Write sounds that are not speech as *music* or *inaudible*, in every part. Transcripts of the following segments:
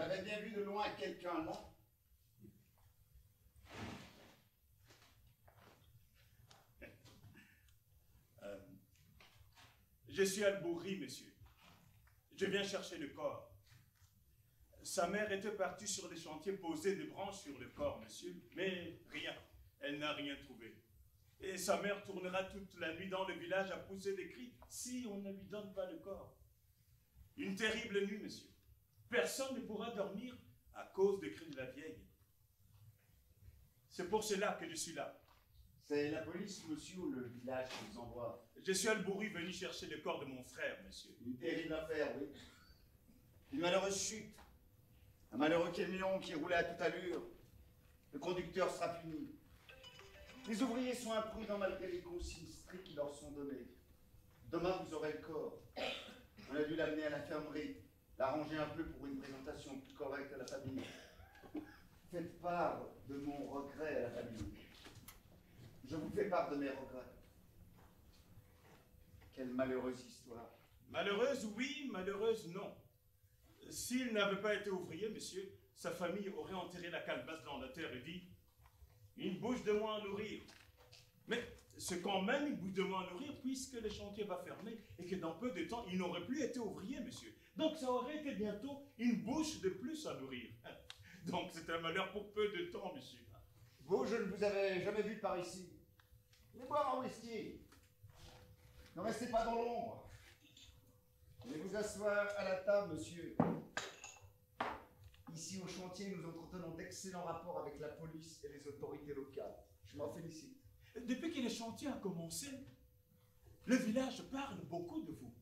J'avais bien vu de loin quelqu'un là. Euh, je suis Albouri, monsieur. Je viens chercher le corps. Sa mère était partie sur les chantiers poser des branches sur le corps, monsieur, mais rien. Elle n'a rien trouvé. Et sa mère tournera toute la nuit dans le village à pousser des cris si on ne lui donne pas le corps. Une terrible nuit, monsieur. Personne ne pourra dormir à cause des cris de la vieille. C'est pour cela que je suis là. C'est la police, monsieur, ou le village qui vous envoie Je suis Albouri venu chercher le corps de mon frère, monsieur. Une terrible affaire, oui. Une malheureuse chute. Un malheureux camion qui roulait à toute allure. Le conducteur sera puni. Les ouvriers sont imprudents malgré les consignes strictes qui leur sont données. Demain, vous aurez le corps. On a dû l'amener à l'infirmerie, l'arranger un peu pour une présentation plus correcte à la famille. Faites part de mon regret à la famille. Je vous fais part de mes regrets. Quelle malheureuse histoire. Malheureuse, oui, malheureuse, non. S'il n'avait pas été ouvrier, monsieur, sa famille aurait enterré la calebasse dans la terre et dit Une bouche de moins à nourrir. Mais c'est quand même une bouche de moins à nourrir puisque le chantier va fermer et que dans peu de temps, il n'aurait plus été ouvrier, monsieur. Donc ça aurait été bientôt une bouche de plus à nourrir. *laughs* Donc c'est un malheur pour peu de temps, monsieur. Vous, je ne vous avais jamais vu par ici. Venez boire un whisky. Ne restez pas dans l'ombre. Venez vous asseoir à la table, monsieur. Ici au chantier, nous entretenons d'excellents rapports avec la police et les autorités locales. Je m'en félicite. Depuis que le chantier a commencé, le village parle beaucoup de vous.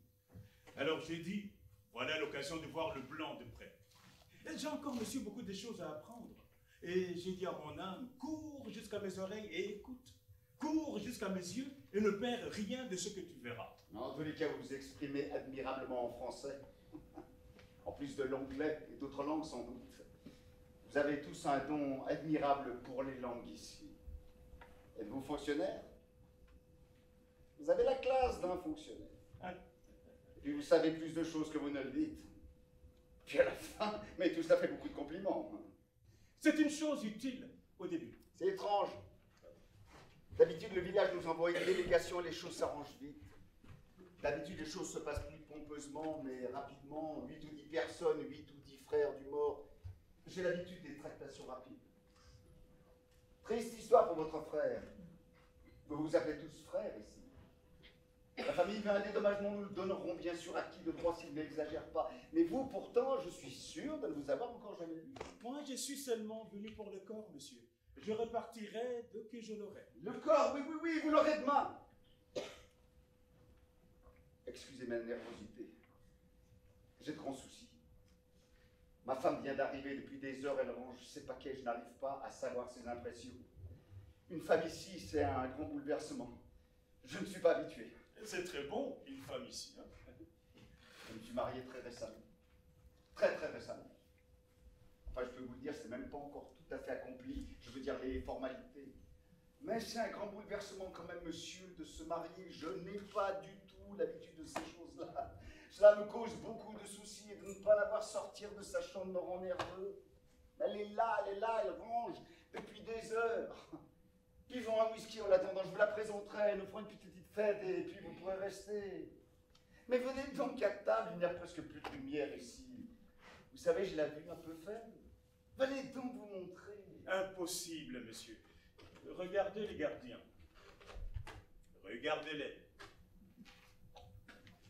Alors j'ai dit, voilà l'occasion de voir le blanc de près. J'ai encore, monsieur, beaucoup de choses à apprendre. Et j'ai dit à mon âme, cours jusqu'à mes oreilles et écoute. Cours jusqu'à mes yeux et ne perds rien de ce que tu verras. En tous les cas, vous vous exprimez admirablement en français. En plus de l'anglais et d'autres langues sans doute. Vous avez tous un don admirable pour les langues ici. Êtes-vous fonctionnaire? Vous avez la classe d'un fonctionnaire. Puis vous savez plus de choses que vous ne le dites. Puis à la fin, mais tout ça fait beaucoup de compliments. C'est une chose utile au début. C'est étrange. D'habitude, le village nous envoie une délégation les choses s'arrangent vite. D'habitude, les choses se passent plus pompeusement, mais rapidement. 8 ou 10 personnes, 8 ou 10 frères du mort. J'ai l'habitude des tractations rapides. Triste histoire pour votre frère. Vous vous appelez tous frères ici. La famille fait un dédommagement, nous le donnerons bien sûr à qui de droit s'il n'exagère pas. Mais vous, pourtant, je suis sûr de ne vous avoir encore jamais vu. Moi, je suis seulement venu pour le corps, monsieur. Je repartirai dès que je l'aurai. Le corps, oui, oui, oui, vous l'aurez demain. Excusez ma nervosité. J'ai de grands soucis. Ma femme vient d'arriver depuis des heures, elle range ses paquets, je n'arrive pas à savoir ses impressions. Une femme ici, c'est un grand bouleversement. Je ne suis pas habitué. C'est très bon, une femme ici. hein. Je me suis marié très récemment. Très très récemment. Enfin, je peux vous le dire, c'est même pas encore tout à fait accompli. Je veux dire les formalités. Mais c'est un grand bouleversement quand même, monsieur, de se marier. Je n'ai pas du tout l'habitude de ces choses-là. Cela me cause beaucoup de soucis et de ne pas la voir sortir de sa chambre me rend nerveux. Elle est là, elle est là, elle range depuis des heures. Buvons un whisky en attendant, je vous la présenterai, nous ferons une petite fête et puis vous pourrez rester. Mais venez donc à table, il n'y a presque plus de lumière ici. Vous savez, je la vue un peu faible. Venez donc vous montrer. Impossible, monsieur. Regardez les gardiens. Regardez-les.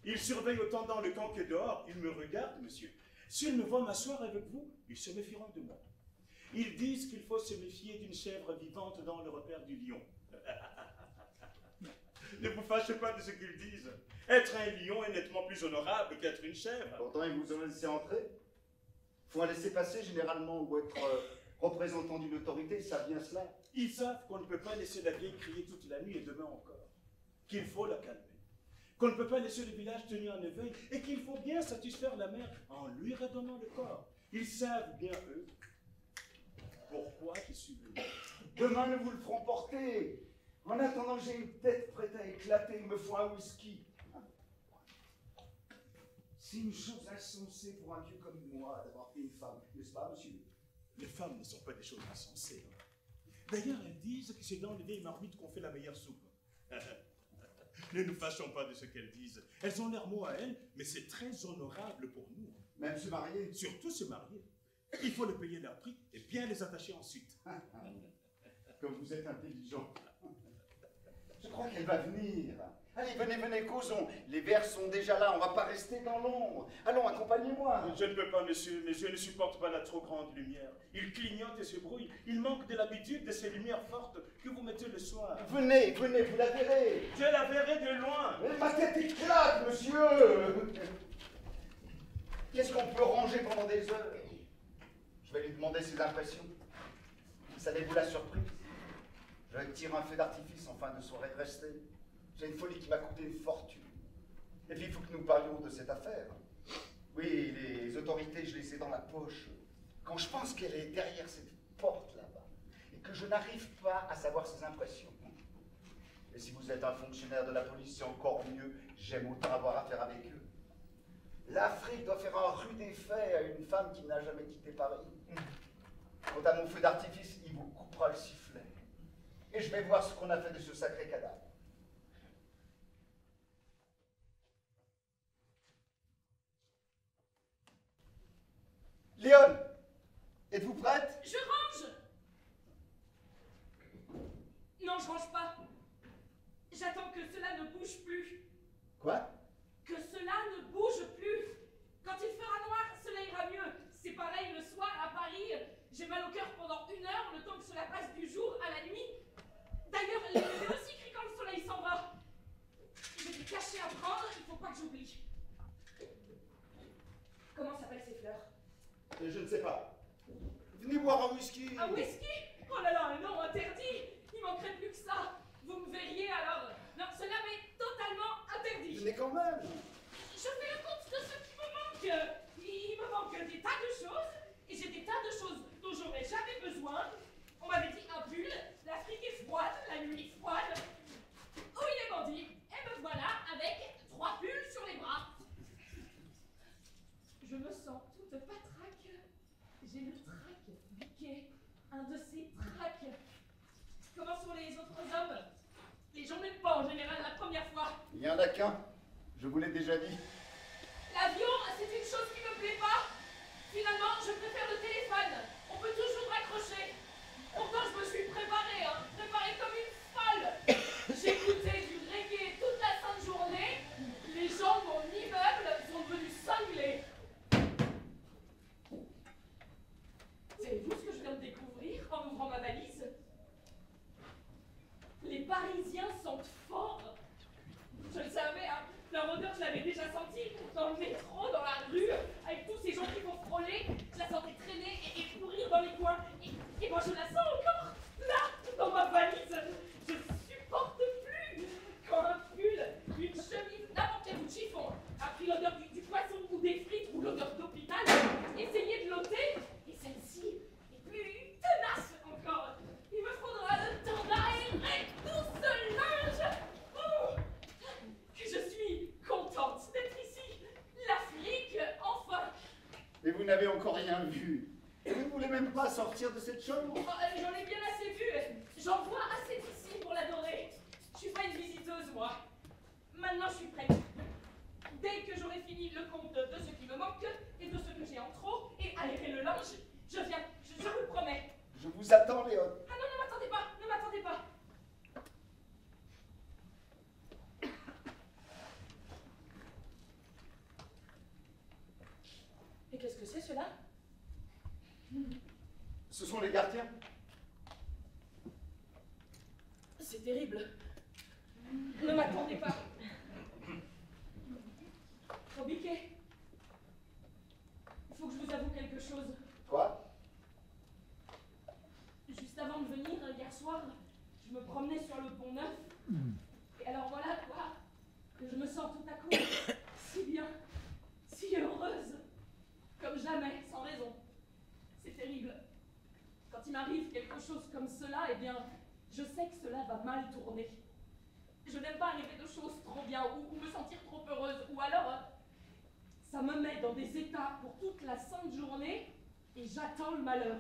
Ils surveillent autant dans le camp que dehors. Ils me regardent, monsieur. S'ils me voient m'asseoir avec vous, ils se méfieront de moi. Ils disent qu'il faut se méfier d'une chèvre vivante dans le repère du lion. *laughs* ne vous fâchez pas de ce qu'ils disent. Être un lion est nettement plus honorable qu'être une chèvre. Pourtant, ils vous ont laissé entrer. Faut un laisser passer généralement ou être euh, représentant d'une autorité, ça vient cela. Ils savent qu'on ne peut pas laisser la vieille crier toute la nuit et demain encore. Qu'il faut la calmer. Qu'on ne peut pas laisser le village tenu en éveil et qu'il faut bien satisfaire la mère en lui redonnant le corps. Ils savent bien, eux, pourquoi je suis venu. Demain, nous vous le ferons porter. En attendant, j'ai une tête prête à éclater. Il me faut un whisky. C'est une chose insensée pour un vieux comme moi d'avoir fait une femme, n'est-ce pas, monsieur? Les femmes ne sont pas des choses insensées. D'ailleurs, elles disent que c'est dans les vieilles marmites qu'on fait la meilleure soupe. *laughs* ne nous fâchons pas de ce qu'elles disent. Elles ont leur mot à elles, mais c'est très honorable pour nous. Même se marier Surtout se marier. Il faut le payer leur prix et bien les attacher ensuite. *laughs* Comme vous êtes intelligent. Je crois qu'elle va venir. Allez, venez, venez, causons. Les verres sont déjà là, on va pas rester dans l'ombre. Allons, accompagnez-moi. Je ne peux pas, monsieur. Mes yeux ne supportent pas la trop grande lumière. Ils clignotent et se brouillent. Il manque de l'habitude de ces lumières fortes que vous mettez le soir. Venez, venez, vous la verrez. Je la verrai de loin. Mais ma tête éclate, monsieur. Qu'est-ce qu'on peut ranger pendant des heures? Je vais lui demander ses impressions. Savez-vous la surprise? Je tire un feu d'artifice en fin de soirée restée. J'ai une folie qui m'a coûté une fortune. Et puis il faut que nous parlions de cette affaire. Oui, les autorités, je les ai dans la poche. Quand je pense qu'elle est derrière cette porte là-bas, et que je n'arrive pas à savoir ses impressions. Et si vous êtes un fonctionnaire de la police, c'est encore mieux. J'aime autant avoir affaire avec eux. L'Afrique doit faire un rude effet à une femme qui n'a jamais quitté Paris. Quant à mon feu d'artifice, il vous coupera le sifflet. Et je vais voir ce qu'on a fait de ce sacré cadavre. Léon, êtes-vous prête? Je range Non, je range pas. J'attends que cela ne bouge plus. Quoi? Que cela ne bouge plus. Quand il fera noir, cela ira mieux. C'est pareil le soir à Paris. J'ai mal au cœur pendant une heure, le temps que cela passe du jour à la nuit. D'ailleurs, les bébés aussi crient quand le soleil s'en va. J'ai des cachets à prendre, il faut pas que j'oublie. Comment s'appellent ces fleurs? Euh, Je ne sais pas. Venez boire un whisky. Un whisky? Oh là là, un nom interdit Il manquerait plus que ça Vous me verriez alors Non, cela m'est totalement interdit Venez quand même. Je fais le compte de ce qui me manque Il me manque des tas de choses, et j'ai des tas de choses dont j'aurais jamais besoin. On m'avait dit un pull, l'Afrique est froide, la nuit froide. Où il est bandit Et me voilà avec trois pulls sur les bras. Je me sens toute patraque. J'ai le trac piqué. Un de ces tracs. Comment sont les autres hommes? Les gens n'aiment pas en général la première fois. Il n'y en a qu'un. Je vous l'ai déjà dit. L'avion, c'est une chose qui me plaît pas. Finalement, je préfère le téléphone. On peut toujours raccrocher. Pourtant, je me suis préparée, hein. Préparée comme une folle. J'écoutais du reggae toute la sainte journée. Les gens de mon immeuble sont devenus cinglés. Savez-vous ce que je viens de découvrir en ouvrant ma valise? Les Parisiens sentent fort. Je le savais, hein. Leur odeur, je l'avais déjà sentie dans le métro, dans la rue, avec tous ces gens qui vont frôler. Je la sentais traîner et, et dans les coins. Je la sens encore, là, dans ma valise. Je supporte plus quand un pull, une chemise, n'importe quel chiffon, a pris l'odeur du, du poisson ou des frites ou l'odeur d'hôpital. Essayez de l'ôter. Et celle-ci est plus tenace encore. Il me faudra le temps d'aérer tout ce linge. Oh que je suis contente d'être ici. L'Afrique, enfin. Mais vous n'avez encore rien vu. Et vous ne voulez même pas sortir de cette chambre? Oh, euh, J'en ai bien assez vu. J'en vois assez d'ici pour l'adorer. Je suis pas une visiteuse, moi. Maintenant, je suis prête. Dès que j'aurai fini le compte de ce qui me manque et de ce que j'ai en trop et aérer le linge, je viens. Je, je vous promets. Je vous attends, Léon. Ah non, ne m'attendez pas. Ne m'attendez pas. Et qu'est-ce que c'est cela Ce sont les gardiens. C'est terrible. Ne m'attendez pas. Robiquet, il faut que je vous avoue quelque chose. Quoi? Juste avant de venir, hier soir, je me promenais sur le pont Neuf. Et alors voilà quoi, que je me sens tout à coup *coughs* si bien, si heureuse, comme jamais, sans raison. C'est terrible. Quand il m'arrive quelque chose comme cela, eh bien, je sais que cela va mal tourner. Je n'aime pas rêver de choses trop bien ou, ou me sentir trop heureuse, ou alors, Ça me met dans des états pour toute la sainte journée et j'attends le malheur.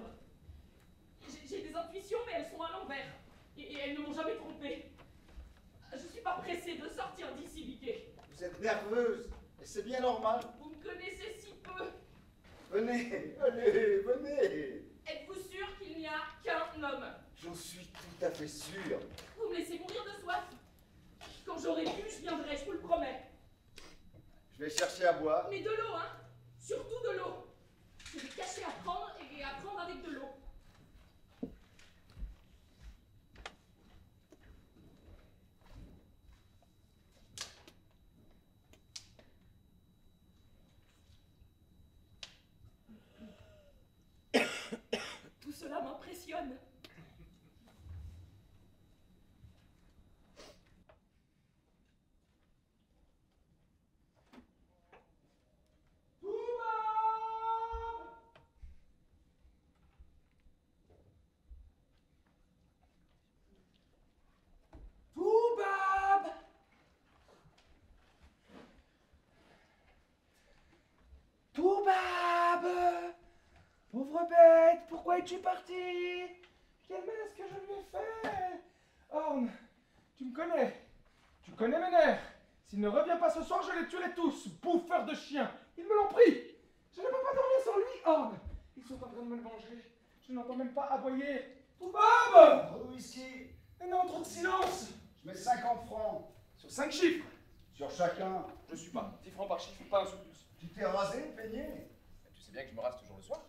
J'ai des intuitions, mais elles sont à l'envers. Et, elles ne m'ont jamais trompée. Je suis pas pressée de sortir d'ici, Vicky. Vous êtes nerveuse, et c'est bien normal. Vous me connaissez si peu. Venez, venez, venez. Êtes-vous sûr qu'il n'y a qu'un homme? J'en suis tout à fait sûr. Vous me laissez mourir de soif. Quand j'aurai pu, je viendrai, je vous le promets. Je vais chercher à boire. Mais de l'eau, hein Surtout de l'eau. Je vais cacher à prendre et à prendre avec de l'eau. Tout cela m'impressionne. Es-tu parti Quel est-ce que je lui ai fait Orne, tu me connais. Tu connais mes nerfs. S'il ne revient pas ce soir, je les tuerai tous. Bouffeurs de chiens. Ils me l'ont pris. Je ne peux pas dormir sans lui, Orne. Ils sont en train de me le manger. Je n'entends même pas aboyer. Tout Bob Trop ici. Mais non, trop de silence. Je mets 50 francs. Sur 5 chiffres. Sur chacun. Je suis pas. 10 francs par chiffre, pas un sou plus. Tu t'es rasé, peigné? Tu sais bien que je me rase toujours le soir.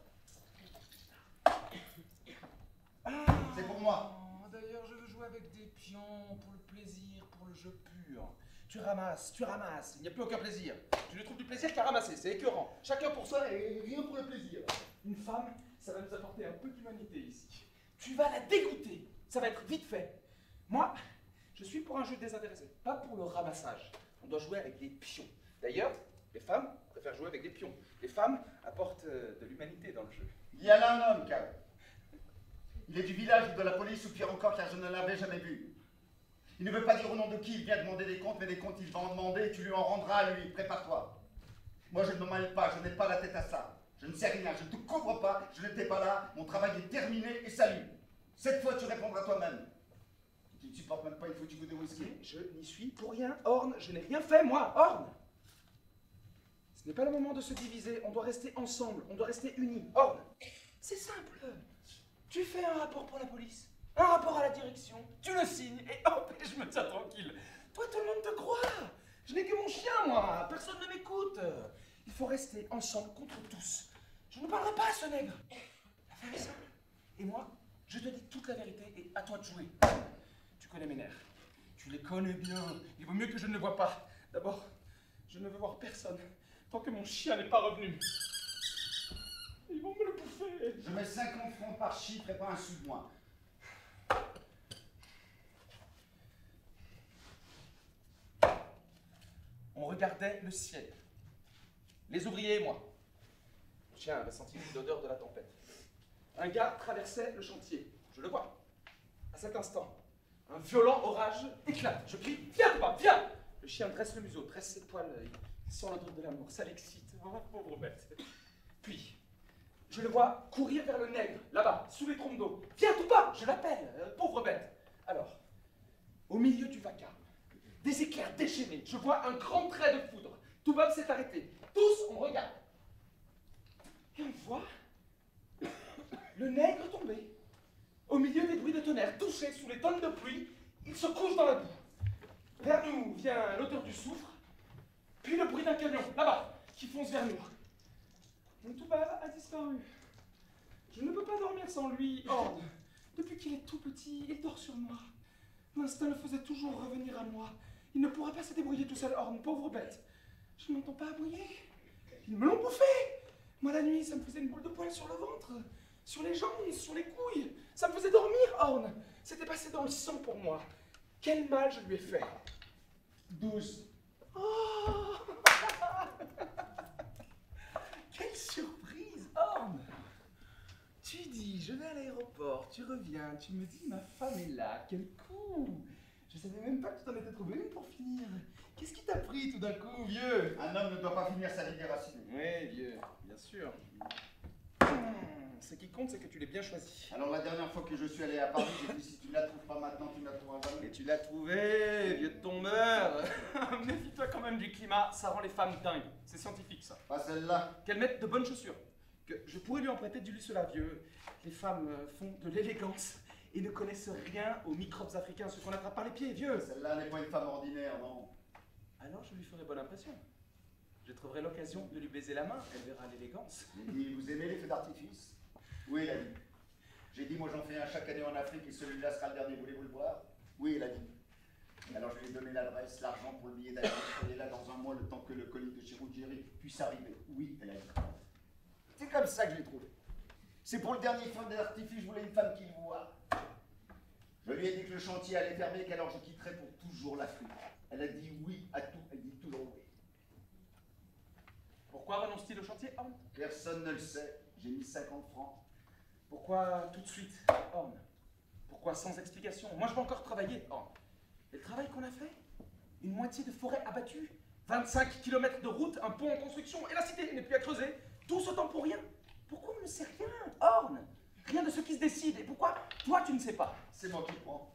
C'est pour moi. Oh, d'ailleurs, je veux jouer avec des pions pour le plaisir, pour le jeu pur. Tu ramasses, tu ramasses, il n'y a plus aucun plaisir. Tu ne trouves du plaisir qu'à ramasser, c'est écœurant. Chacun pour soi et rien pour le plaisir. Une femme, ça va nous apporter un peu d'humanité ici. Tu vas la dégoûter, ça va être vite fait. Moi, je suis pour un jeu désintéressé, pas pour le ramassage. On doit jouer avec des pions. D'ailleurs, les femmes préfèrent jouer avec des pions. Les femmes apportent euh, de l'humanité dans le jeu. Il y a là un homme, Cal. Il est du village ou de la police ou pire encore car je ne l'avais jamais vu. Il ne veut pas dire au nom de qui il vient demander des comptes, mais des comptes il va en demander et tu lui en rendras à lui. Prépare-toi. Moi je ne me mêle pas, je n'ai pas la tête à ça. Je ne sais rien, je ne te couvre pas, je n'étais pas là, mon travail est terminé et salut. Cette fois tu répondras toi-même. Tu ne supportes même pas une foutue de whisky Je n'y suis pour rien, Horn. Je n'ai rien fait, moi, Horn. Ce n'est pas le moment de se diviser. On doit rester ensemble. On doit rester unis. Horn. C'est simple. Tu fais un rapport pour la police, un rapport à la direction, tu le signes et hop, je me tiens tranquille. Toi, tout le monde te croit. Je n'ai que mon chien, moi. Personne ne m'écoute. Il faut rester ensemble contre tous. Je ne parlerai pas à ce nègre. La est simple. Et moi, je te dis toute la vérité et à toi de jouer. Tu connais mes nerfs. Tu les connais bien. Il vaut mieux que je ne le vois pas. D'abord, je ne veux voir personne tant que mon chien n'est pas revenu. Ils vont me le. Je mets 50 francs par chiffre et pas un sou de moins. On regardait le ciel. Les ouvriers et moi. Le chien avait senti l'odeur de la tempête. Un gars traversait le chantier. Je le vois. À cet instant, un violent orage éclate. Je crie Viens, papa, viens Le chien dresse le museau, dresse ses poils. Il sent l'odeur de l'amour. Ça l'excite. Oh, pauvre bête. Puis, je le vois courir vers le nègre, là-bas, sous les trompes d'eau. Viens, tout bas, je l'appelle, euh, pauvre bête. Alors, au milieu du vacarme, des éclairs déchaînés, je vois un grand trait de foudre. Tout bas s'est arrêté. Tous, on regarde. Et on voit le nègre tomber. Au milieu des bruits de tonnerre, touché sous les tonnes de pluie, il se couche dans la boue. Vers nous vient l'odeur du soufre, puis le bruit d'un camion, là-bas, qui fonce vers nous. Mon Touba a disparu. Je ne peux pas dormir sans lui, Horde. Depuis qu'il est tout petit, il dort sur moi. L'instinct le faisait toujours revenir à moi. Il ne pourra pas se débrouiller tout seul, Horde, pauvre bête. Je n'entends pas aboyer. Ils me l'ont bouffé. Moi, la nuit, ça me faisait une boule de poil sur le ventre, sur les jambes, sur les couilles. Ça me faisait dormir, Horn. C'était passé dans le sang pour moi. Quel mal je lui ai fait. Douze. Oh Quelle surprise, Horn Tu dis, je vais à l'aéroport, tu reviens, tu me dis, ma femme est là, quel coup Je savais même pas que tu t'en étais trouvé une pour finir. Qu'est-ce qui t'a pris tout d'un coup, vieux? Un homme ne doit pas finir sa vie déracinée. Oui, vieux, bien sûr. Hmm, Ce qui compte, c'est que tu l'aies bien choisi. Alors la dernière fois que je suis allé à Paris, j'ai dit si tu ne la trouves pas maintenant, tu ne la trouveras Et jamais. tu l'as trouvé, vieux de ton beurre *laughs* Méfie-toi quand même du climat, ça rend les femmes dingues. C'est scientifique, ça. Pas celle-là. Qu'elles mettent de bonnes chaussures. Que je pourrais lui en prêter du luce vieux. Les femmes euh, font de l'élégance et ne connaissent rien aux microbes africains, ceux qu'on attrape par les pieds, vieux. Celle-là n'est pas une femme ordinaire, non. Alors je lui ferai bonne impression. Je trouverai l'occasion de lui baiser la main, elle verra l'élégance. Dit, vous aimez les feux d'artifice? Oui, il a dit. J'ai dit, moi j'en fais un chaque année en Afrique et celui-là sera le dernier, voulez-vous le voir Oui, il a dit. Alors je lui ai donné l'adresse, l'argent pour le billet d'avion. Elle est là dans un mois, le temps que le colis de Chirurgéry puisse arriver. Oui, elle a dit. C'est comme ça que je l'ai trouvé. C'est pour le dernier feu d'artifice, je voulais une femme qui le voit. Je lui ai dit que le chantier allait fermer, qu'alors je quitterais pour toujours l'Afrique. Elle a dit oui à tout, elle dit toujours oui. Pourquoi renonce-t-il au chantier Horn Personne ne le sait. J'ai mis 50 francs. Pourquoi tout de suite Horn Pourquoi sans explication? Moi je peux encore travailler, Horn. Et le travail qu'on a fait? Une moitié de forêt abattue? 25 km de route, un pont en construction, et la cité n'est plus à creuser? Tout ce temps pour rien. Pourquoi on ne sait rien, Horn Rien de ce qui se décide. Et pourquoi? Toi tu ne sais pas C'est moi qui prends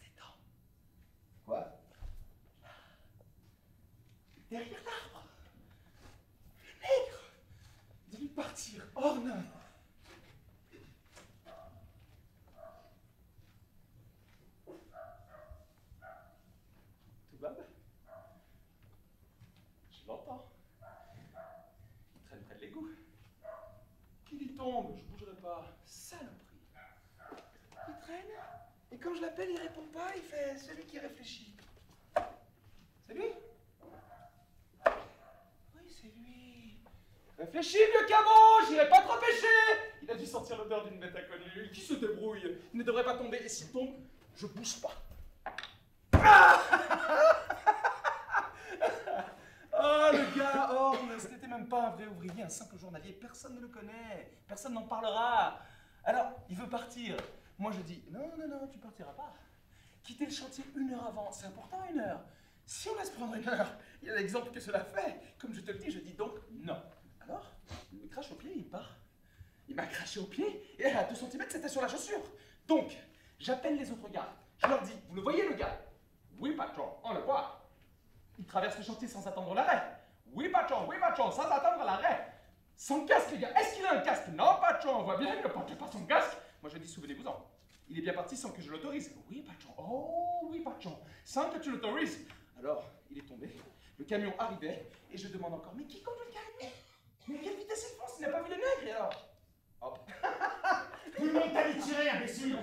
des dents. Quoi Derrière l'arbre. Le nègre. Dis-lui de partir, Horn. Tout va Je l'entends. Il traîne près de l'égout. Qu'il y tombe, je bougerai pas. Saloperie. Il traîne. Et quand je l'appelle, il répond pas, il fait celui qui réfléchit. C'est lui? Oui, c'est lui. Réfléchis, vieux cabot, j'irai pas trop pêcher Il a dû sentir l'odeur d'une bête inconnue. Qui se débrouille Il ne devrait pas tomber, et s'il tombe, je bouge pas. Ah Oh, le gars, oh, mais ce n'était même pas un vrai ouvrier, un simple journalier. Personne ne le connaît, personne n'en parlera. Alors, il veut partir. Moi, je dis, non, non, non, tu partiras pas. Quitter le chantier une heure avant, c'est important, une heure. Si on laisse prendre une heure, il y a l'exemple que cela fait. Comme je te le dis, je dis donc non. Alors, il me crache au pied, il part. Il m'a craché au pied, et à 2 cm, c'était sur la chaussure. Donc, j'appelle les autres gars. Je leur dis, vous le voyez, le gars? Oui, patron, on le voit. Il traverse le chantier sans attendre l'arrêt. Oui, patron, oui, patron, sans attendre l'arrêt. Sans casque, les gars. Est-ce qu'il a un casque? Non, patron, on voit bien, il ne porte pas son casque. Moi, je dis, souvenez-vous-en. Il est bien parti sans que je l'autorise. Oui, patron. Oh, oui, patron. Sans que tu l'autorises. Alors, il est tombé. Le camion arrivait, et je demande encore, mais qui conduit le camion? Mais quelle vitesse il fonce? Il n'a pas vu le nègre, et alors Hop. Tout le monde t'a tiré, imbécile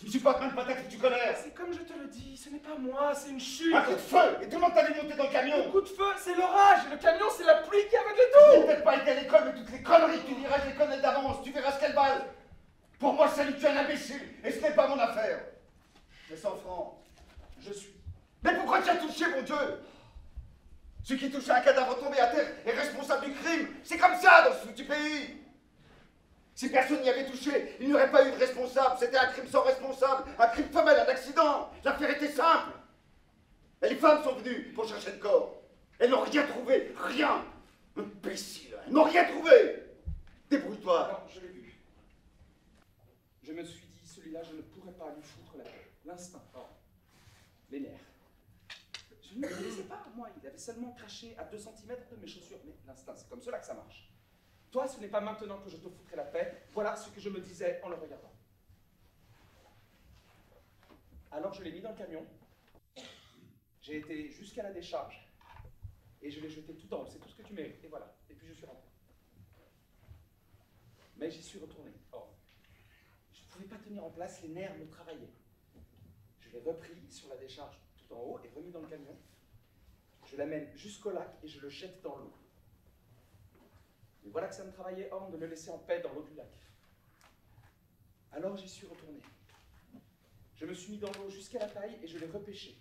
Je ne suis pas plein de patates que tu connais C'est comme je te le dis, ce n'est pas moi, c'est une chute. Un coup de feu Et tout le monde t'a vu monter dans le camion coup de feu, c'est l'orage. Le camion, c'est la pluie qui Tu tout. n'as peut-être pas été à l'école, mais toutes les conneries que tu diras, je les connais d'avance, tu verras ce qu'elles valent Pour moi, salut, tu es un imbécile, et ce n'est pas mon affaire C'est 100 francs. Je suis. Mais pourquoi tu as touché, mon Dieu? Celui qui touche à un cadavre tombé à terre est responsable du crime. C'est comme ça dans ce foutu pays. Si personne n'y avait touché, il n'y aurait pas eu de responsable. C'était un crime sans responsable, un crime femelle, un accident. L'affaire était simple. Et les femmes sont venues pour chercher le corps. Elles n'ont rien trouvé, rien. Imbécile, elles n'ont rien trouvé. Débrouille-toi. Alors, je l'ai vu. Je me suis dit, celui-là, je ne pourrais pas lui foutre la paix. L'instinct. Oh. Les nerfs. Je ne le connaissais pas, moi. Il avait seulement craché à 2 cm de mes chaussures. Mais l'instinct, c'est comme cela que ça marche. Toi, ce n'est pas maintenant que je te foutrai la paix. Voilà ce que je me disais en le regardant. Alors, je l'ai mis dans le camion. J'ai été jusqu'à la décharge. Et je l'ai jeté tout en haut. C'est tout ce que tu mérites. Et voilà. Et puis je suis rentré. Mais j'y suis retourné. Or, je ne pouvais pas tenir en place, les nerfs me travaillaient. Je l'ai repris sur la décharge tout en haut et remis dans le camion. Je l'amène jusqu'au lac et je le jette dans l'eau. Et voilà que ça me travaillait homme de le laisser en paix dans l'eau du lac. Alors j'y suis retourné. Je me suis mis dans l'eau jusqu'à la taille et je l'ai repêché.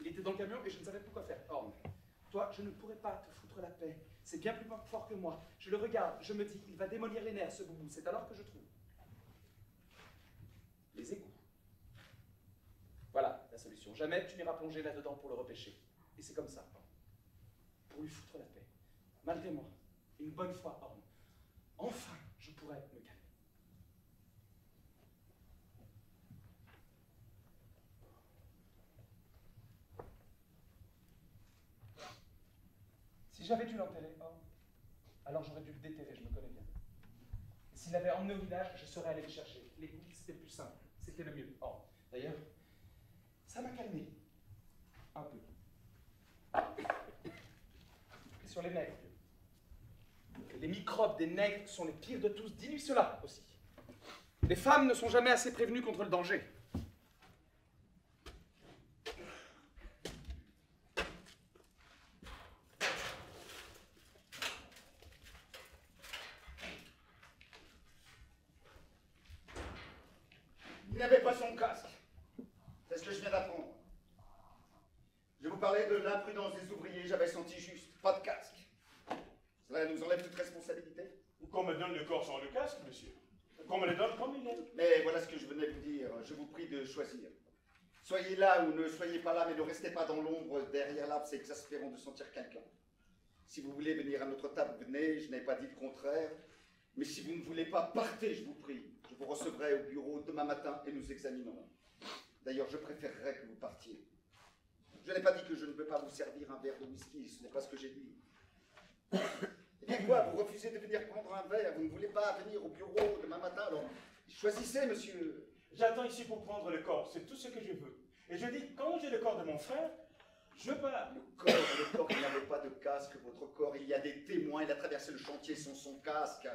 Il était dans le camion et je ne savais plus quoi faire. Horn, toi, je ne pourrais pas te foutre la paix. C'est bien plus fort que moi. Je le regarde, je me dis, il va démolir les nerfs, ce boubou. C'est alors que je trouve les égouts. Voilà la solution. Jamais tu n'iras plonger là-dedans pour le repêcher. Et c'est comme ça. Pour lui foutre la paix. Malgré moi, une bonne fois, Horn. Enfin, je pourrais me calmer. Si j'avais dû l'enterrer, Horn, alors j'aurais dû le déterrer, je me connais bien. S'il l'avait emmené au village, je serais allé le chercher. Boucles, c'était plus simple. C'était le mieux. Horn. D'ailleurs, ça m'a calmé. Un peu. *coughs* Et sur les nègres. Les microbes des nègres sont les pires de tous. Dis-lui cela aussi. Les femmes ne sont jamais assez prévenues contre le danger. Il n'avait pas son casque. C'est ce que je viens d'apprendre. Je vous parlais de l'imprudence des ouvriers, j'avais senti juste. Pas de casque. Cela nous enlève toute responsabilité. Qu'on me donne le corps sans le casque, monsieur. Qu'on me le donne comme il est. Mais voilà ce que je venais vous dire. Je vous prie de choisir. Soyez là ou ne soyez pas là, mais ne restez pas dans l'ombre derrière l'arbre, c'est exaspérant de sentir quelqu'un. Si vous voulez venir à notre table, venez, je n'ai pas dit le contraire. Mais si vous ne voulez pas, partez, je vous prie. Je vous recevrai au bureau demain matin et nous examinerons. D'ailleurs, je préférerais que vous partiez. Je n'ai pas dit que je ne veux pas vous servir un verre de whisky, ce n'est pas ce que j'ai dit. Eh bien quoi, vous refusez de venir prendre un verre, vous ne voulez pas venir au bureau demain matin, alors choisissez, monsieur. J'attends ici pour prendre le corps, c'est tout ce que je veux. Et je dis, quand j'ai le corps de mon frère, je pars. Le corps, le corps, il n'avait pas de casque, votre corps, il y a des témoins, il a traversé le chantier sans son casque.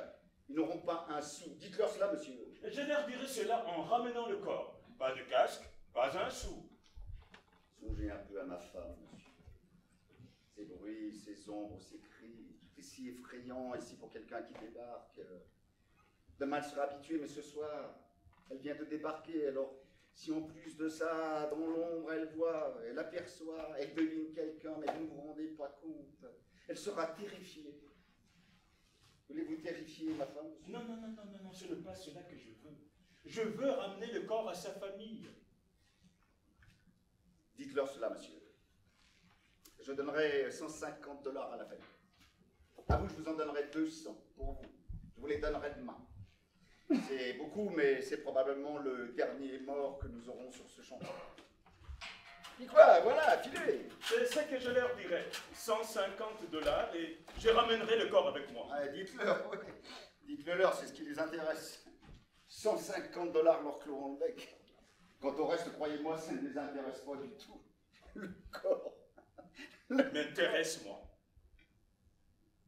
Ils n'auront pas un sou. Dites-leur cela, monsieur. Je leur dirai cela en ramenant le corps. Pas de casque, pas un sou. Songez un peu à ma femme, monsieur. Ces bruits, ces ombres, ces cris, tout est si effrayant ici pour quelqu'un qui débarque. Demain, elle sera habituée, mais ce soir, elle vient de débarquer. Alors, si en plus de ça, dans l'ombre, elle voit, elle aperçoit, elle devine quelqu'un, mais vous ne vous rendez pas compte, elle sera terrifiée. Voulez-vous terrifier ma femme Non, non, non, non, non, non, ce n'est pas cela que je veux. Je veux ramener le corps à sa famille. Dites-leur cela, monsieur. Je donnerai 150 dollars à la famille. À vous, je vous en donnerai 200 pour vous. Je vous les donnerai demain. C'est beaucoup, mais c'est probablement le dernier mort que nous aurons sur ce chantier. Dis quoi Voilà, filez C'est ce que je leur dirai. 150 dollars et je ramènerai le corps avec moi. Ah, Dites-leur, ouais. Dites-le leur, c'est ce qui les intéresse. 150 dollars leur cloueront le bec. Quant au reste, croyez-moi, ça ne les intéresse pas du tout. Le corps. M'intéresse-moi.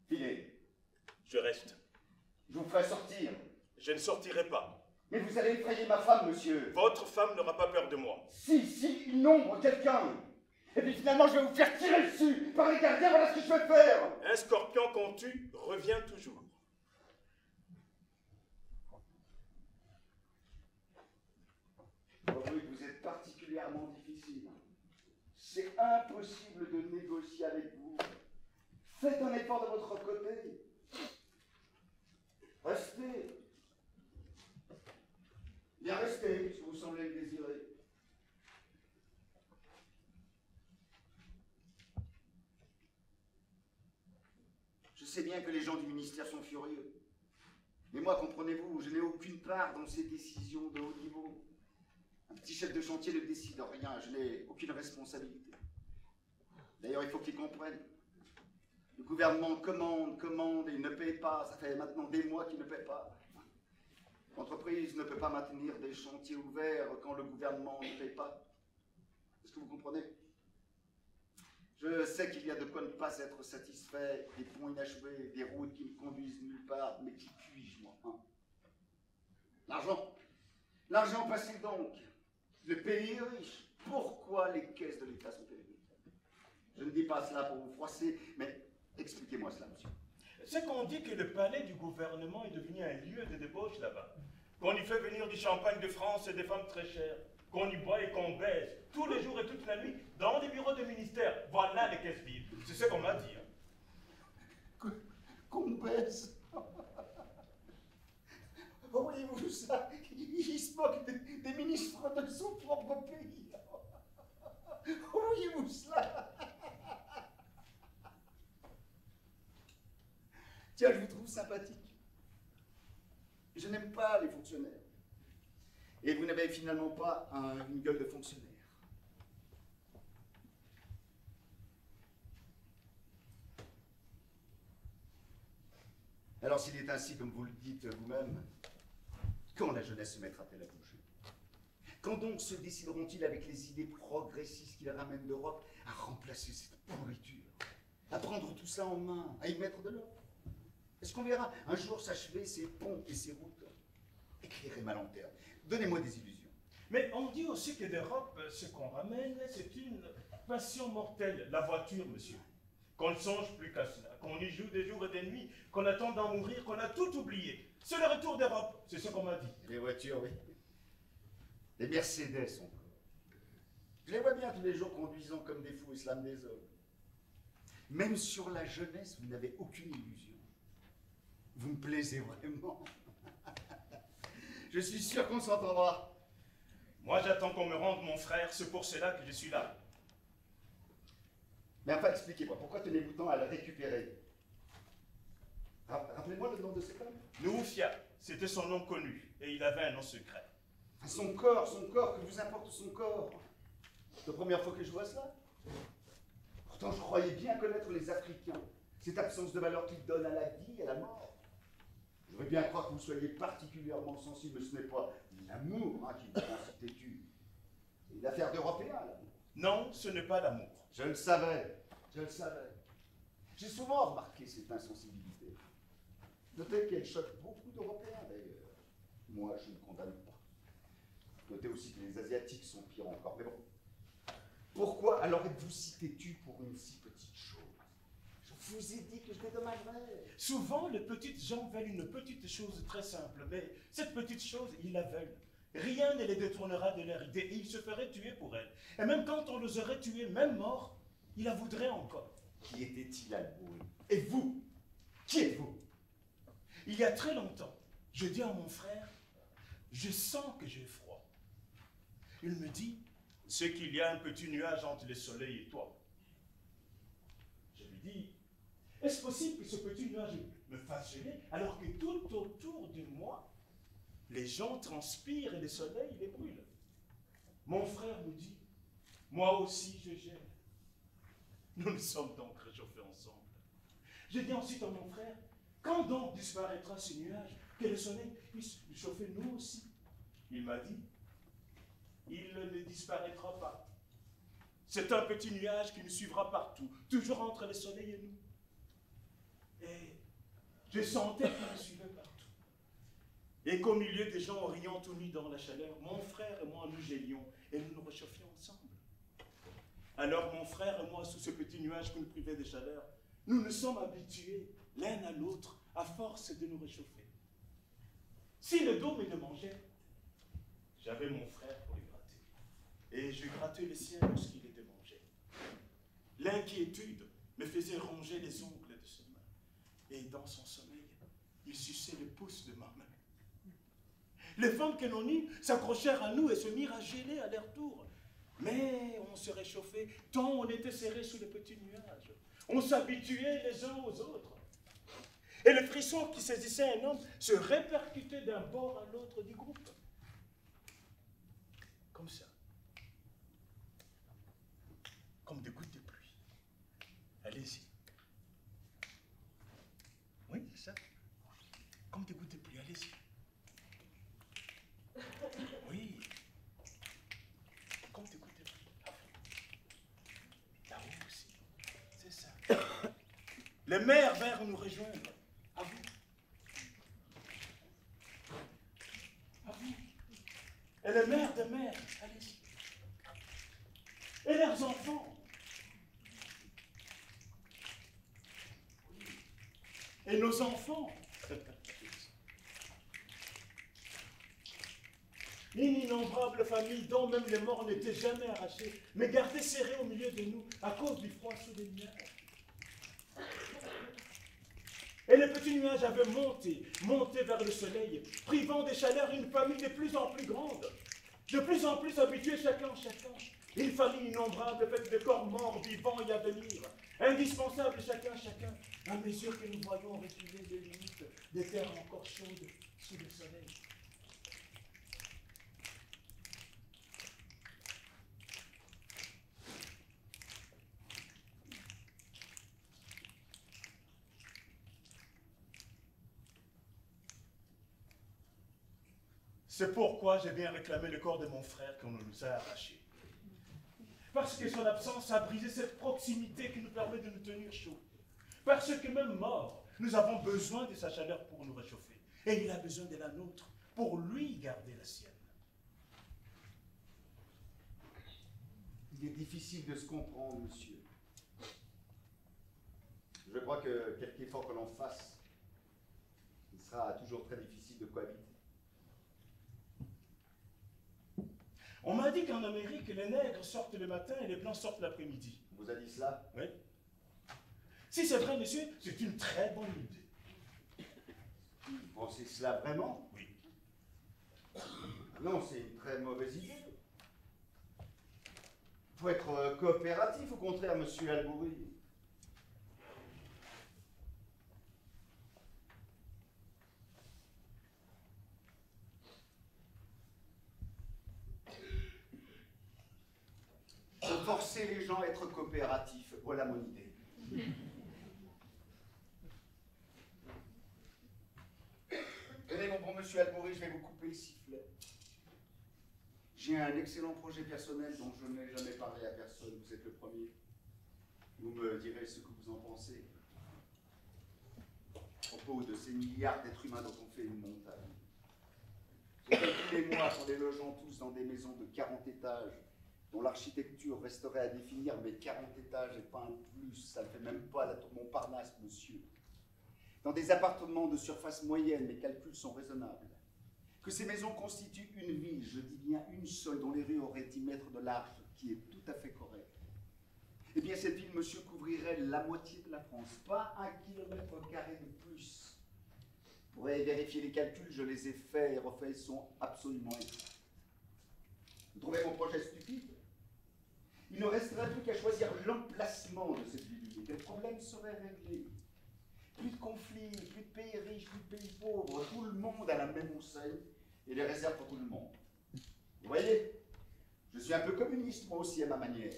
Filez. Je reste. Je vous ferai sortir. Je ne sortirai pas. Mais vous allez effrayer ma femme, monsieur. Votre femme n'aura pas peur de moi. Si, si, une ombre, quelqu'un. Et puis finalement, je vais vous faire tirer dessus par les gardiens, voilà ce que je vais faire. Un scorpion qu'on tue revient toujours. Vous êtes particulièrement difficile. C'est impossible de négocier avec vous. Faites un effort de votre côté. Restez. Bien restez, si vous semblez le désirer. Je sais bien que les gens du ministère sont furieux. Mais moi, comprenez-vous, je n'ai aucune part dans ces décisions de haut niveau. Un petit chef de chantier ne décide rien, je n'ai aucune responsabilité. D'ailleurs, il faut qu'ils comprennent. Le gouvernement commande, commande et il ne paye pas. Ça fait maintenant des mois qu'il ne paye pas. L'entreprise ne peut pas maintenir des chantiers ouverts quand le gouvernement ne paye pas. Est-ce que vous comprenez? Je sais qu'il y a de quoi ne pas être satisfait, des ponts inachevés, des routes qui ne conduisent nulle part, mais qui puis-je, moi hein L'argent L'argent passe donc Le pays est riche. Pourquoi les caisses de l'État sont élevées Je ne dis pas cela pour vous froisser, mais expliquez-moi cela, monsieur. C'est qu'on dit que le palais du gouvernement est devenu un lieu de débauche là-bas. Qu'on y fait venir du champagne de France et des femmes très chères. Qu'on y boit et qu'on baise tous les jours et toute la nuit dans des bureaux de ministère. Voilà les caisses vides. C'est ce qu'on m'a dit. hein. Qu'on baisse *laughs* Voyez-vous ça? Il se moque des, des ministres de son propre pays. *laughs* Voyez-vous cela? *laughs* Tiens, je vous trouve sympathique. Je n'aime pas les fonctionnaires. Et vous n'avez finalement pas un- une gueule de fonctionnaire. Alors s'il est ainsi, comme vous le dites vous-même, quand la jeunesse se mettra-t-elle à bouger? Quand donc se décideront-ils avec les idées progressistes qu'ils ramènent d'Europe à remplacer cette pourriture? À prendre tout ça en main, à y mettre de l'ordre Est-ce qu'on verra un jour s'achever ces ponts et ces routes Éclairez ma lanterne, donnez-moi des illusions. Mais on dit aussi que d'Europe, ce qu'on ramène, c'est une passion mortelle, la voiture, monsieur. Qu'on ne songe plus qu'à cela, qu'on y joue des jours et des nuits, qu'on attend d'en mourir, qu'on a tout oublié. C'est le retour d'Europe, c'est ce qu'on m'a dit. Les voitures, oui. Les Mercedes encore. Je les vois bien tous les jours conduisant comme des fous islam des hommes. Même sur la jeunesse, vous n'avez aucune illusion. Vous me plaisez vraiment. Je suis sûr qu'on s'entendra. Moi, j'attends qu'on me rende mon frère, c'est pour cela que je suis là. Mais enfin, expliquez-moi, pourquoi tenez-vous tant à le récupérer? Ra- Rappelez-moi le nom de cet homme. Noufia, c'était son nom connu, et il avait un nom secret. Son corps, son corps, que vous importe son corps? C'est la première fois que je vois cela. Pourtant, je croyais bien connaître les Africains. Cette absence de valeur qu'ils donnent à la vie à la mort. Je veux bien croire que vous soyez particulièrement sensible, mais ce n'est pas l'amour hein, qui vous têtu. C'est une affaire d'Européens, l'amour. Non, ce n'est pas l'amour. Je le savais, je le savais. J'ai souvent remarqué cette insensibilité. Notez qu'elle choque beaucoup d'Européens, d'ailleurs. Moi, je ne condamne pas. Notez aussi que les Asiatiques sont pires encore. Mais bon, pourquoi alors êtes-vous si têtu pour une si Je vous ai dit que je dédommagerais. Souvent, les petites gens veulent une petite chose très simple, mais cette petite chose, ils la veulent. Rien ne les détournera de leur idée et ils se feraient tuer pour elle. Et même quand on les aurait tués, même morts, ils la voudraient encore. Qui était-il à Et vous? Qui êtes-vous? Il y a très longtemps, je dis à mon frère, je sens que j'ai froid. Il me dit, c'est qu'il y a un petit nuage entre le soleil et toi. Je lui dis, est-ce possible que ce petit nuage me fasse geler alors que tout autour de moi, les gens transpirent et le soleil les brûle? Mon frère me dit, moi aussi je gèle. Nous nous sommes donc réchauffés ensemble. Je dis ensuite à mon frère, quand donc disparaîtra ce nuage, que le soleil puisse nous chauffer nous aussi? Il m'a dit, il ne disparaîtra pas. C'est un petit nuage qui nous suivra partout, toujours entre le soleil et nous. Je sentais qu'il nous suivait partout. Et qu'au milieu des gens riant tout dans la chaleur, mon frère et moi nous gélions et nous nous réchauffions ensemble. Alors mon frère et moi, sous ce petit nuage qui nous privait de chaleur, nous nous sommes habitués l'un à l'autre à force de nous réchauffer. Si le dos me le mangeait, j'avais mon frère pour le gratter. Et je grattais le sien lorsqu'il était mangé. L'inquiétude me faisait ronger les ongles. Et dans son sommeil, il suçait le pouce de ma main. Les femmes eut s'accrochèrent à nous et se mirent à geler à leur tour. Mais on se réchauffait tant on était serrés sous le petit nuage. On s'habituait les uns aux autres. Et le frisson qui saisissait un homme se répercutait d'un bord à l'autre du groupe. Comme ça. Comme des gouttes de pluie. Allez-y. Les mères, merveilles nous rejoindre. À vous. À vous. Et les mères des mères, allez-y. Et leurs enfants. Et nos enfants. *laughs* Une innombrable famille dont même les morts n'étaient jamais arrachés, mais gardés serrés au milieu de nous à cause du froid sous les lumières. Et les petits nuages avaient monté, monté vers le soleil, privant des chaleurs une famille de plus en plus grande, de plus en plus habituée chacun chacun. Une famille innombrable faite de corps morts, vivants et à venir, indispensable chacun chacun, à mesure que nous voyons reculer les limites des terres encore chaudes sous le soleil. C'est pourquoi j'ai bien réclamé le corps de mon frère qu'on nous a arraché. Parce que son absence a brisé cette proximité qui nous permet de nous tenir chauds. Parce que même mort, nous avons besoin de sa chaleur pour nous réchauffer. Et il a besoin de la nôtre pour lui garder la sienne. Il est difficile de se comprendre, monsieur. Je crois que quelque effort que l'on fasse, il sera toujours très difficile de cohabiter. On m'a dit qu'en Amérique, les nègres sortent le matin et les blancs sortent l'après-midi. On vous a dit cela? Oui. Si c'est vrai, monsieur, c'est une très bonne idée. Vous pensez cela vraiment? Oui. Non, c'est une très mauvaise idée. Il faut être euh, coopératif, au contraire, monsieur Albouri. Faut forcer les gens être coopératifs. Voilà mon idée. Tenez, mon bon monsieur Albouri, je vais vous couper le sifflet. J'ai un excellent projet personnel dont je n'ai jamais parlé à personne. Vous êtes le premier. Vous me direz ce que vous en pensez. À propos de ces milliards d'êtres humains dont on fait une montagne. Vous calculez moi en les logeant tous dans des maisons de 40 étages, dont l'architecture resterait à définir, mais 40 étages et pas un plus, ça ne fait même pas la tour Montparnasse, monsieur. Dans des appartements de surface moyenne, les calculs sont raisonnables. Que ces maisons constituent une ville, je dis bien une seule, dont les rues auraient 10 mètres de large, qui est tout à fait correct. Eh bien, cette ville, monsieur, couvrirait la moitié de la France, pas un kilomètre carré de plus. Vous pourrez vérifier les calculs, je les ai faits et refaits, ils sont absolument exacts. Vous trouvez mon projet stupide? Il ne resterait plus qu'à choisir l'emplacement de cette et le problème serait réglé. Plus de conflits, plus de pays riches, plus de pays pauvres, tout le monde a la même enseigne et les réserves pour tout le monde. Vous voyez? Je suis un peu communiste moi aussi à ma manière.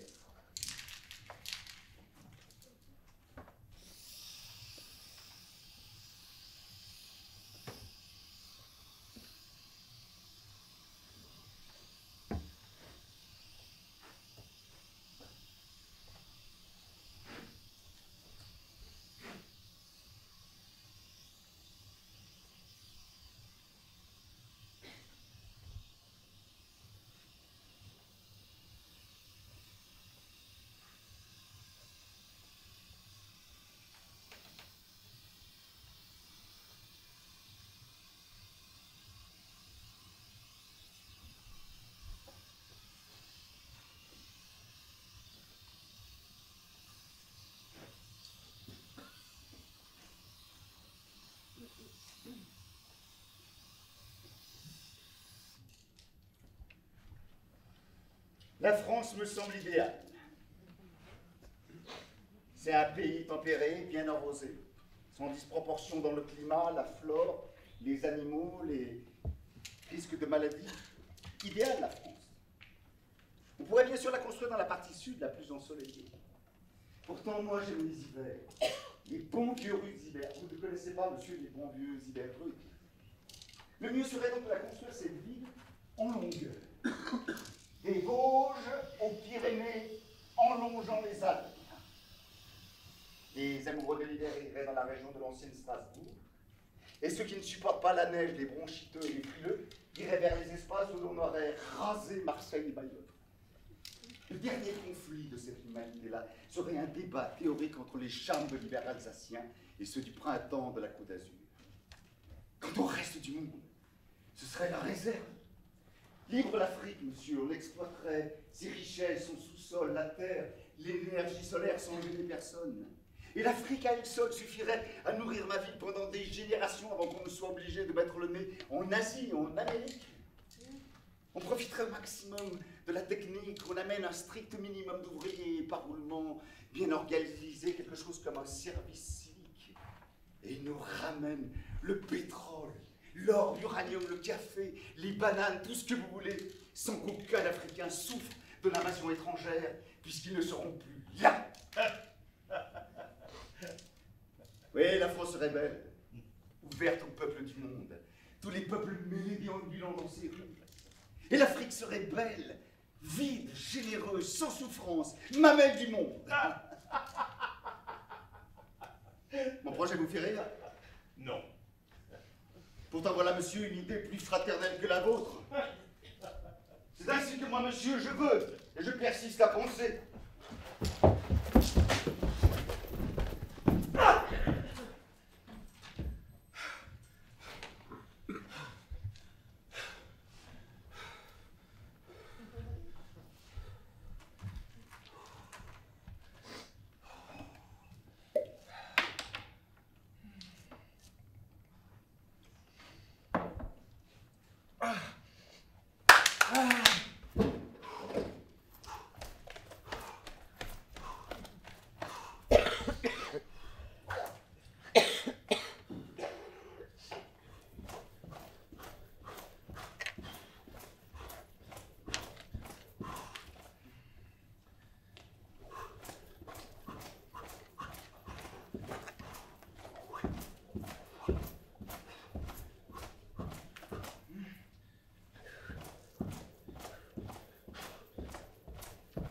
La France me semble idéale. C'est un pays tempéré, bien arrosé, sans disproportion dans le climat, la flore, les animaux, les risques de maladie. Idéal, la France. On pourrait bien sûr la construire dans la partie sud, la plus ensoleillée. Pourtant, moi, j'aime les hivers. Les bons vieux rudes hivers. Vous ne connaissez pas, monsieur, les bons vieux hivers rudes. Le mieux serait donc de la construire, cette ville, en longueur des Vosges aux Pyrénées en longeant les Alpes. Les amoureux de l'hiver iraient dans la région de l'ancienne Strasbourg. Et ceux qui ne supportent pas la neige, les bronchiteux et les frileux, iraient vers les espaces où l'on aurait rasé Marseille et Bayonne. Le dernier conflit de cette humanité-là serait un débat théorique entre les charmes de l'hiver alsacien et ceux du printemps de la Côte d'Azur. Quant au reste du monde, ce serait la réserve. Libre l'Afrique, monsieur, on exploiterait ses richesses, son sous-sol, la terre, l'énergie solaire sans gêner personne. Et l'Afrique à elle seule suffirait à nourrir ma vie pendant des générations avant qu'on ne soit obligé de mettre le nez en Asie, en Amérique. On profiterait au maximum de la technique, on amène un strict minimum d'ouvriers par bien organisé, quelque chose comme un service civique. Et il nous ramène le pétrole, l'or, l'uranium, le café, les bananes, tout ce que vous voulez, sans qu'aucun Africain souffre de l'invasion étrangère, puisqu'ils ne seront plus là. *laughs* Oui, la France serait belle, ouverte au peuple du monde, tous les peuples mêlés déambulant dans ses rues. Et l'Afrique serait belle, vide, généreuse, sans souffrance, mamelle du monde. *laughs* Mon projet vous fait rire? Non. Pourtant voilà, monsieur, une idée plus fraternelle que la vôtre. C'est ainsi que moi, monsieur, je veux, et je persiste à penser.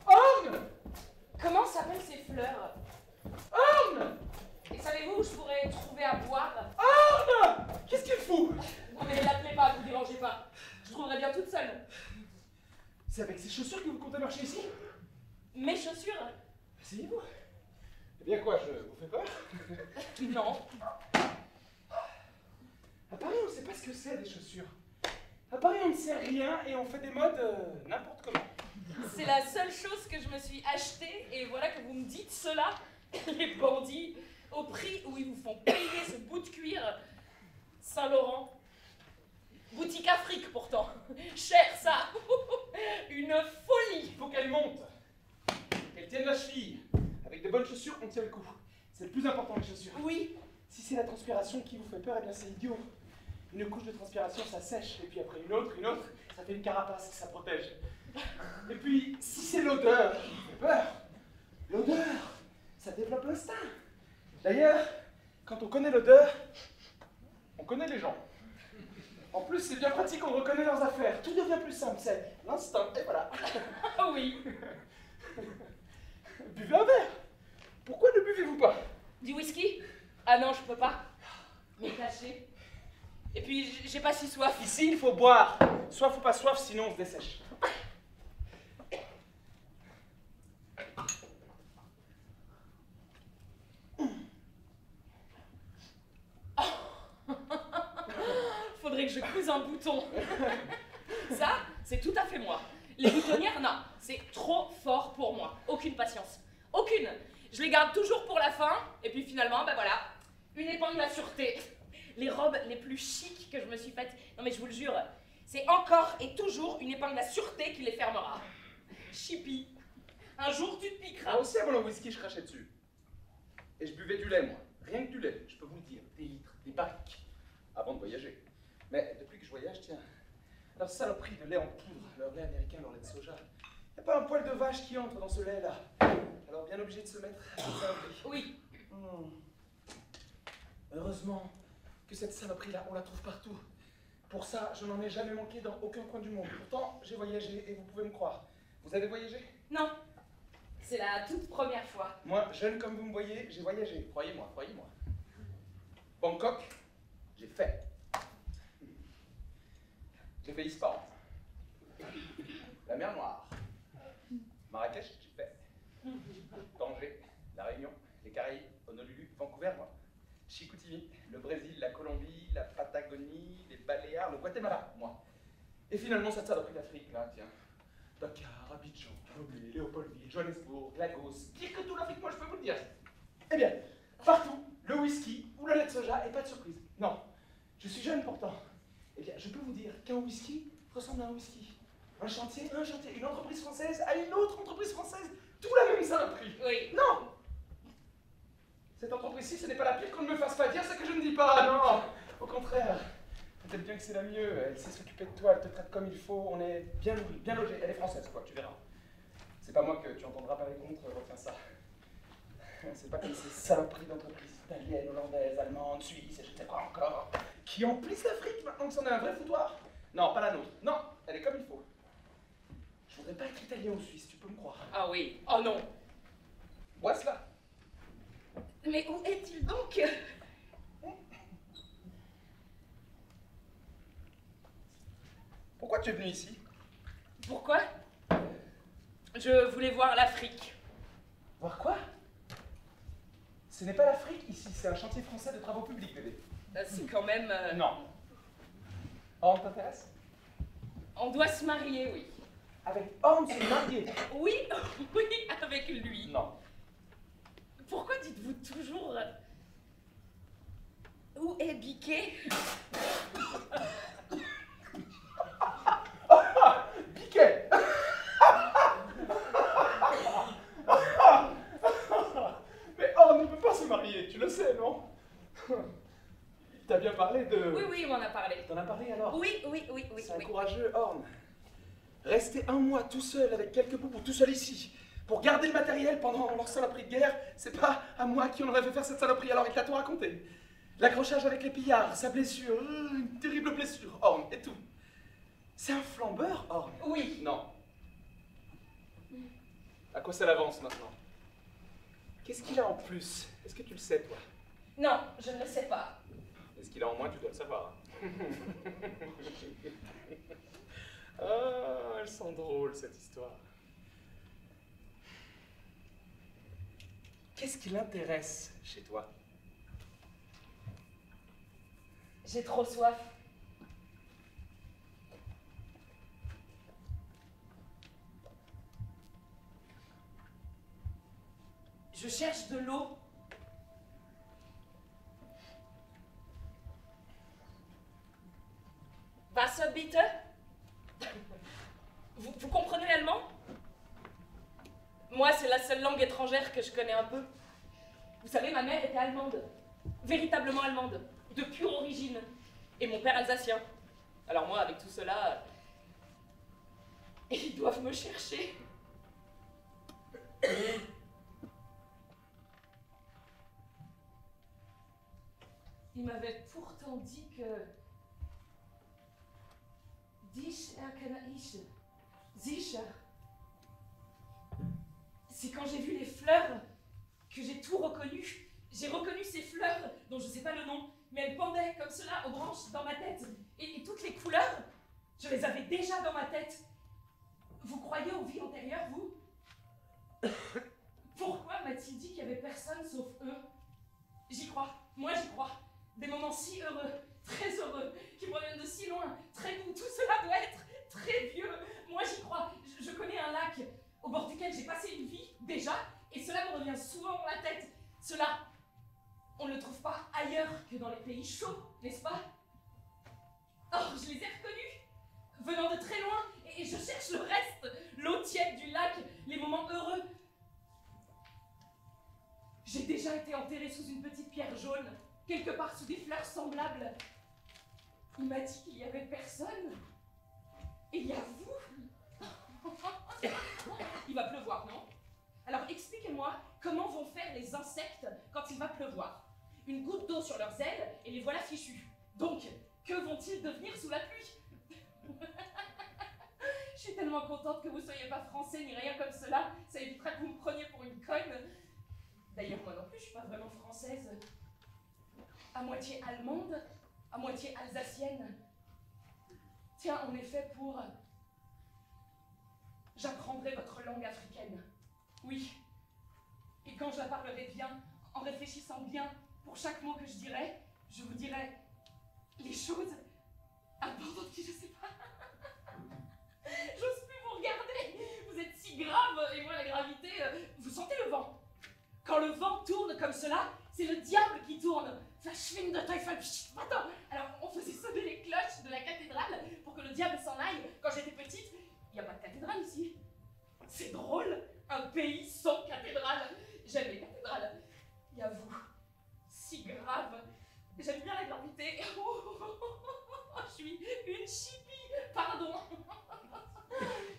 Orne Comment s'appellent ces fleurs Orne Et savez-vous où je pourrais trouver à boire Orne Qu'est-ce qu'il fout Non mais l'appelez pas, vous dérangez pas. Je trouverai bien toute seule. C'est avec ces chaussures que vous comptez marcher ici Mes chaussures Asseyez-vous. Eh bien quoi, je vous fais peur Non. À Paris, on ne sait pas ce que c'est des chaussures. À Paris, on ne sait rien et on fait des modes euh, n'importe comment. C'est la seule chose que je me suis achetée et voilà que vous me dites cela, les bandits, prix où ils vous font payer ce bout de cuir. Saint-Laurent. Boutique Afrique pourtant. Cher ça. Une folie. Il faut qu'elle monte. Qu'elle tienne la cheville. Avec de bonnes chaussures, on tient le coup. C'est le plus important, les chaussures. Oui. Si c'est la transpiration qui vous fait peur, eh bien c'est idiot. Une couche de transpiration, ça sèche, et puis après une autre, une autre, ça fait une carapace, ça protège. Et puis, si c'est l'odeur qui vous fait peur, l'odeur, ça développe l'instinct. D'ailleurs, quand on connaît l'odeur, on connaît les gens. En plus, c'est bien pratique, on reconnaît leurs affaires. Tout devient plus simple, c'est l'instinct, et voilà. Ah oui. *laughs* Buvez un verre. Pourquoi ne buvez-vous pas? Du whisky? Ah non, je peux pas. Mais caché. Et puis j'ai pas si soif. Ici, il faut boire. Soif ou pas soif, sinon on se dessèche. Couse un bouton. *laughs* Ça, c'est tout à fait moi. Les boutonnières, non. C'est trop fort pour moi. Aucune patience. Aucune. Je les garde toujours pour la fin. Et puis finalement, ben voilà. Une épingle à sûreté. Les robes les plus chics que je me suis faites. Non mais je vous le jure. C'est encore et toujours une épingle à sûreté qui les fermera. Chippy. Un jour tu te piqueras. Moi aussi, avant le whisky, je crachais dessus. Et je buvais du lait, moi. Rien que du lait, je peux vous le dire. Des litres, des barriques. Avant de voyager. Mais depuis que je voyage, tiens. Leur saloperie de lait en poudre, leur lait américain, leur lait de soja. Y a pas un poil de vache qui entre dans ce lait-là. Alors bien obligé de se mettre à saloperie. Oui. Hmm. Heureusement que cette saloperie-là, on la trouve partout. Pour ça, je n'en ai jamais manqué dans aucun coin du monde. Pourtant, j'ai voyagé et vous pouvez me croire. Vous avez voyagé? Non. C'est la toute première fois. Moi, jeune comme vous me voyez, j'ai voyagé. Croyez-moi, croyez-moi. Bangkok, j'ai fait. J'ai fait Ispan. La mer Noire. Marrakech, j'ai fait. Tanger, La Réunion, les Caraïbes, Honolulu, Vancouver, moi. Chicoutimi, le Brésil, la Colombie, la Patagonie, les Baléares, le Guatemala, moi. Et finalement, cette saloperie d'Afrique, là, tiens. Dakar, Abidjan, Lomé, Léopoldville, Johannesburg, Lagos, pire que tout l'Afrique, moi je peux vous le dire. Eh bien, partout, le whisky ou le lait de soja, et pas de surprise. Non, je suis jeune pourtant. Eh bien, je peux vous dire qu'un whisky ressemble à un whisky. Un chantier, un chantier. Une entreprise française à une autre entreprise française. Tout la même saloperie. Oui. Non Cette entreprise-ci, ce n'est pas la pire qu'on ne me fasse pas dire ce que je ne dis pas, non Au contraire. Peut-être bien que c'est la mieux. Elle sait s'occuper de toi, elle te traite comme il faut. On est bien, bien logé. Elle est française, quoi, tu verras. C'est pas moi que tu entendras parler contre, retiens ça. C'est pas comme ces saloperies d'entreprises italiennes, hollandaises, allemandes, suisses, et je ne sais pas encore, qui emplissent l'Afrique maintenant que c'en est un vrai foutoir. Non, pas la nôtre. Non, elle est comme il faut. Je voudrais pas être italien ou suisse, tu peux me croire. Ah oui. Oh non. Vois cela Mais où est-il donc? Pourquoi tu es venu ici? Pourquoi? Je voulais voir l'Afrique. Voir quoi? Ce n'est pas l'Afrique ici, c'est un chantier français de travaux publics, bébé. Euh, C'est quand même. euh, Non. Horn t'intéresse? On doit se marier, oui. Avec Horn se marier? Oui, *laughs* oui, avec lui. Non. Pourquoi dites-vous toujours. euh, Où est Biquet? *laughs* Piquet Mais Horn ne peut pas se marier, tu le sais, non? *laughs* Il t'a bien parlé de... Oui, oui, on en a parlé. T'en as parlé alors? Oui, oui, oui, oui. C'est un oui. courageux Horn. Rester un mois tout seul avec quelques poupous, tout seul ici, pour garder le matériel pendant leur saloperie de guerre, c'est pas à moi qui on aurait fait faire cette saloperie, alors il t'a tout raconté. L'accrochage avec les pillards, sa blessure, euh, une terrible blessure, Horn, et tout. C'est un flambeur, Horn Oui. Non. À quoi ça l'avance maintenant? Qu'est-ce qu'il a en plus? Est-ce que tu le sais, toi? Non, je ne le sais pas. Est-ce qu'il a en moins Tu dois le savoir. *laughs* ah, elles sont drôles, cette histoire. Qu'est-ce qui l'intéresse chez toi? J'ai trop soif. Je cherche de l'eau. Bitte? Vous, comprenez l'allemand? Moi, c'est la seule langue étrangère que je connais un peu. Vous savez, ma mère était allemande. Véritablement allemande. De pure origine. Et mon père alsacien. Alors moi, avec tout cela... *laughs* Ils doivent me chercher. Il m'avait pourtant dit que... Erkenne ich. Sicher. C'est quand j'ai vu les fleurs que j'ai tout reconnu. J'ai reconnu ces fleurs dont je ne sais pas le nom, mais elles pendaient comme cela aux branches dans ma tête. Et, et toutes les couleurs, je les avais déjà dans ma tête. Vous croyez aux vies antérieures, vous? *coughs* Pourquoi m'a-t-il dit qu'il n'y avait personne sauf eux? J'y crois, moi j'y crois. Des moments si heureux, très heureux, qui me reviennent de si loin, très doux. Tout cela doit être très vieux. Moi j'y crois. Je, connais un lac au bord duquel j'ai passé une vie déjà, et cela me revient souvent dans la tête. Cela, on ne le trouve pas ailleurs que dans les pays chauds, n'est-ce pas? Oh, je les ai reconnus, venant de très loin, et je cherche le reste, l'eau tiède du lac, les moments heureux. J'ai déjà été enterrée sous une petite pierre jaune, quelque part sous des fleurs semblables. Il m'a dit qu'il n'y avait personne. Et il y a vous. Il va pleuvoir, non? Alors expliquez-moi comment vont faire les insectes quand il va pleuvoir. Une goutte d'eau sur leurs ailes et les voilà fichus. Donc, que vont-ils devenir sous la pluie? Je suis tellement contente que vous soyez pas français ni rien comme cela. Ça évitera que vous me preniez pour une conne. D'ailleurs, moi non plus, je suis pas vraiment française. À moitié allemande, à moitié alsacienne. Tiens, on est fait pour j'apprendrai votre langue africaine. Oui. Et quand je la parlerai bien, en réfléchissant bien pour chaque mot que je dirai, je vous dirai les choses importantes que je sais pas. *laughs* J'ose plus vous regarder. Vous êtes si grave et moi la gravité. euh, Vous sentez le vent Quand le vent tourne comme cela, c'est le diable qui tourne. Verschwinde de Teufel. Attends. Alors on faisait sonner les cloches de la cathédrale pour que le diable s'en aille. Quand j'étais petite, il n'y a pas de cathédrale ici. C'est drôle, un pays sans cathédrale. J'aime les cathédrales. Et à vous, si grave. J'aime bien la gravité. *laughs* je suis une chipie. Pardon.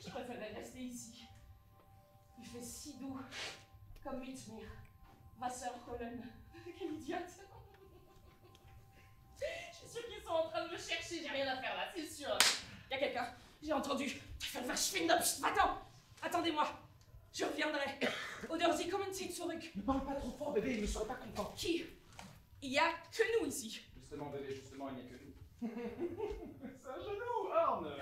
je préférerais rester ici. Il fait si doux, comme Mitmir, Wasserkollen. Quelle idiote. Je suis sûre qu'ils sont en train de me chercher. J'ai rien à faire là, c'est sûr. Il y a quelqu'un. J'ai entendu. Verschwinde. Psst, Attends. Attendez-moi. Je reviendrai. Oder Sie kommen Sie zurück. Ne parle pas trop fort, bébé, il ne serait pas content. Qui? Il y a que nous ici. Justement, bébé, justement, il n'y a que nous. *laughs* C'est un genou, Orne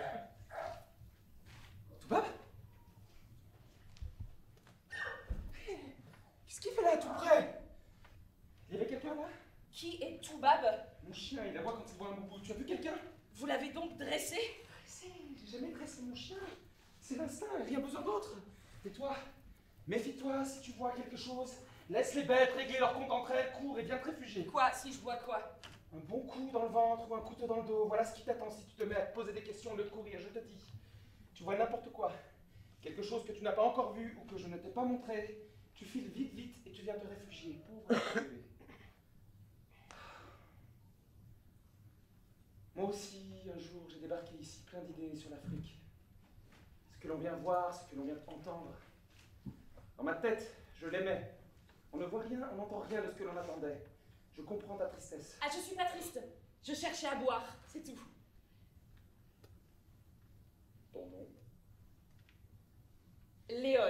Toubab Qu'est-ce qu'il fait là, tout près? Il y avait quelqu'un là? Qui est Toubab? Mon chien, il aboie quand il voit un boubou. Tu as vu quelqu'un? Vous l'avez donc dressé? Dressé J'ai jamais dressé mon chien. C'est l'instinct, rien besoin d'autre. Et toi? Méfie-toi si tu vois quelque chose. Laisse les bêtes régler leur compte entre elles, cours et viens te réfugier. Quoi? Si je vois quoi? Un bon coup dans le ventre ou un couteau dans le dos, voilà ce qui t'attend si tu te mets à te poser des questions au lieu de courir, je te dis. Tu vois n'importe quoi, quelque chose que tu n'as pas encore vu ou que je ne t'ai pas montré, tu files vite, vite et tu viens te réfugier. Pauvre Moi aussi, un jour, j'ai débarqué ici plein d'idées sur l'Afrique. Ce que l'on vient voir, ce que l'on vient entendre. Dans ma tête, je l'aimais. On ne voit rien, on n'entend rien de ce que l'on attendait. Je comprends ta tristesse. Ah, je suis pas triste. Je cherchais à boire, c'est tout. Ton nom, Léon.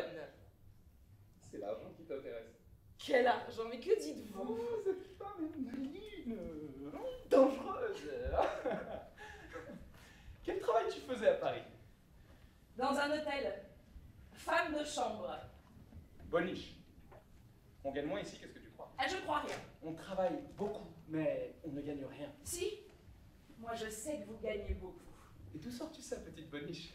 c'est l'argent qui t'intéresse. Quel argent, mais que dites-vous? Oh, cette femme est maligne, dangereuse. Quel travail tu faisais à Paris? Dans un hôtel. Femme de chambre. Boniche. On gagne moins ici, qu'est-ce que tu crois? Ah, je crois rien. On travaille beaucoup, mais on ne gagne rien. Si Moi, je sais que vous gagnez beaucoup. Et d'où sors-tu ça, petite Boniche?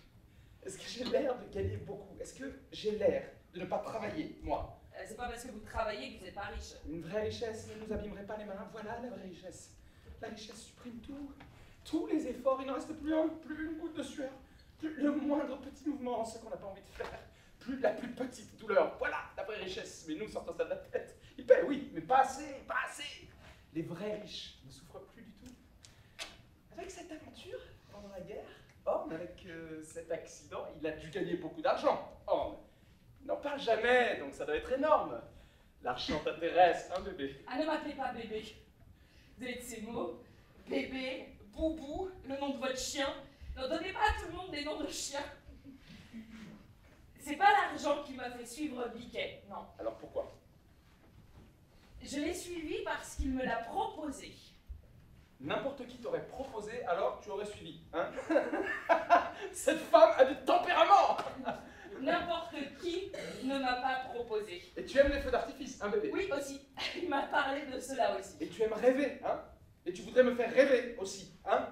Est-ce que j'ai l'air de gagner beaucoup? Est-ce que j'ai l'air de ne pas travailler, moi? Euh, C'est pas parce que vous travaillez que vous êtes pas riche. Une vraie richesse ne nous abîmerait pas les mains. Voilà la vraie richesse. La richesse supprime tout. Tous les efforts, il n'en reste plus un, plus une goutte de sueur, plus le moindre petit mouvement, ce qu'on n'a pas envie de faire, plus la plus petite douleur. Voilà la vraie richesse. Mais nous sortons ça de la tête. Ils paient, oui, mais pas assez, pas assez. Les vrais riches ne souffrent plus du tout. Avec cette aventure pendant la guerre, Horn, avec euh, cet accident, il a dû gagner beaucoup d'argent. Horn, il n'en parle jamais, donc ça doit être énorme. L'argent t'intéresse, hein, bébé? Ah, ne m'appelez pas bébé. Vous avez de ces mots Bébé, boubou, le nom de votre chien. Ne donnez pas à tout le monde des noms de chiens. C'est pas l'argent qui m'a fait suivre Biquet, non. Alors pourquoi? Je l'ai suivi parce qu'il me l'a proposé. N'importe qui t'aurait proposé, alors tu aurais suivi. Hein? *laughs* Cette femme a du tempérament N'importe qui ne m'a pas proposé. Et tu aimes les feux d'artifice, hein bébé Oui, aussi. Il m'a parlé de cela aussi. Et tu aimes rêver, hein? Et tu voudrais me faire rêver aussi, hein?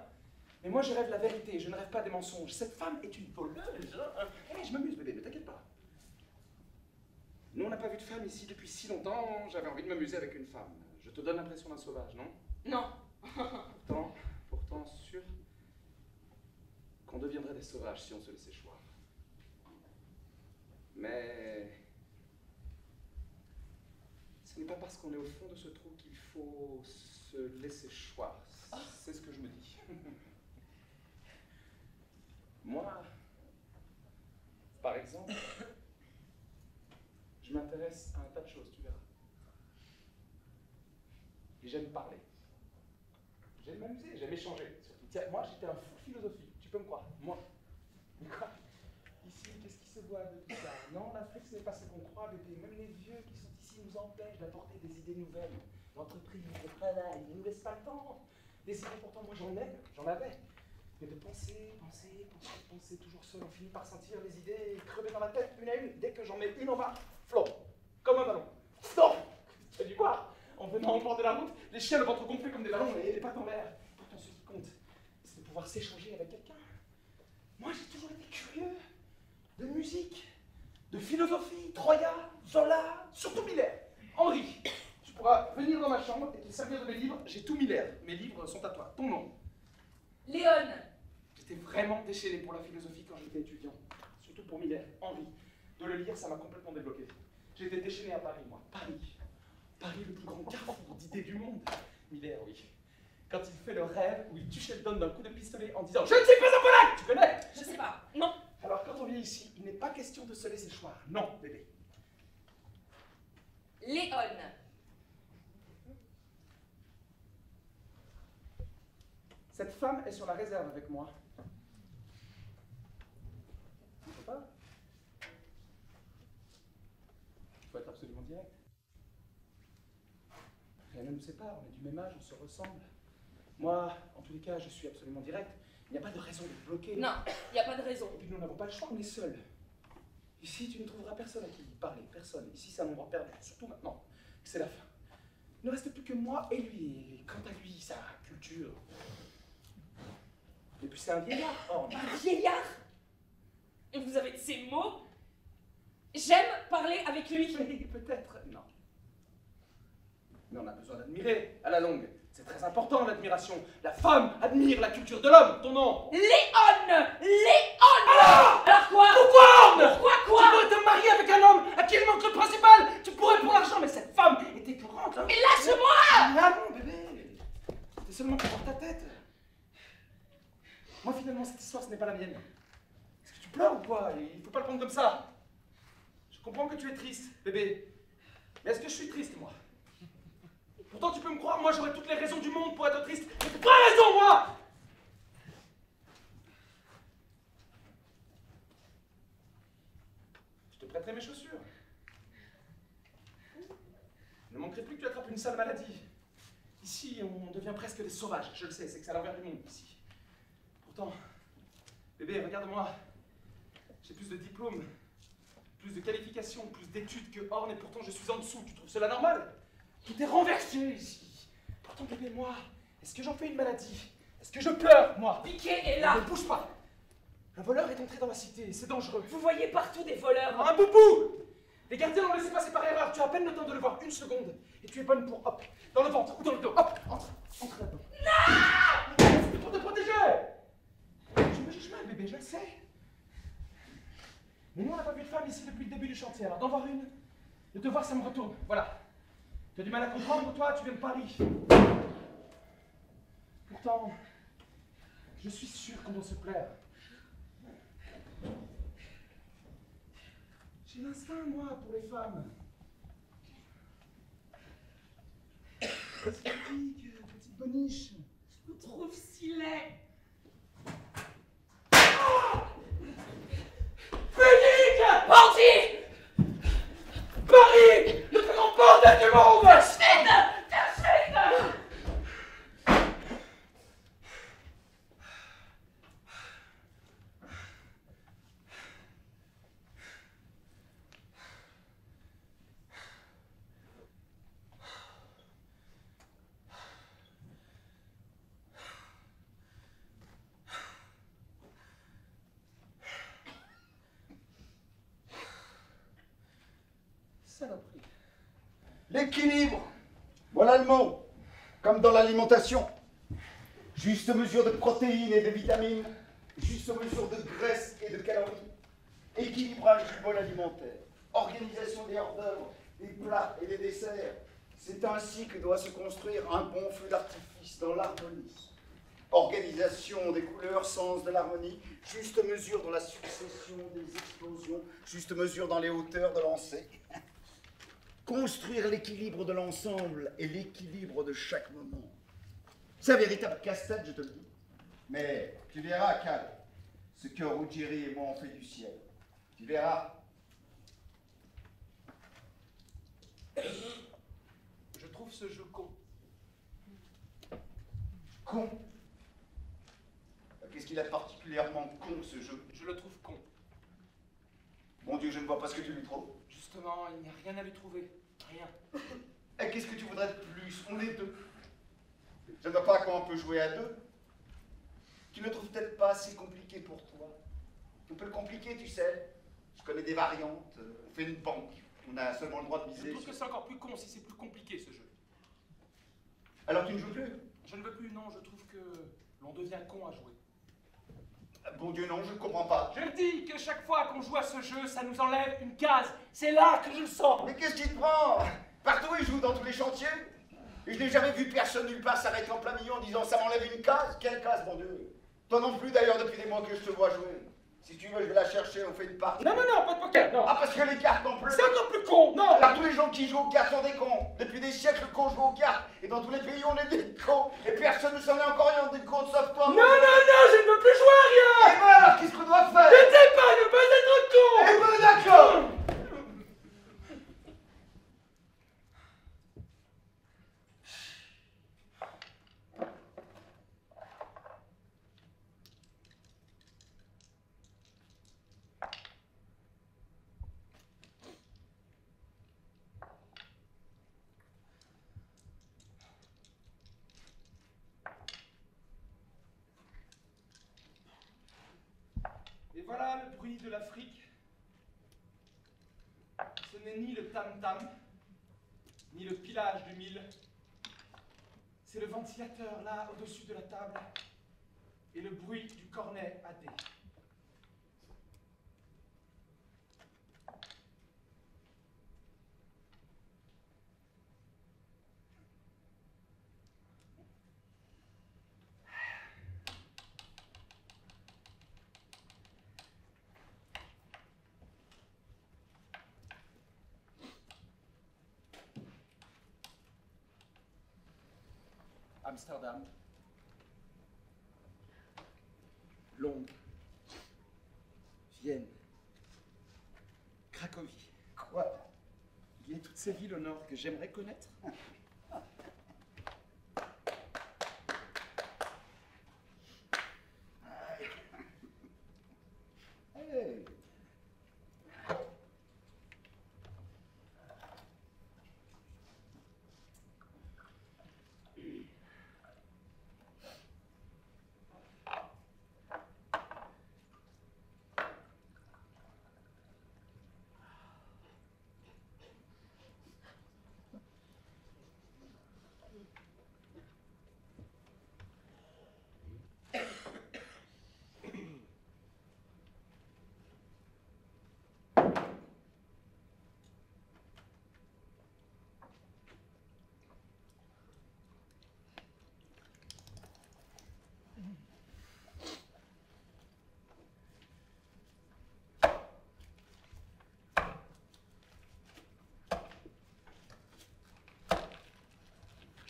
Mais moi je rêve la vérité, je ne rêve pas des mensonges. Cette femme est une voleuse, hein? Eh, je m'amuse bébé, ne t'inquiète pas. Nous on n'a pas vu de femme ici depuis si longtemps, j'avais envie de m'amuser avec une femme. Je te donne l'impression d'un sauvage, non? Non. Pourtant, pourtant sûr qu'on deviendrait des sauvages si on se laissait choir. Mais ce n'est pas parce qu'on est au fond de ce trou qu'il faut se laisser choir. C'est ce que je me dis. *laughs* Moi, par exemple, je m'intéresse à un tas de choses, tu verras. Et j'aime parler. J'aime m'amuser, j'aime échanger. Tiens, moi j'étais un fou de tu peux me croire. Moi. *laughs* se voit de tout ça Non, l'Afrique, ce n'est pas ce qu'on croit, bébé. Même les vieux qui sont ici nous empêchent d'apporter des idées nouvelles, d'entreprise, de travail. Ils ne nous laissent pas le temps. Des pourtant, moi j'en ai, j'en avais. Mais de penser, penser, penser, penser, toujours seul, on finit par sentir les idées crever dans la tête une à une. Dès que j'en mets une en bas, flop, comme un ballon. Flop *laughs* Tu as dû voir En venant au bord de la route, les chiens le ventre gonflé comme des ballons et les pattes en l'air. Pourtant, ce qui compte, c'est de pouvoir s'échanger avec quelqu'un. Moi, j'ai toujours été curieux de musique, de philosophie, Troya, Zola, surtout Miller. Henri, tu pourras venir dans ma chambre et te servir de mes livres. J'ai tout Miller. Mes livres sont à toi. Ton nom. Léon J'étais vraiment déchaîné pour la philosophie quand j'étais étudiant. Surtout pour Miller, Henri. De le lire, ça m'a complètement débloqué. Été déchaîné à Paris, moi. Paris. Paris, le plus grand carrefour d'idées du monde. Miller, oui. Quand il fait le rêve où il tue Sheldon d'un coup de pistolet en disant Je ne suis pas un polac Tu connais? Je sais pas. Non. Alors quand on vient ici, il n'est pas question de se laisser choir. Non, bébé. Léon. Cette femme est sur la réserve avec moi. Tu peux pas Il faut être absolument direct. Rien ne nous sépare, on est du même âge, on se ressemble. Moi, en tous les cas, je suis absolument direct. Il n'y a pas de raison de te bloquer. Non, il n'y a pas de raison. Et puis nous n'avons pas le choix, on est seuls. Ici, tu ne trouveras personne à qui parler, personne. Ici, c'est un endroit perdu, surtout maintenant. C'est la fin. Il ne reste plus que moi et lui. Et quant à lui, sa culture. Et puis c'est un vieillard. *laughs* Oh, Un vieillard Et vous avez de ces mots J'aime parler avec lui. oui, peut-être, non. Mais on a besoin d'admirer, à la longue. C'est très important, l'admiration. La femme admire la culture de l'homme, ton nom. Léon Léon Alors quoi? Pourquoi Pourquoi Tu quoi pourrais te marier avec un homme à qui il manque le principal. Tu pourrais pour l'argent, mais cette femme est écœurante. hein. Mais lâche-moi Ah non, bébé C'est seulement pour ta tête. Moi, finalement, cette histoire, ce n'est pas la mienne. Est-ce que tu pleures ou quoi? Il faut pas le prendre comme ça. Je comprends que tu es triste, bébé. Mais est-ce que je suis triste, moi? Pourtant, tu peux me croire, moi, j'aurais toutes les raisons du monde pour être triste. Mais pas raison, moi Je te prêterai mes chaussures. Ne manquerait plus que tu attrapes une sale maladie. Ici, on devient presque des sauvages. Je le sais, c'est que à l'envers du monde, ici. Pourtant, bébé, regarde-moi. J'ai plus de diplômes, plus de qualifications, plus d'études que Horn, et pourtant je suis en dessous. Tu trouves cela normal? Tout est renversé ici. Pourtant, bébé, moi, est-ce que j'en fais une maladie? Est-ce que je pleure, moi? Piquet est là Ne bouge pas Un voleur est entré dans la cité, c'est dangereux. Vous voyez partout des voleurs Un boubou Les gardiens l'ont laissé passer par erreur. Tu as à peine le temps de le voir une seconde. Et tu es bonne pour, hop, dans le ventre ou dans le dos. Hop, entre, entre là-dedans. Non C'est pour te protéger? Je me juge mal, bébé, je le sais. Mais nous, on n'a pas vu de femme ici depuis le début du chantier. Alors d'en voir une, de te voir, ça me retourne. Voilà. Tu du mal à comprendre, toi, tu viens de Paris. Pourtant, je suis sûr qu'on doit se plaire. J'ai l'instinct, moi, pour les femmes. Fille, petite boniche. Je me trouve si laid Félix Bandit Paris grand bordel du monde Tachète Saloperie. L'équilibre. Voilà le mot. L'alimentation. Juste mesure de protéines et de vitamines. Juste mesure de graisse et de calories. Équilibrage du bol alimentaire. Organisation des hors d'œuvre, des plats et des desserts. C'est ainsi que doit se construire un bon feu d'artifice dans l'harmonie. Organisation des couleurs, sens de l'harmonie, juste mesure dans la succession des explosions, juste mesure dans les hauteurs de lancer. Construire l'équilibre de l'ensemble et l'équilibre de chaque moment. C'est un véritable casse-tête, je te le dis. Mais tu verras, Cal, ce que Ruggieri et moi on fait du ciel. Tu verras. Je trouve ce jeu con. Con? Qu'est-ce qu'il est particulièrement con ce jeu? Je le trouve con. Mon Dieu, je ne vois pas ce que tu lui trouves. Justement, il n'y a rien à lui trouver. Rien. Et qu'est-ce que tu voudrais de plus? On est deux. Je ne vois pas comment on peut jouer à deux. Tu ne trouves peut-être pas assez compliqué pour toi. On peut le compliquer, tu sais. Je connais des variantes. On fait une banque. On a seulement le droit de Je miser. trouve sur- que c'est encore plus con si c'est plus compliqué ce jeu. Alors tu ne joues plus? Je ne veux plus, non, je trouve que l'on devient con à jouer. Ah, Bon Dieu, non, je ne comprends pas. Je dis que chaque fois qu'on joue à ce jeu, ça nous enlève une case. C'est là que je le sens. Mais qu'est-ce qui te prend? Partout, ils jouent dans tous les chantiers. Et je n'ai jamais vu personne nulle part s'arrêter en plein milieu en disant ça m'enlève une case. Quelle case, mon Dieu? Toi non plus, d'ailleurs, depuis des mois que je te vois jouer. Si tu veux, je vais la chercher, on fait une partie. Non, non, non, pas de poker, non. Ah, parce que les cartes non plus. C'est encore plus con, non. Alors tous les gens qui jouent aux cartes sont des cons. Depuis des siècles qu'on joue aux cartes. Et dans tous les pays, on est des cons. Et personne ne s'en est encore rien des cons sauf toi. Non, non, non, je ne veux plus jouer à rien. Et ben alors, qu'est-ce qu'on doit faire? Je ne sais pas, ne pas être con. Eh ben d'accord Et voilà le bruit de l'Afrique. Ce n'est ni le tam-tam, ni le pilage du mille. C'est le ventilateur là au-dessus de la table et le bruit du cornet à dés. Amsterdam, Londres, Vienne, Cracovie. Quoi? Il y a toutes ces villes au nord que j'aimerais connaître?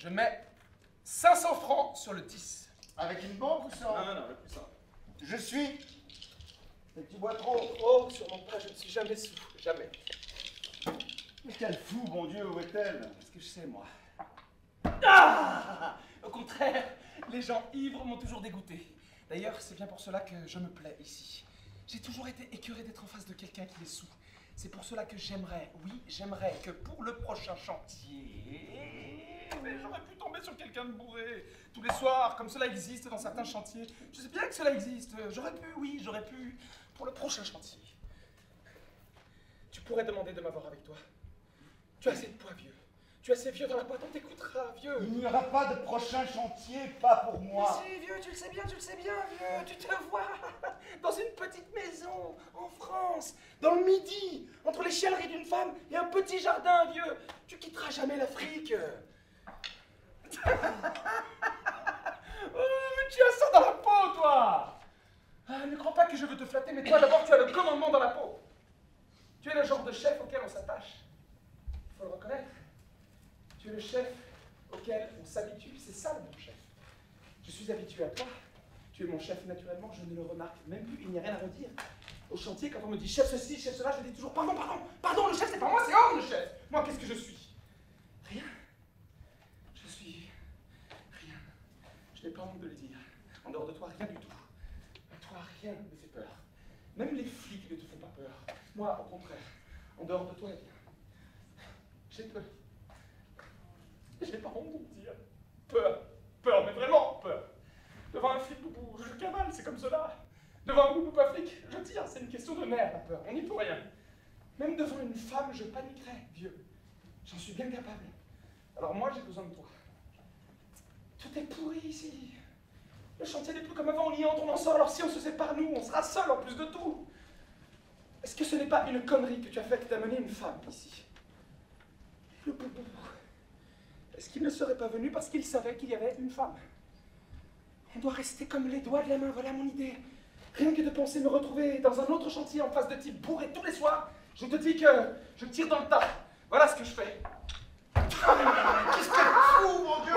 Je mets 500 francs sur le 10. Avec une banque ou sans non, non, le plus simple. Je suis. Mais tu bois trop. Oh, sûrement pas, je ne suis jamais sous. Jamais. Mais quel fou, bon Dieu, où est-elle? Qu'est-ce que je sais, moi? Ah Au contraire, les gens ivres m'ont toujours dégoûté. D'ailleurs, c'est bien pour cela que je me plais ici. J'ai toujours été écœuré d'être en face de quelqu'un qui est sous. C'est pour cela que j'aimerais, oui, j'aimerais que pour le prochain chantier. Mais j'aurais pu tomber sur quelqu'un de bourré tous les soirs, comme cela existe dans certains chantiers. Je sais bien que cela existe. J'aurais pu, oui, j'aurais pu. Pour le prochain chantier. Tu pourrais demander de m'avoir avec toi. Tu as assez de poids, vieux. Tu es assez vieux dans la boîte, on t'écoutera, vieux. Il n'y aura pas de prochain chantier, pas pour moi. Mais si, vieux, tu le sais bien, tu le sais bien, vieux. Tu te vois *laughs* dans une petite maison, en France, dans le Midi, entre les chienneries d'une femme et un petit jardin, vieux. Tu quitteras jamais l'Afrique. *laughs* oh, mais tu as ça dans la peau, toi ah, Ne crois pas que je veux te flatter, mais toi d'abord, tu as le commandement dans la peau. Tu es le genre de chef auquel on s'attache. Il faut le reconnaître. Tu es le chef auquel on s'habitue, c'est ça bon chef. Je suis habitué à toi. Tu es mon chef naturellement, je ne le remarque même plus, il n'y a rien à redire. Au chantier, quand on me dit chef ceci, chef cela, je dis toujours pardon, pardon, pardon, le chef c'est pas moi, c'est hors le chef. Moi, qu'est-ce que je suis? Rien. Je n'ai pas honte de le dire. En dehors de toi, rien du tout. Rien ne me fait peur. Même les flics ne te font pas peur. Moi, au contraire, en dehors de toi, j'ai peur. Je n'ai pas honte de le dire. Peur. Peur, mais vraiment peur. Devant un flic boubou, je cavale, c'est comme cela. Devant un boubou pas flic, je tire, c'est une question de nerfs, la peur. On n'y peut rien. Même devant une femme, je paniquerais, vieux. J'en suis bien capable. Alors moi, j'ai besoin de toi. Tout est pourri ici. Le chantier n'est plus comme avant, on y entre, on en sort. Alors si on se sépare, nous, on sera seuls en plus de tout. Est-ce que ce n'est pas une connerie que tu as faite d'amener une femme ici? Le boubou. Est-ce qu'il ne serait pas venu parce qu'il savait qu'il y avait une femme? On doit rester comme les doigts de la main, voilà mon idée. Rien que de penser me retrouver dans un autre chantier en face de type bourré tous les soirs, je te dis que je tire dans le tas. Voilà ce que je fais. *laughs* Qu'est-ce que fou, mon Dieu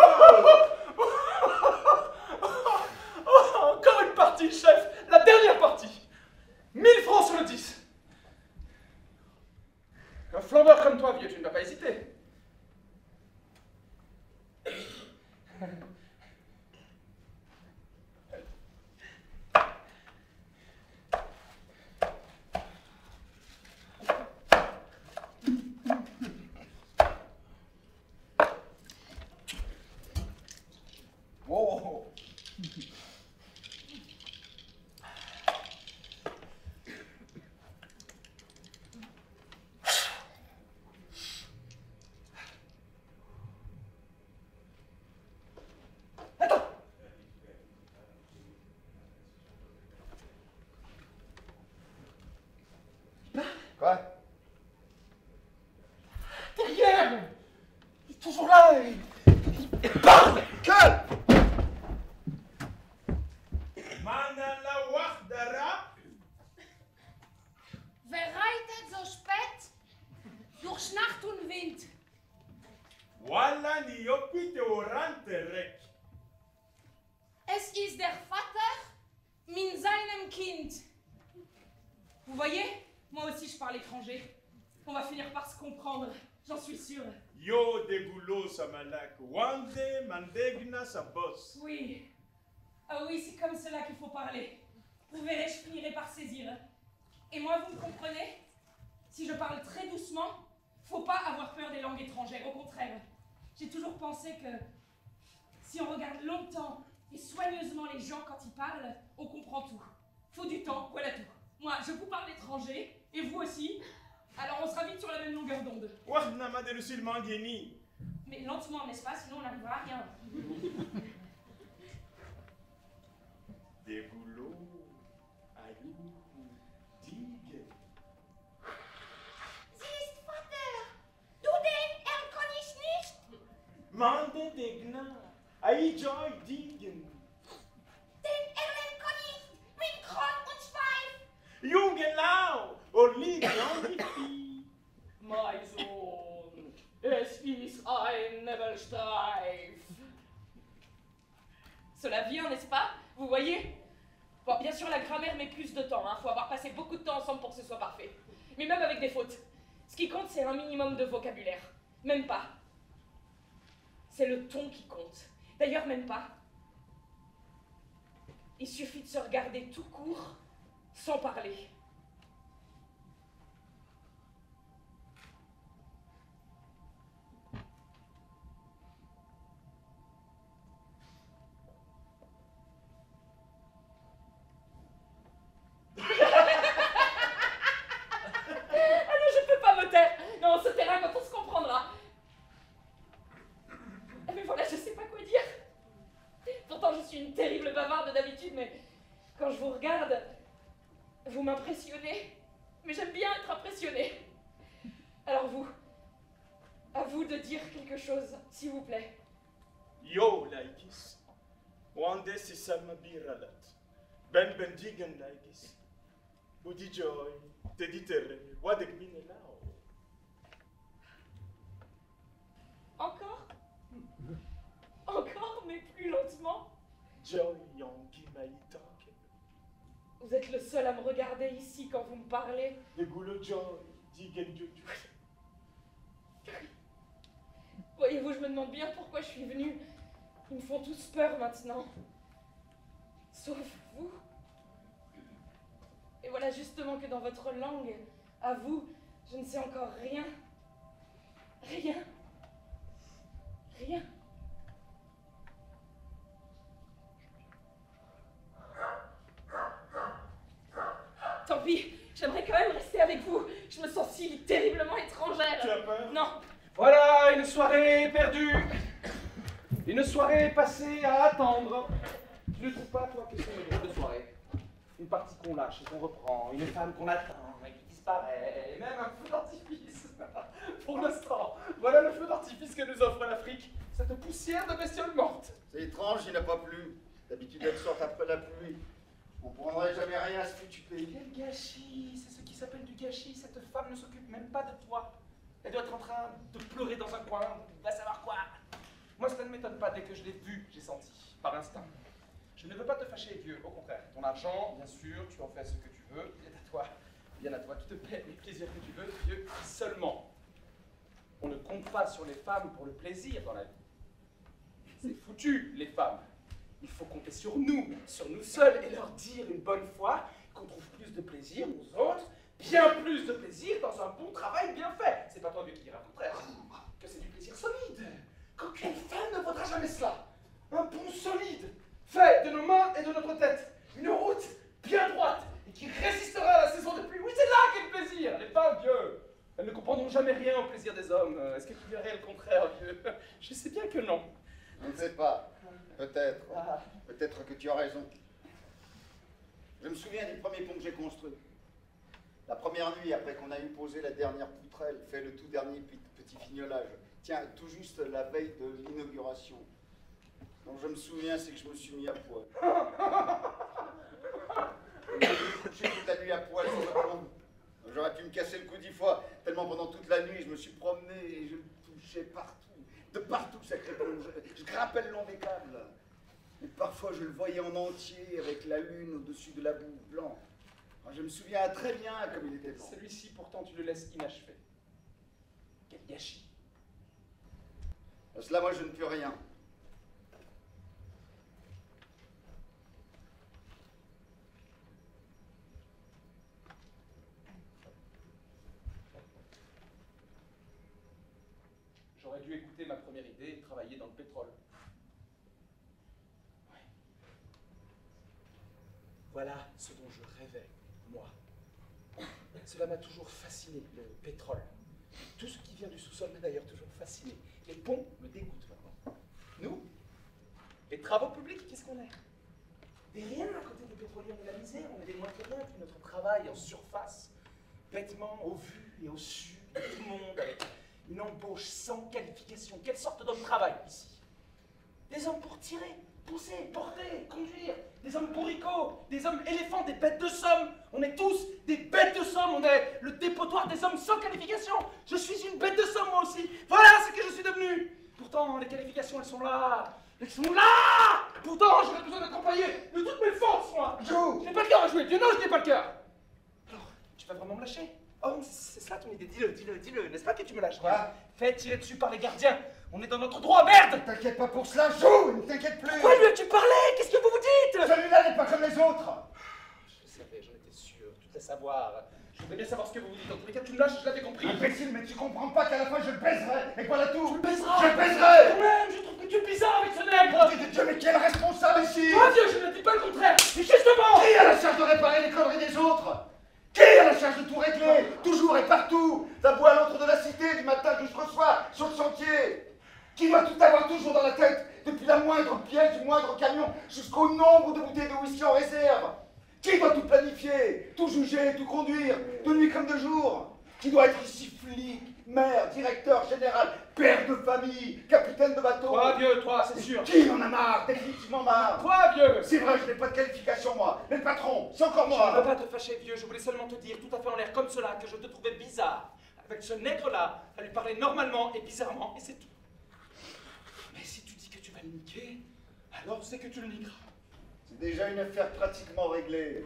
Encore une partie, chef. La dernière partie. 1000 francs sur le 10. Un flambeur comme toi, vieux, tu ne vas pas hésiter. Oh Attends Quoi Derrière Il est toujours là et... Calme Manala wahdara. Wer reitet so spät durch Nacht und Wind? Wala ni yopite orante rek. Es ist der Vater mit seinem Kind. Vous voyez Moi aussi je parle étranger. On va finir par se comprendre, j'en suis sûre. Yo de gulo sa malak. Wande mandegna sa boss. Oui. Ah oui, c'est comme cela qu'il faut parler. Vous verrez, je finirai par saisir. Et moi, vous me comprenez? Si je parle très doucement, faut pas avoir peur des langues étrangères. Au contraire, j'ai toujours pensé que si on regarde longtemps et soigneusement les gens quand ils parlent, on comprend tout. Faut du temps, voilà tout. Moi, je vous parle étranger, et vous aussi. Alors on sera vite sur la même longueur d'onde. Mais lentement, n'est-ce pas? Sinon on n'arrivera à rien. De gulo. Ayu. Dige. Sie ist Vater! Du den erkann ich nicht! Mande degna. Ai joy digen. Den Erlen kann ich mit Kron und Schweif! Jungenau. Fi. Mein Sohn, es ist ein Nebelstreif. Cela vient, n'est-ce pas? Vous voyez? Bon, bien sûr, la grammaire met plus de temps. Il faut avoir passé beaucoup de temps ensemble pour que ce soit parfait. Mais même avec des fautes. Ce qui compte, c'est un minimum de vocabulaire. Même pas. C'est le ton qui compte. D'ailleurs, même pas. Il suffit de se regarder tout court, sans parler. Ben ben digen laikis. Budi joy. Te ditere. Lao. Encore? Encore, mais plus lentement? Joy maitanke. Vous êtes le seul à me regarder ici quand vous me parlez. De gulo joy. Digen juju. Voyez-vous, je me demande bien pourquoi je suis venue. Ils me font tous peur maintenant. Sauf vous. Voilà justement que dans votre langue, à vous, je ne sais encore rien. Rien. Rien. Tant pis, j'aimerais quand même rester avec vous. Je me sens si terriblement étrangère. Tu as peur? Non, Voilà une soirée perdue. Une soirée passée à attendre. Tu ne trouves pas, toi, que c'est une drôle de soirée Une partie qu'on lâche et qu'on reprend, une femme qu'on attend et qui disparaît, et même un feu d'artifice. *laughs* Pour l'instant, voilà le feu d'artifice que nous offre l'Afrique. Cette poussière de bestioles mortes. C'est étrange, il n'a pas plu. D'habitude, elle sort après la pluie. On prendrait jamais rien à ce foutu pays. Quel gâchis C'est ce qui s'appelle du gâchis. Cette femme ne s'occupe même pas de toi. Elle doit être en train de pleurer dans un coin. Va savoir quoi Moi, ça ne m'étonne pas. Dès que je l'ai vue, j'ai senti, par instinct. Je ne veux pas te fâcher, vieux. Au contraire. Ton argent, bien sûr, tu en fais ce que tu veux. Bien à toi. Bien à toi. Tu te paies les plaisirs que tu veux, vieux. Seulement, on ne compte pas sur les femmes pour le plaisir dans la vie. C'est foutu, les femmes. Il faut compter sur nous, sur nous seuls, et leur dire une bonne fois qu'on trouve plus de plaisir aux autres, bien plus de plaisir dans un bon travail bien fait. C'est pas toi Dieu qui dira le contraire. Que c'est du plaisir solide. Qu'aucune femme ne vaudra jamais cela. Un pont solide, fait de nos mains et de notre tête. Une route bien droite et qui résistera à la saison de pluie. Oui, c'est là qu'est le plaisir. Les femmes, Dieu, elles ne comprendront jamais rien au plaisir des hommes. Euh, Est-ce que tu verrais le contraire, Dieu *laughs* Je sais bien que non. Je ne sais pas. Peut-être. Ah. Peut-être que tu as raison. Je me souviens du premier pont que j'ai construit. La première nuit, après qu'on a eu posé la dernière poutrelle, fait le tout dernier petit fignolage. Tiens, tout juste la veille de l'inauguration. Donc je me souviens, c'est que je me suis mis à poil. Je me suis couché toute la nuit à poil sur le. J'aurais pu me casser le cou dix fois, tellement pendant toute la nuit, je me suis promené et je touchais partout. De partout, sacré pont. Je, je grimpais le long des câbles. Et parfois, je le voyais en entier avec la lune au-dessus de la boue blanc. Alors, je me souviens très bien comme il était. Celui-ci, pourtant, tu le laisses inachevé. Quel gâchis. À cela, moi, je ne peux rien. J'aurais dû écouter ma première idée et travailler dans le pétrole. Ouais. Voilà ce dont je rêvais, moi. Cela m'a toujours fasciné, le pétrole. Tout ce qui vient du sous-sol m'a d'ailleurs toujours fasciné. Les ponts me dégoûtent maintenant. Nous, les travaux publics, qu'est-ce qu'on est Des rien à côté des pétroliers, on la misère, on est des moins que rien, puis notre travail en surface, bêtement au vu et au su de tout le monde, avec une embauche sans qualification. Quelle sorte d'homme travaille ici? Des hommes pour tirer, pousser, porter, conduire, des hommes bourricots, des hommes éléphants, des bêtes de somme. On est tous des bêtes de somme, on est le dépotoir des hommes sans qualification. Je suis une bête de somme moi aussi. Voilà ce que je suis devenu. Pourtant, les qualifications, elles sont là. Elles sont là. Pourtant, j'aurais besoin d'accompagner de toutes mes forces, moi. Joue Je n'ai pas le cœur à jouer, Dieu non, je n'ai pas le cœur. Alors, tu vas vraiment me lâcher? Oh, c'est c'est ça ton idée, dis-le, dis-le, dis-le, n'est-ce pas que tu me lâches? Quoi? Fais tirer dessus par les gardiens, on est dans notre droit, merde T'inquiète pas pour cela, joue Ne t'inquiète plus. Pourquoi lui as-tu parlé? Qu'est-ce que vous vous dites? Celui-là n'est pas comme les autres. Je le savais, j'en étais sûr, tu devais savoir. Je voudrais bien savoir ce que vous vous dites. En tous les cas, tu me lâches, je l'avais compris. Imbécile, mais tu comprends pas qu'à la fin je baiserai. Et voilà tout. Tu le baiseras. Je baiserai. Quand même, je trouve que tu es bizarre avec ce nègre. Dieu de Dieu, mais qui est le responsable ici? Toi, Dieu, je ne dis pas le contraire. Mais justement. Qui a la charge de réparer les conneries des autres? Qui a la charge de tout régler? Toujours et partout. La boue à l'entre de la cité, du matin jusqu'au soir, sur le chantier Qui doit tout avoir toujours dans la tête Depuis la moindre pièce du moindre camion jusqu'au nombre de bouteilles de whisky en réserve Qui doit tout planifier, tout juger, tout conduire, de nuit comme de jour? Qui doit être ici flic, maire, directeur général, père de famille, capitaine de bateau? Toi, vieux, toi, c'est sûr. Qui en a marre, définitivement marre Toi, vieux C'est vrai, je n'ai pas de qualification, moi. Mais le patron, c'est encore Je ne veux moi. pas te fâcher, vieux, je voulais seulement te dire, tout à fait en l'air comme cela, que je te trouvais bizarre. Avec ce nègre-là, à lui parler normalement et bizarrement, et c'est tout. Que alors c'est que tu le niqueras. C'est déjà une affaire pratiquement réglée.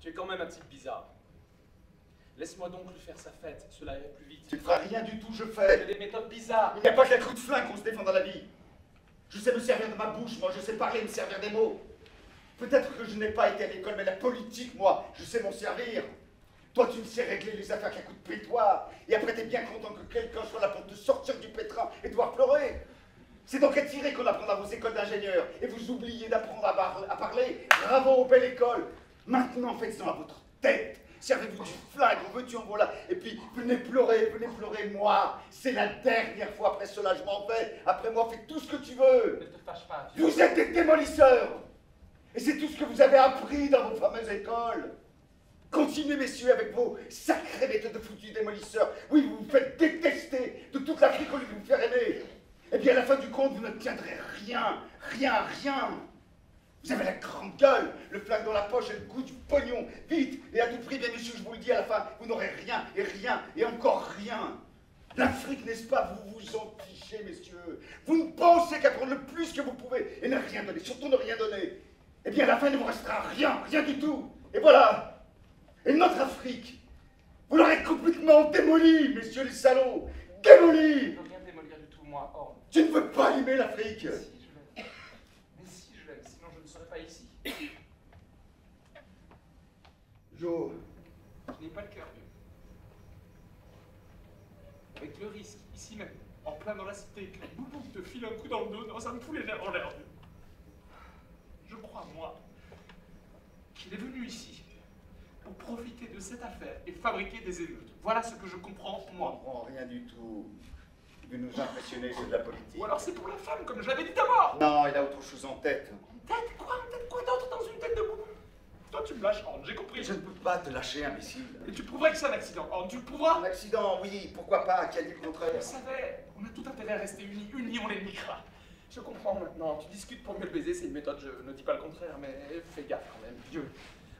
Tu es quand même un type bizarre. Laisse-moi donc lui faire sa fête, cela irait plus vite. Tu ne feras rien du tout, je fais. des méthodes bizarres. Il n'y a pas qu'à coup de flingue qu'on se défend dans la vie. Je sais me servir de ma bouche, moi, je sais parler, me servir des mots. Peut-être que je n'ai pas été à l'école, mais la politique, moi, je sais m'en servir. Toi, tu ne sais régler les affaires qu'à coup de pétoire. Et après, t'es bien content que quelqu'un soit là pour te sortir du pétrin et devoir pleurer. C'est donc à tirer qu'on apprend dans vos écoles d'ingénieurs. Et vous oubliez d'apprendre à, par- à parler. Bravo aux belles écoles. Maintenant, faites-en à votre tête. Servez-vous du flingue, en veux-tu, en voilà. Et puis, venez pleurer, venez pleurer, moi. C'est la dernière fois. Après cela, je m'en vais. Après moi, fais tout ce que tu veux. Ne te fâche pas. Vous êtes des démolisseurs Et c'est tout ce que vous avez appris dans vos fameuses écoles Continuez, messieurs, avec vos sacrées méthodes de foutus démolisseurs. Oui, vous vous faites détester de toute l'Afrique au lieu de vous faire aimer. Et bien, à la fin du compte, vous ne tiendrez rien, rien, rien. Vous avez la grande gueule, le flingue dans la poche et le goût du pognon. Vite, et à tout prix, bien messieurs, je vous le dis, à la fin, vous n'aurez rien, et rien, et encore rien. L'Afrique, n'est-ce pas, vous vous en fichez, messieurs. Vous ne pensez qu'à prendre le plus que vous pouvez et ne rien donner, surtout ne rien donner. Eh bien, à la fin, il ne vous restera rien, rien du tout. Et voilà. Et notre Afrique, vous l'aurez complètement démolie, messieurs les salauds. Je Démolie. veux rien démolir du tout, moi. Tu ne veux pas aimer l'Afrique. Si, je l'aime. Mais si, je l'aime, sinon je ne serais pas ici. Jo, Je n'ai pas le cœur vieux. Avec le risque, ici même, en plein dans la cité, que boubou te file un coup dans le dos dans un poulet l'air en l'air. Je crois, moi, qu'il est venu ici pour profiter de cette affaire et fabriquer des émeutes. Voilà ce que je comprends, je moi. comprends rien du tout. Veut nous impressionner, c'est de la politique. Ou alors c'est pour la femme, comme je l'avais dit d'abord. Non, il a autre chose en tête. En tête, quoi? En tête, quoi d'autre dans une tête de boubou Toi, tu me lâches, Horn, j'ai compris. Je ne peux pas te lâcher, imbécile. Et tu prouverais que c'est un accident. Horn, tu le prouveras? Un accident, oui, pourquoi pas, qui a dit le contraire On savait, on a tout intérêt à rester unis, unis on les niquera. Je comprends maintenant, tu discutes pour mieux le baiser, c'est une méthode, je ne dis pas le contraire, mais fais gaffe quand même, vieux.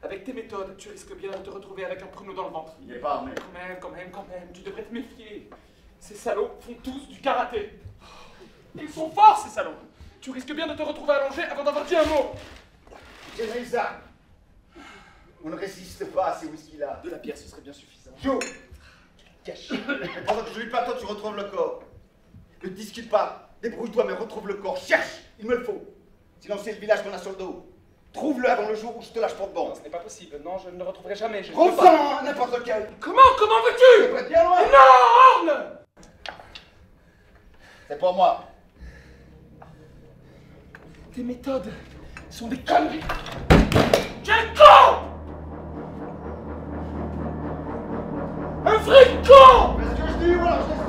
Avec tes méthodes, tu risques bien de te retrouver avec un pruneau dans le ventre. Il n'est pas armé. Quand même, quand même, quand même, tu devrais te méfier. Ces salauds font tous du karaté. Ils sont forts, ces salauds. Tu risques bien de te retrouver allongé avant d'avoir dit un mot. J'ai les armes. On ne résiste pas à ces whisky-là. De la bière, ce serait bien suffisant. Joe, Cache. Et pendant que je lui parle, toi, tu retrouves le corps. Ne discute pas. Débrouille-toi, mais retrouve le corps. Cherche, il me le faut. Sinon, c'est le village qu'on a sur le dos. Trouve-le avant le jour où je te lâche pour de Non, bon. ce n'est pas possible. Non, je ne le retrouverai jamais. Je pas. Reprends n'importe lequel. Comment Comment veux-tu Tu es bien loin. Non, Horn C'est pour moi. Tes méthodes sont des conneries. Quel con Un vrai con Fais ce que je dis alors je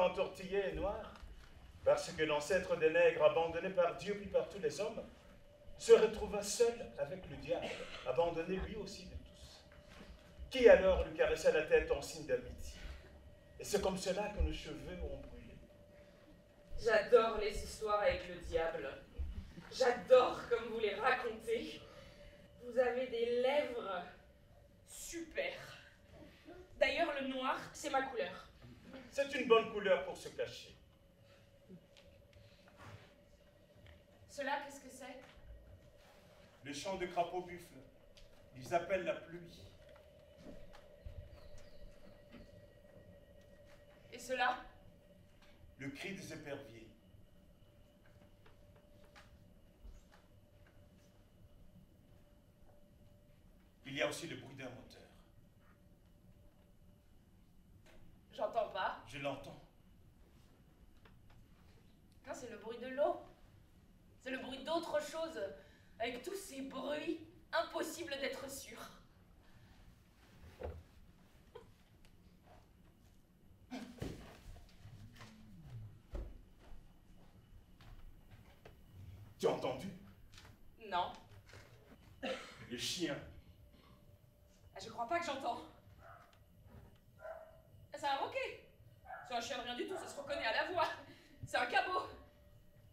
entortillés et noirs, parce que l'ancêtre des nègres, abandonné par Dieu puis par tous les hommes, se retrouva seul avec le diable, abandonné lui aussi de tous. Qui alors lui caressa la tête en signe d'amitié? Et c'est comme cela que nos cheveux ont brûlé. J'adore les histoires avec le diable. J'adore comme vous les racontez. Vous avez des lèvres super. D'ailleurs, le noir, c'est ma couleur. C'est une bonne couleur pour se cacher. Cela, qu'est-ce que c'est? Le chant de crapaud buffle, ils appellent la pluie. Et cela? Le cri des éperviers. Il y a aussi le bruit d'un moteur. J'entends pas. Je l'entends. Non, c'est le bruit de l'eau. C'est le bruit d'autre chose. Avec tous ces bruits, impossible d'être sûr. Tu as entendu? Non. Les chiens. Ah, Je crois pas que j'entends. C'est un roquet. C'est un chien de rien du tout, ça se reconnaît à la voix. C'est un cabot.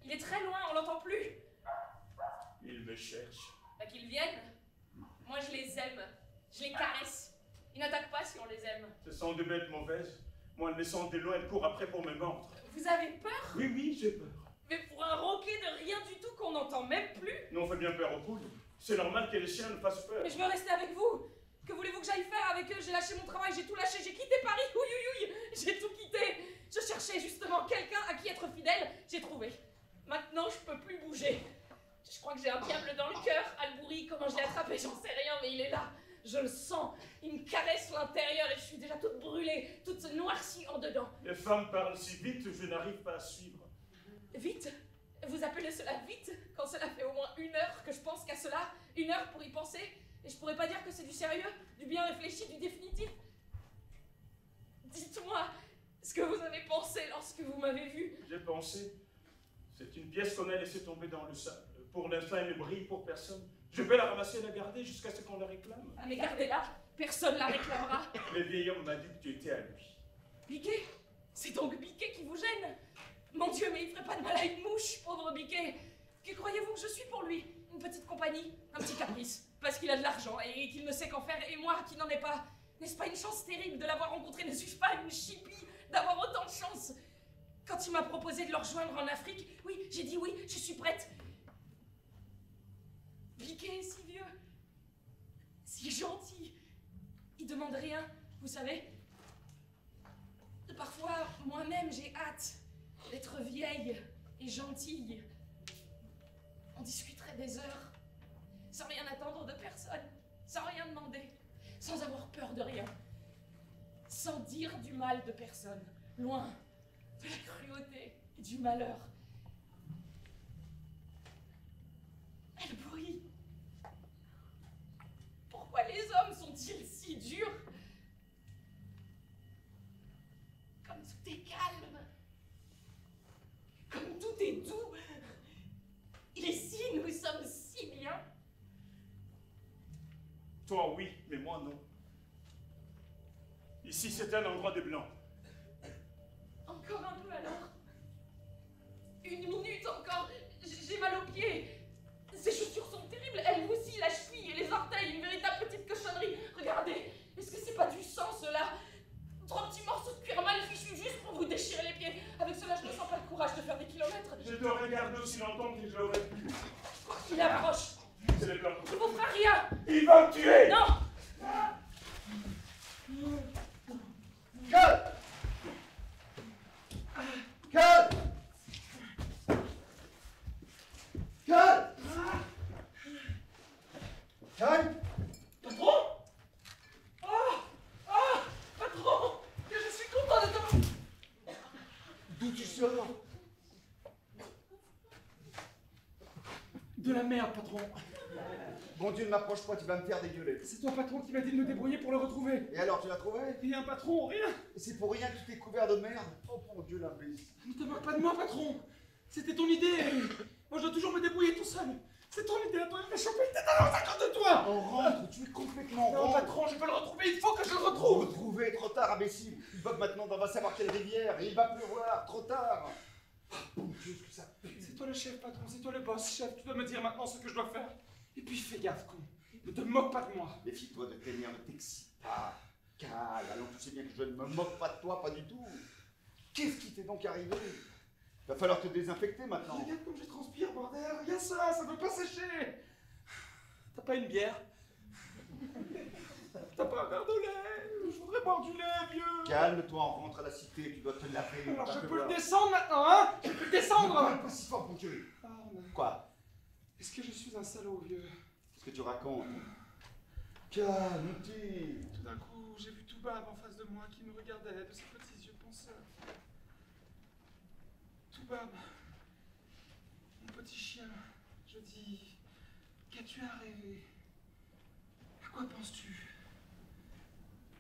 Il est très loin, on l'entend plus. Ils me cherchent. Bah qu'ils viennent. Moi je les aime. Je les caresse. Ils n'attaquent pas si on les aime. Ce sont des bêtes mauvaises. Moi, elles me sentent de loin, elles courent après pour me mordre. Vous avez peur? Oui, oui, j'ai peur. Mais pour un roquet de rien du tout qu'on n'entend même plus? Nous, on fait bien peur aux poules. C'est normal que les chiens nous fassent peur. Mais je veux rester avec vous. Que voulez-vous que j'aille faire avec eux? J'ai lâché mon travail, j'ai tout lâché, j'ai quitté Paris. Oui, oui, oui, j'ai tout quitté. Je cherchais justement quelqu'un à qui être fidèle. J'ai trouvé. Maintenant, je peux plus bouger. Je crois que j'ai un diable dans le cœur. Albouri, comment je l'ai attrapé, j'en sais rien, mais il est là. Je le sens. Il me caresse l'intérieur et je suis déjà toute brûlée, toute noircie en dedans. Les femmes parlent si vite, je n'arrive pas à suivre. Vite? Vous appelez cela vite? Quand cela fait au moins une heure que je pense qu'à cela Une heure pour y penser? Et je pourrais pas dire que c'est du sérieux, du bien réfléchi, du définitif Dites-moi ce que vous avez pensé lorsque vous m'avez vu. J'ai pensé. C'est une pièce qu'on a laissée tomber dans le sable. Pour l'instant, elle ne brille pour personne. Je vais la ramasser et la garder jusqu'à ce qu'on la réclame. Ah mais gardez-la, personne la réclamera. Le vieil homme m'a dit que tu étais à lui. Biquet C'est donc Biquet qui vous gêne Mon Dieu, mais il ferait pas de mal à une mouche, pauvre Biquet Que croyez-vous que je suis pour lui? Une petite compagnie Un petit caprice Parce qu'il a de l'argent et qu'il ne sait qu'en faire, et moi qui n'en ai pas N'est-ce pas une chance terrible de l'avoir rencontré? Ne suis-je pas une chipie d'avoir autant de chance? Quand il m'a proposé de le rejoindre en Afrique, oui, j'ai dit oui, je suis prête. Biquet est si vieux, si gentil. Il demande rien, vous savez. Parfois, moi-même, j'ai hâte d'être vieille et gentille. On discuterait des heures, sans rien attendre de personne, sans rien demander, sans avoir peur de rien, sans dire du mal de personne, loin de la cruauté et du malheur. Elle bruit. Pourquoi les hommes sont-ils si durs Comme tout est calme. Comme tout est doux. Ici, nous sommes si bien. Toi, oui, mais moi, non. Ici, c'est un endroit de blanc. Encore un peu alors. Une minute encore. J'ai mal aux pieds. Ces chaussures sont terribles. Elles aussi, la cheville et les orteils. Une véritable petite cochonnerie. Regardez. Est-ce que c'est pas du sang, cela? Trois petits morceaux de cuir mal fichus juste pour vous déchirer les pieds. Avec cela, je ne sens pas le courage de faire des kilomètres. Je te regarde aussi longtemps que je l'aurais pu. Il approche. Il vous fera rien. Il va me tuer. Non. Calme Calme Calme Calme Patron Ah. Ah. Patron je suis content de te... D'où tu sors? De la merde, patron. Bon Dieu, ne m'approche pas, tu vas me faire dégueuler. C'est toi, patron, qui m'a dit de me débrouiller pour le retrouver. Et alors, tu l'as trouvé? Et un patron, rien. Et c'est pour rien que tu t'es couvert de merde? Oh mon Dieu, l'imbécile Ne te moque pas de moi, patron. C'était ton idée. Moi, je dois toujours me débrouiller tout seul. C'est ton idée à toi, il m'a chopé une tête à cause de toi. On rentre, tu es complètement Non, patron, je peux le retrouver, il faut que je le retrouve. retrouver, trop tard, imbécile. Il va maintenant, on va savoir quelle rivière, et il va pleuvoir, trop tard. Mon Dieu, ce que ça. C'est toi le chef, patron, c'est toi le boss, chef. Tu dois me dire maintenant ce que je dois faire. Et puis fais gaffe, con. Ne te moque pas de moi. Méfie-toi de tes nerfs, ne t'excite pas. Calme, allons, tu sais bien que je ne me moque pas de toi, pas du tout. Qu'est-ce qui t'est donc arrivé? Va falloir te désinfecter maintenant. Regarde comme je transpire, bordel. Regarde ça, ça veut pas sécher. T'as pas une bière? T'as pas un verre de lait? Je voudrais boire du lait, vieux. Calme-toi, on rentre à la cité, tu dois te laver. Alors va je peux le descendre maintenant, hein? Je peux le descendre pas si fort, mon Dieu. Pardon. Quoi? Est-ce que je suis un salaud, vieux? Qu'est-ce que tu racontes? Calme-toi. Tout d'un coup, j'ai vu Toubab en face de moi qui me regardait de ses petits yeux penseurs. Toubab, petit chien, je dis, qu'as-tu à rêver? À quoi penses-tu?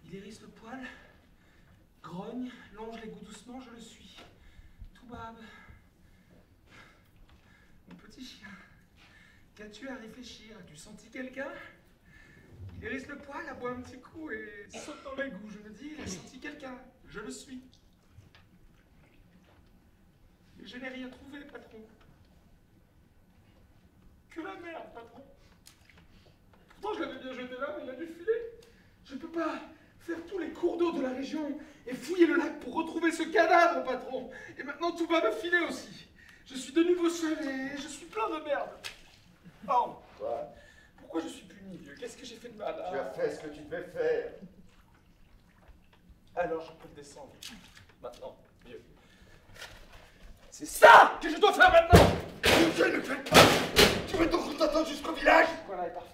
Il hérisse le poil, grogne, longe les goûts doucement, je le suis. Tout babe. Mon petit chien, qu'as-tu à réfléchir? As-tu senti quelqu'un? Il hérisse le poil, aboie un petit coup et saute dans l'égout. Je me dis, il a senti quelqu'un. Je le suis. Je n'ai rien trouvé, patron. Que la merde, patron. Pourtant, je l'avais bien jeté là, mais il a dû filer. Je ne peux pas faire tous les cours d'eau de la région et fouiller le lac pour retrouver ce cadavre, patron. Et maintenant, tout va me filer aussi. Je suis de nouveau seul et je suis plein de merde. Oh, Quoi pourquoi je suis puni, vieux Qu'est-ce que j'ai fait de mal Tu as fait ce que tu devais faire. Alors je peux descendre. Maintenant, vieux. C'est ça que je dois faire maintenant Je ne fais pas Tu veux donc qu'on t'attende jusqu'au village? Voilà est parfait.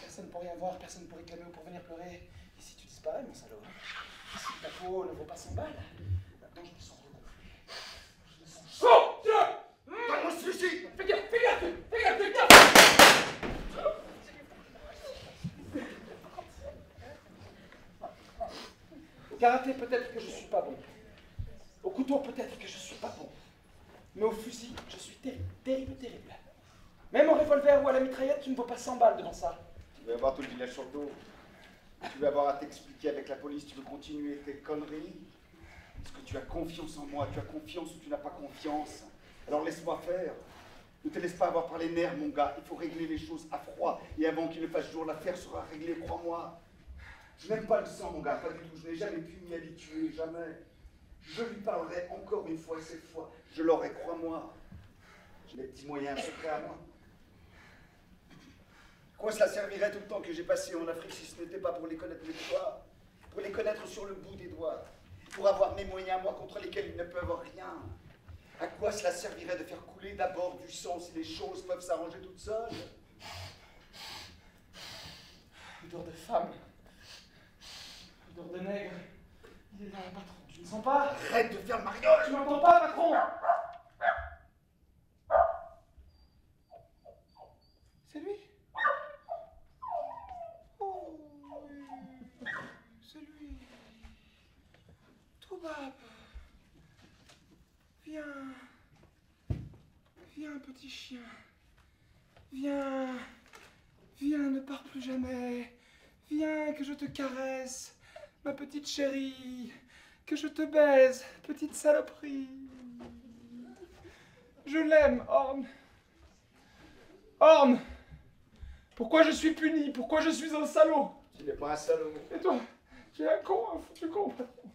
Personne ne peut rien voir, personne ne peut réclamer ou pour venir pleurer. Et si tu disparais, mon salaud? Si ta peau ne vaut pas 100 balles, maintenant je me sens regonflé. Je me sens chaud Fais gaffe, fais gaffe, fais Au karaté, peut-être que je suis pas bon. Au couteau, peut-être que je suis pas bon. Mais au fusil, je suis terrible, terrible, terrible. Même au revolver ou à la mitraillette, tu ne vaux pas 100 balles devant ça. Tu veux avoir tout le village sur le dos. Tu veux avoir à t'expliquer avec la police, tu veux continuer tes conneries. Est-ce que tu as confiance en moi? Tu as confiance ou tu n'as pas confiance? Alors laisse-moi faire. Ne te laisse pas avoir par les nerfs, mon gars. Il faut régler les choses à froid. Et avant qu'il ne fasse jour, l'affaire sera réglée, crois-moi. Je n'aime pas le sang, mon gars, pas du tout. Je n'ai jamais pu m'y habituer, jamais. Je lui parlerai encore une fois et cette fois. Je l'aurai, crois-moi. J'ai des petits moyens secrets à moi. Quoi cela servirait tout le temps que j'ai passé en Afrique si ce n'était pas pour les connaître mes doigts Pour les connaître sur le bout des doigts Pour avoir mes moyens à moi contre lesquels ils ne peuvent rien À quoi cela servirait de faire couler d'abord du sang si les choses peuvent s'arranger toutes seules? Odeur de femme. Odeur de nègre. Il est là, patron. Tu ne sens pas? Arrête de faire le mariole Tu m'entends pas, patron C'est lui? Oh, oui. C'est lui. Toubab. Viens. Viens, petit chien. Viens. Viens, ne pars plus jamais. Viens, que je te caresse. Ma petite chérie. Que je te baise, petite saloperie. Je l'aime, Orne. Orne Pourquoi je suis puni? Pourquoi je suis un salaud? Tu n'es pas un salaud. Et toi Tu es un con, un foutu con, patron.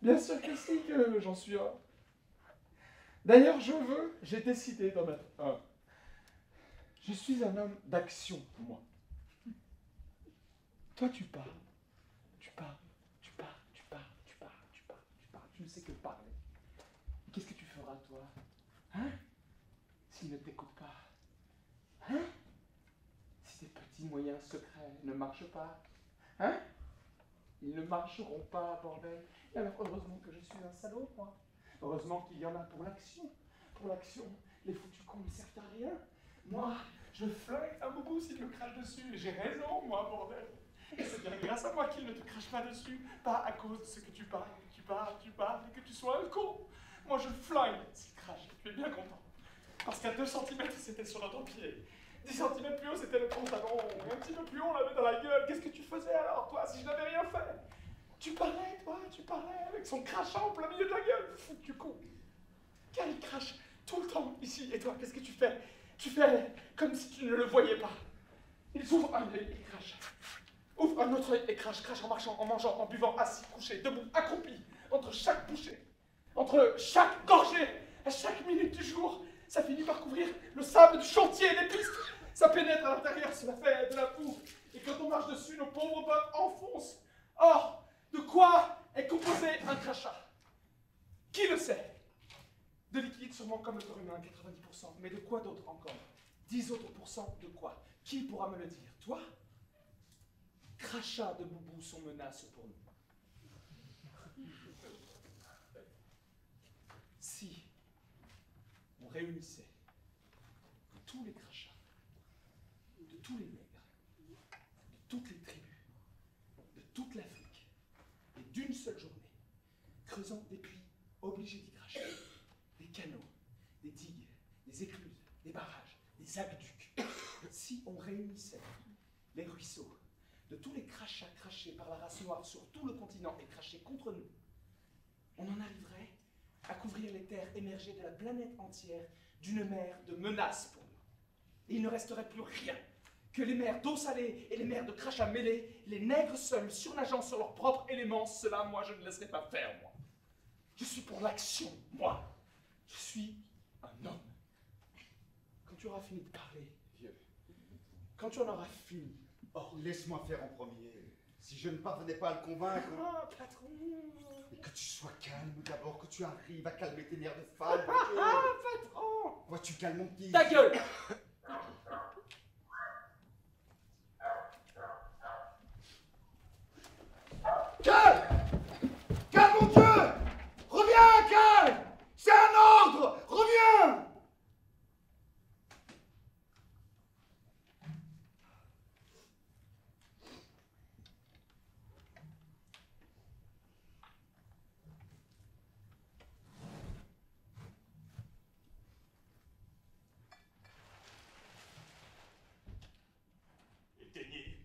Bien sûr que si, que j'en suis un. D'ailleurs, je veux, j'ai décidé d'en être un. Je suis un homme d'action, moi. Toi, tu pars. Tu pars, tu pars, tu pars, tu pars, tu pars, tu pars. Tu ne sais que parler. Qu'est-ce que tu feras, toi? Hein? S'il ne t'écoute pas Hein? Si tes petits moyens secrets ne marchent pas Hein? Ils ne marcheront pas, bordel. Et alors, heureusement que je suis un salaud, moi. Heureusement qu'il y en a pour l'action. Pour l'action, les foutus cons ne servent à rien. Moi, je flingue un boubou s'il me crache dessus. J'ai raison, moi, bordel. C'est bien grâce à moi qu'il ne te crache pas dessus. Pas à cause de ce que tu parles, que tu parles, tu parles et que tu sois un con. Moi, je flingue s'il crache. Tu es bien content. Parce qu'à 2 cm, c'était sur notre pied. 10 cm plus haut, c'était le pantalon. Un petit peu plus haut, on l'avait dans la gueule. Qu'est-ce que tu faisais alors, toi, si je n'avais rien fait? Tu parlais, toi, tu parlais avec son crachat en plein milieu de la gueule. Foutu con. Car il crache tout le temps ici. Et toi, qu'est-ce que tu fais? Tu fais comme si tu ne le voyais pas. Il ouvre un œil et crache. Ouvre un autre œil et crache, crache en marchant, en mangeant, en buvant, assis, couché, debout, accroupi, entre chaque bouchée, entre chaque gorgée, à chaque minute du jour, ça finit par couvrir le sable du chantier et des pistes. Pénètre à l'intérieur, cela fait de la boue. Et quand on marche dessus, nos pauvres bottes enfoncent. Or, de quoi est composé un crachat? Qui le sait? De liquide, sûrement comme le corps humain, 90%. Mais de quoi d'autre encore? 10 autres pourcents de quoi? Qui pourra me le dire? Toi? Crachats de boubou sont menaces pour nous. Si on réunissait tous les crachats, tous les nègres, de toutes les tribus, de toute l'Afrique, et d'une seule journée, creusant des puits obligés d'y cracher, des canaux, des digues, des écluses, des barrages, des aqueducs, si on réunissait les ruisseaux de tous les crachats crachés par la race noire sur tout le continent et crachés contre nous, on en arriverait à couvrir les terres émergées de la planète entière d'une mer de menaces pour nous. Il ne resterait plus rien que les mers d'eau salée et les mers de crachats mêlés, les nègres seuls surnageant sur leur propre élément, cela, moi, je ne laisserai pas faire, moi. Je suis pour l'action, moi. Je suis un homme. Quand tu auras fini de parler, vieux, quand tu en auras fini, Oh, laisse-moi faire en premier. Si je ne parvenais pas à le convaincre. ah, patron, Et que tu sois calme d'abord, que tu arrives à calmer tes nerfs de femme. ah, patron, Vois-tu calme mon petit. ta gueule Calme Calme mon Dieu Reviens, calme C'est un ordre Reviens Éteignez,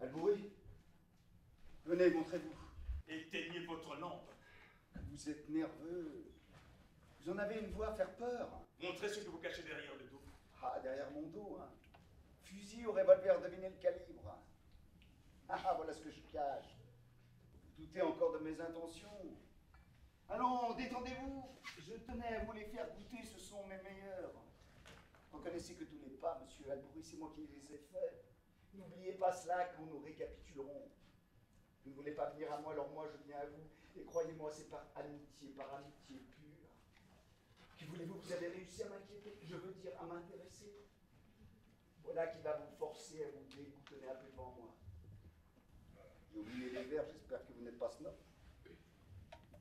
Alboury Venez, montrez-vous. éteignez votre lampe. Vous êtes nerveux. Vous en avez une voix à faire peur. Montrez ce que vous cachez derrière le dos. Ah, derrière mon dos, hein. Fusil ou revolver, devinez le calibre. Ah, voilà ce que je cache. Vous doutez encore de mes intentions. Allons, détendez-vous. Je tenais à vous les faire goûter, ce sont mes meilleurs. Reconnaissez que tous les pas, monsieur Alboury, c'est moi qui les ai faits. N'oubliez pas cela quand nous récapitulerons. Vous ne voulez pas venir à moi, alors moi je viens à vous. Et croyez-moi, c'est par amitié, par amitié pure. Que voulez-vous Vous avez réussi à m'inquiéter, je veux dire à m'intéresser. Voilà qui va vous forcer à vous dégoûter un peu devant moi. Et oubliez les verres, j'espère que vous n'êtes pas snob.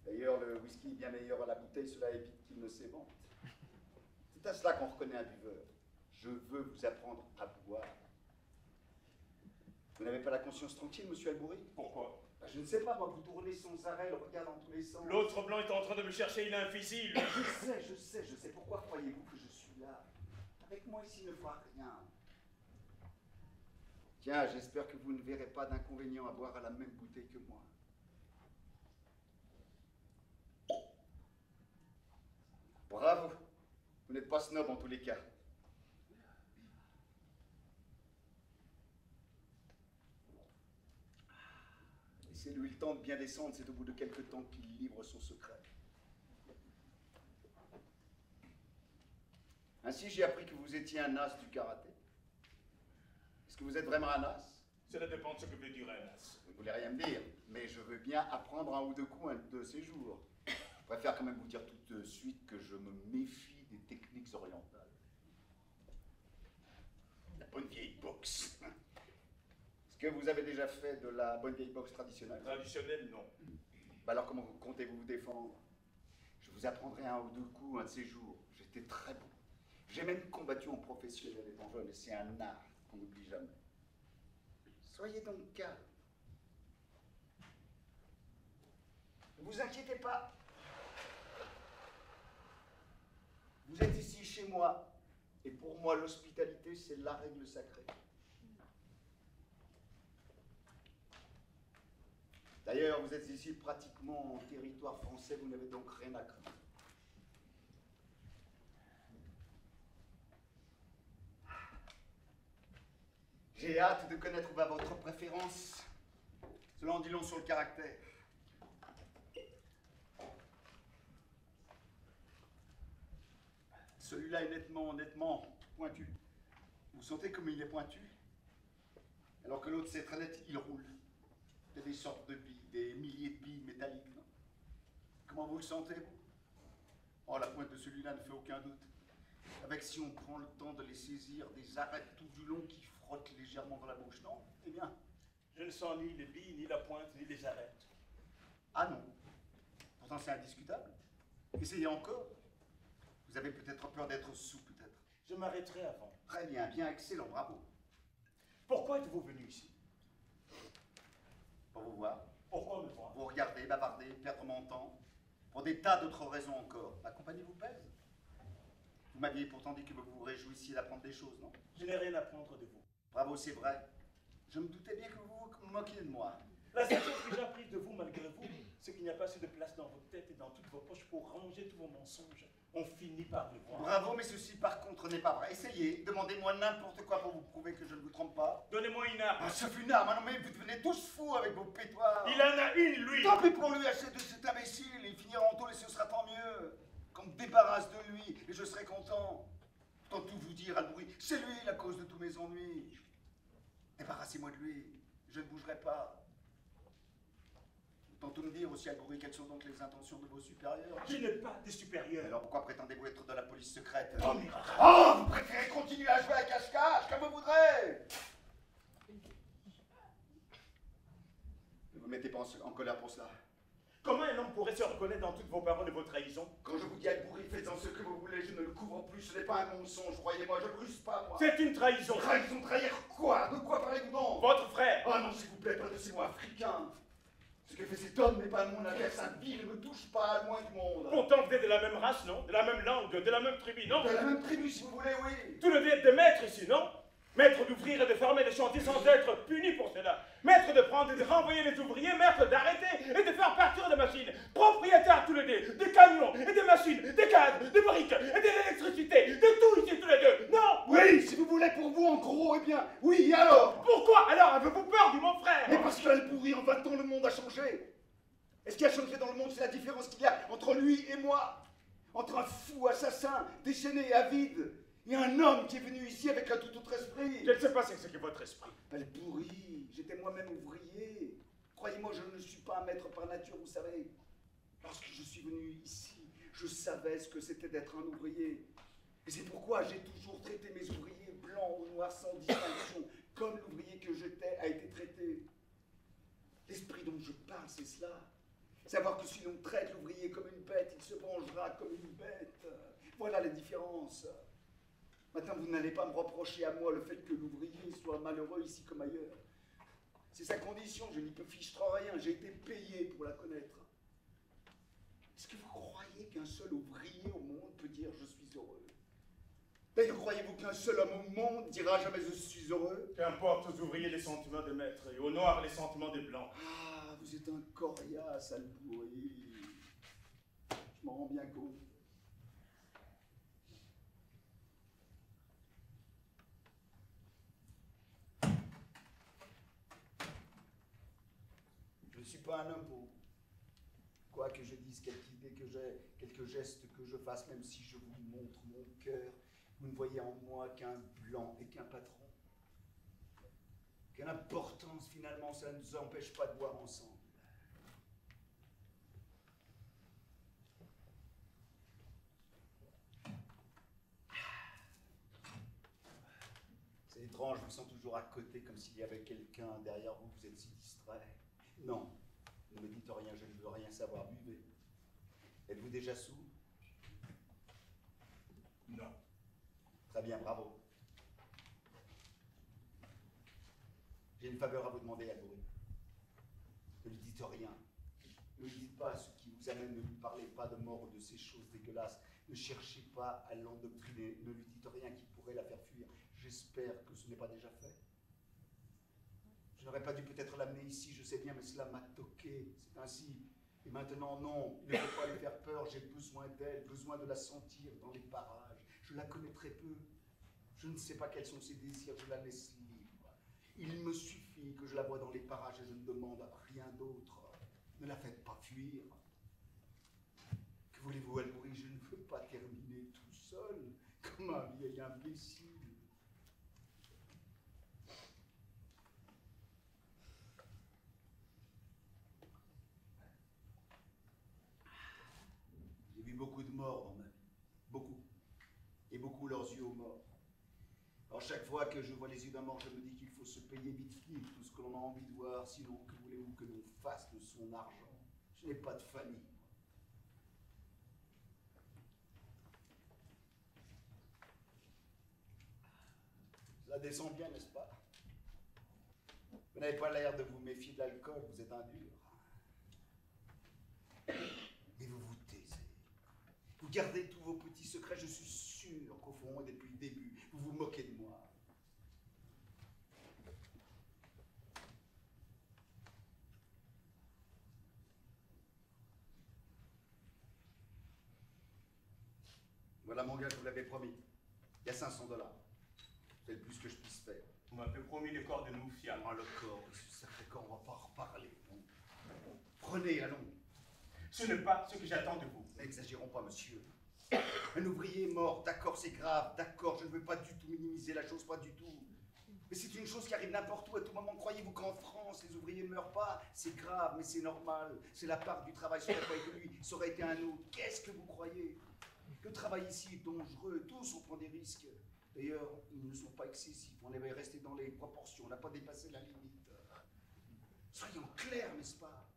D'ailleurs, le whisky est bien meilleur à la bouteille, cela évite qu'il ne s'évente. C'est à cela qu'on reconnaît un buveur. Je veux vous apprendre à boire. Vous n'avez pas la conscience tranquille, monsieur Alboury? Pourquoi? Je ne sais pas, moi, vous tournez sans arrêt, le regard dans tous les sens. L'autre blanc est en train de me chercher, il a un fusil. Je sais, je sais, je sais. Pourquoi croyez-vous que je suis là? Avec moi ici ne fera rien. Tiens, j'espère que vous ne verrez pas d'inconvénient à boire à la même bouteille que moi. Bravo. Vous n'êtes pas snob en tous les cas. Laissez-lui le temps de bien descendre, c'est au bout de quelque temps qu'il livre son secret. Ainsi, j'ai appris que vous étiez un as du karaté. Est-ce que vous êtes vraiment un as? Cela dépend de ce que veut dire un as. Vous ne voulez rien me dire, mais je veux bien apprendre un ou deux coups un de ces jours. Je préfère quand même vous dire tout de suite que je me méfie des techniques orientales. La bonne vieille boxe. Que vous avez déjà fait de la bonne vieille boxe traditionnelle Traditionnel, non. Bah alors comment vous comptez-vous vous défendre? Je vous apprendrai un ou deux coups un de ces jours. J'étais très bon. J'ai même combattu en professionnel étant jeune, et c'est un art qu'on n'oublie jamais. Soyez donc calme. Ne vous inquiétez pas. Vous êtes ici chez moi, et pour moi l'hospitalité c'est la règle sacrée. D'ailleurs, vous êtes ici pratiquement en territoire français, vous n'avez donc rien à craindre. J'ai hâte de connaître votre préférence. Cela en dit long sur le caractère. Celui-là est nettement, nettement pointu. Vous sentez comme il est pointu? Alors que l'autre, c'est très net, il roule. Il y a des sortes de billes, des milliers de billes métalliques. non? Comment vous le sentez, vous? Oh, la pointe de celui-là ne fait aucun doute. Avec, si on prend le temps de les saisir, des arêtes tout du long qui frottent légèrement dans la bouche, non? Eh bien, Je ne sens ni les billes, ni la pointe, ni les arêtes. ah non. Pourtant, c'est indiscutable. Essayez encore. Vous avez peut-être peur d'être sous, peut-être. Je m'arrêterai avant. Très bien, bien, excellent, bravo. Pourquoi êtes-vous venu ici? Pour vous voir, Pourquoi me voir? Vous regarder, bavarder, perdre mon temps, pour des tas d'autres raisons encore. Ma compagnie vous pèse Vous m'aviez pourtant dit que vous vous réjouissiez d'apprendre des choses, non? Je n'ai rien à prendre de vous. Bravo, c'est vrai. Je me doutais bien que vous vous moquiez de moi. La seule chose que j'ai apprise de vous, malgré vous, c'est qu'il n'y a pas assez de place dans votre tête et dans toutes vos poches pour ranger tous vos mensonges. On finit par le voir. Bravo, mais ceci par contre n'est pas vrai. Essayez, demandez-moi n'importe quoi pour vous prouver que je ne vous trompe pas. Donnez-moi une arme. Ah, ce fut une arme, ah non mais vous devenez tous fous avec vos pétoires. Il en a une, lui Tant pis pour lui, assez de cet imbécile, il finira en tôle et ce sera tant mieux. Qu'on me débarrasse de lui et je serai content. Tant tout vous dire, Albouri, c'est lui la cause de tous mes ennuis. Débarrassez-moi de lui, je ne bougerai pas. Tantôt me dire aussi, Albouri, quelles sont donc les intentions de vos supérieurs Je n'ai pas de supérieur. Alors pourquoi prétendez-vous être de la police secrète? Oh, miracle. Oh, vous préférez continuer à jouer à cache-cache comme vous voudrez Ne vous mettez pas en, colère pour cela. Comment un homme pourrait se reconnaître dans toutes vos paroles et vos trahisons? Quand je vous dis Albouri, faites-en ce que vous voulez, je ne le couvre plus, ce n'est pas un mensonge, croyez-moi, je ne ruse pas, moi. C'est une trahison. Trahison, trahir quoi? De quoi parlez-vous donc? Votre frère Oh non, s'il vous plaît, pas de ces mots africains. Ce que fait cet homme n'est pas mon affaire, sa vie ne me touche pas, à loin du monde. Pourtant, vous êtes de la même race, non? De la même langue, de la même tribu, non? De la même tribu, si vous voulez, oui. Tout le être de maître ici, non? Maître d'ouvrir et de fermer les chantiers sans être puni pour cela. Maître de prendre et de renvoyer les ouvriers, maître d'arrêter et de faire partir des machines. Propriétaire tous les deux, des camions et des machines, des cadres, des briques et de l'électricité, de tout ici tous les deux. Non Oui, si vous voulez pour vous, en gros, eh bien, oui, et alors Pourquoi alors avez-vous peur du mon frère? Mais parce qu'Albouri, en 20 ans, le monde a changé? Et ce qui a changé dans le monde, c'est la différence qu'il y a entre lui et moi. Entre un fou assassin, déchaîné et avide, et un homme qui est venu ici avec un tout autre esprit. Je ne sais pas ce que votre esprit. Albouri, j'étais moi-même ouvrier. Croyez-moi, je ne suis pas un maître par nature, vous savez. Lorsque je suis venu ici, je savais ce que c'était d'être un ouvrier. Et c'est pourquoi j'ai toujours traité mes ouvriers blancs ou noirs sans distinction, *coughs* comme l'ouvrier que j'étais a été traité. L'esprit dont je parle, c'est cela. Savoir que si l'on traite l'ouvrier comme une bête, il se vengera comme une bête. Voilà la différence. Maintenant, vous n'allez pas me reprocher à moi le fait que l'ouvrier soit malheureux ici comme ailleurs. C'est sa condition, je n'y peux fichtre rien, j'ai été payé pour la connaître. Est-ce que vous croyez qu'un seul ouvrier au monde peut dire je suis heureux D'ailleurs, croyez-vous qu'un seul homme au monde dira jamais je suis heureux Qu'importe aux ouvriers les sentiments des maîtres et aux noirs les sentiments des blancs. Ah, vous êtes un coriace, Albouri. Je m'en rends bien compte. Je ne pas un homme pour. Quoi que je dise, quelque idée que j'ai, quelques gestes que je fasse, même si je vous montre mon cœur, vous ne voyez en moi qu'un blanc et qu'un patron. Quelle importance finalement, ça ne nous empêche pas de boire ensemble. C'est étrange, je me sens toujours à côté, comme s'il y avait quelqu'un derrière vous, vous êtes si distrait. Non, ne me dites rien, je ne veux rien savoir, buvez. Êtes-vous déjà sous? Non. Très bien, bravo. J'ai une faveur à vous demander, Albouri. Ne lui dites rien. Ne lui dites pas ce qui vous amène, ne lui parlez pas de mort ou de ces choses dégueulasses. Ne cherchez pas à l'endoctriner. Ne lui dites rien qui pourrait la faire fuir. J'espère que ce n'est pas déjà fait. Je n'aurais pas dû peut-être l'amener ici, je sais bien, mais cela m'a toqué. C'est ainsi. Et maintenant, non, il ne faut pas lui faire peur. J'ai besoin d'elle, besoin de la sentir dans les parages. Je la connais très peu. Je ne sais pas quels sont ses désirs, je la laisse libre. Il me suffit que je la voie dans les parages et je ne demande rien d'autre. Ne la faites pas fuir. Que voulez-vous, Albouri Je ne veux pas terminer tout seul, comme un vieil imbécile. Chaque fois que je vois les yeux d'un mort, je me dis qu'il faut se payer vite vite tout ce que l'on a envie de voir, sinon que voulez-vous que l'on fasse de son argent? Je n'ai pas de famille. Ça descend bien, n'est-ce pas? Vous n'avez pas l'air de vous méfier de l'alcool, vous êtes un dur. Et vous vous taisez. Vous gardez tous vos petits secrets, je suis Voilà mon gars, je vous l'avais promis. Il y a 500 dollars. C'est le plus que je puisse faire. Vous m'avez promis le corps de Noufia. Ah, le corps, ce sacré corps, on va pas reparler. Prenez, allons. Ce n'est pas ce que j'attends de vous. N'exagérons pas, monsieur. Un ouvrier est mort, d'accord, c'est grave, d'accord, je ne veux pas du tout minimiser la chose, pas du tout. Mais c'est une chose qui arrive n'importe où, à tout moment. Croyez-vous qu'en France, les ouvriers ne meurent pas? C'est grave, mais c'est normal. C'est la part du travail, aurait pas été lui, ça aurait été un autre. Qu'est-ce que vous croyez? Le travail ici est dangereux, tous on prend des risques. D'ailleurs, ils ne sont pas excessifs, on est resté dans les proportions, on n'a pas dépassé la limite. Soyons clairs, n'est-ce pas?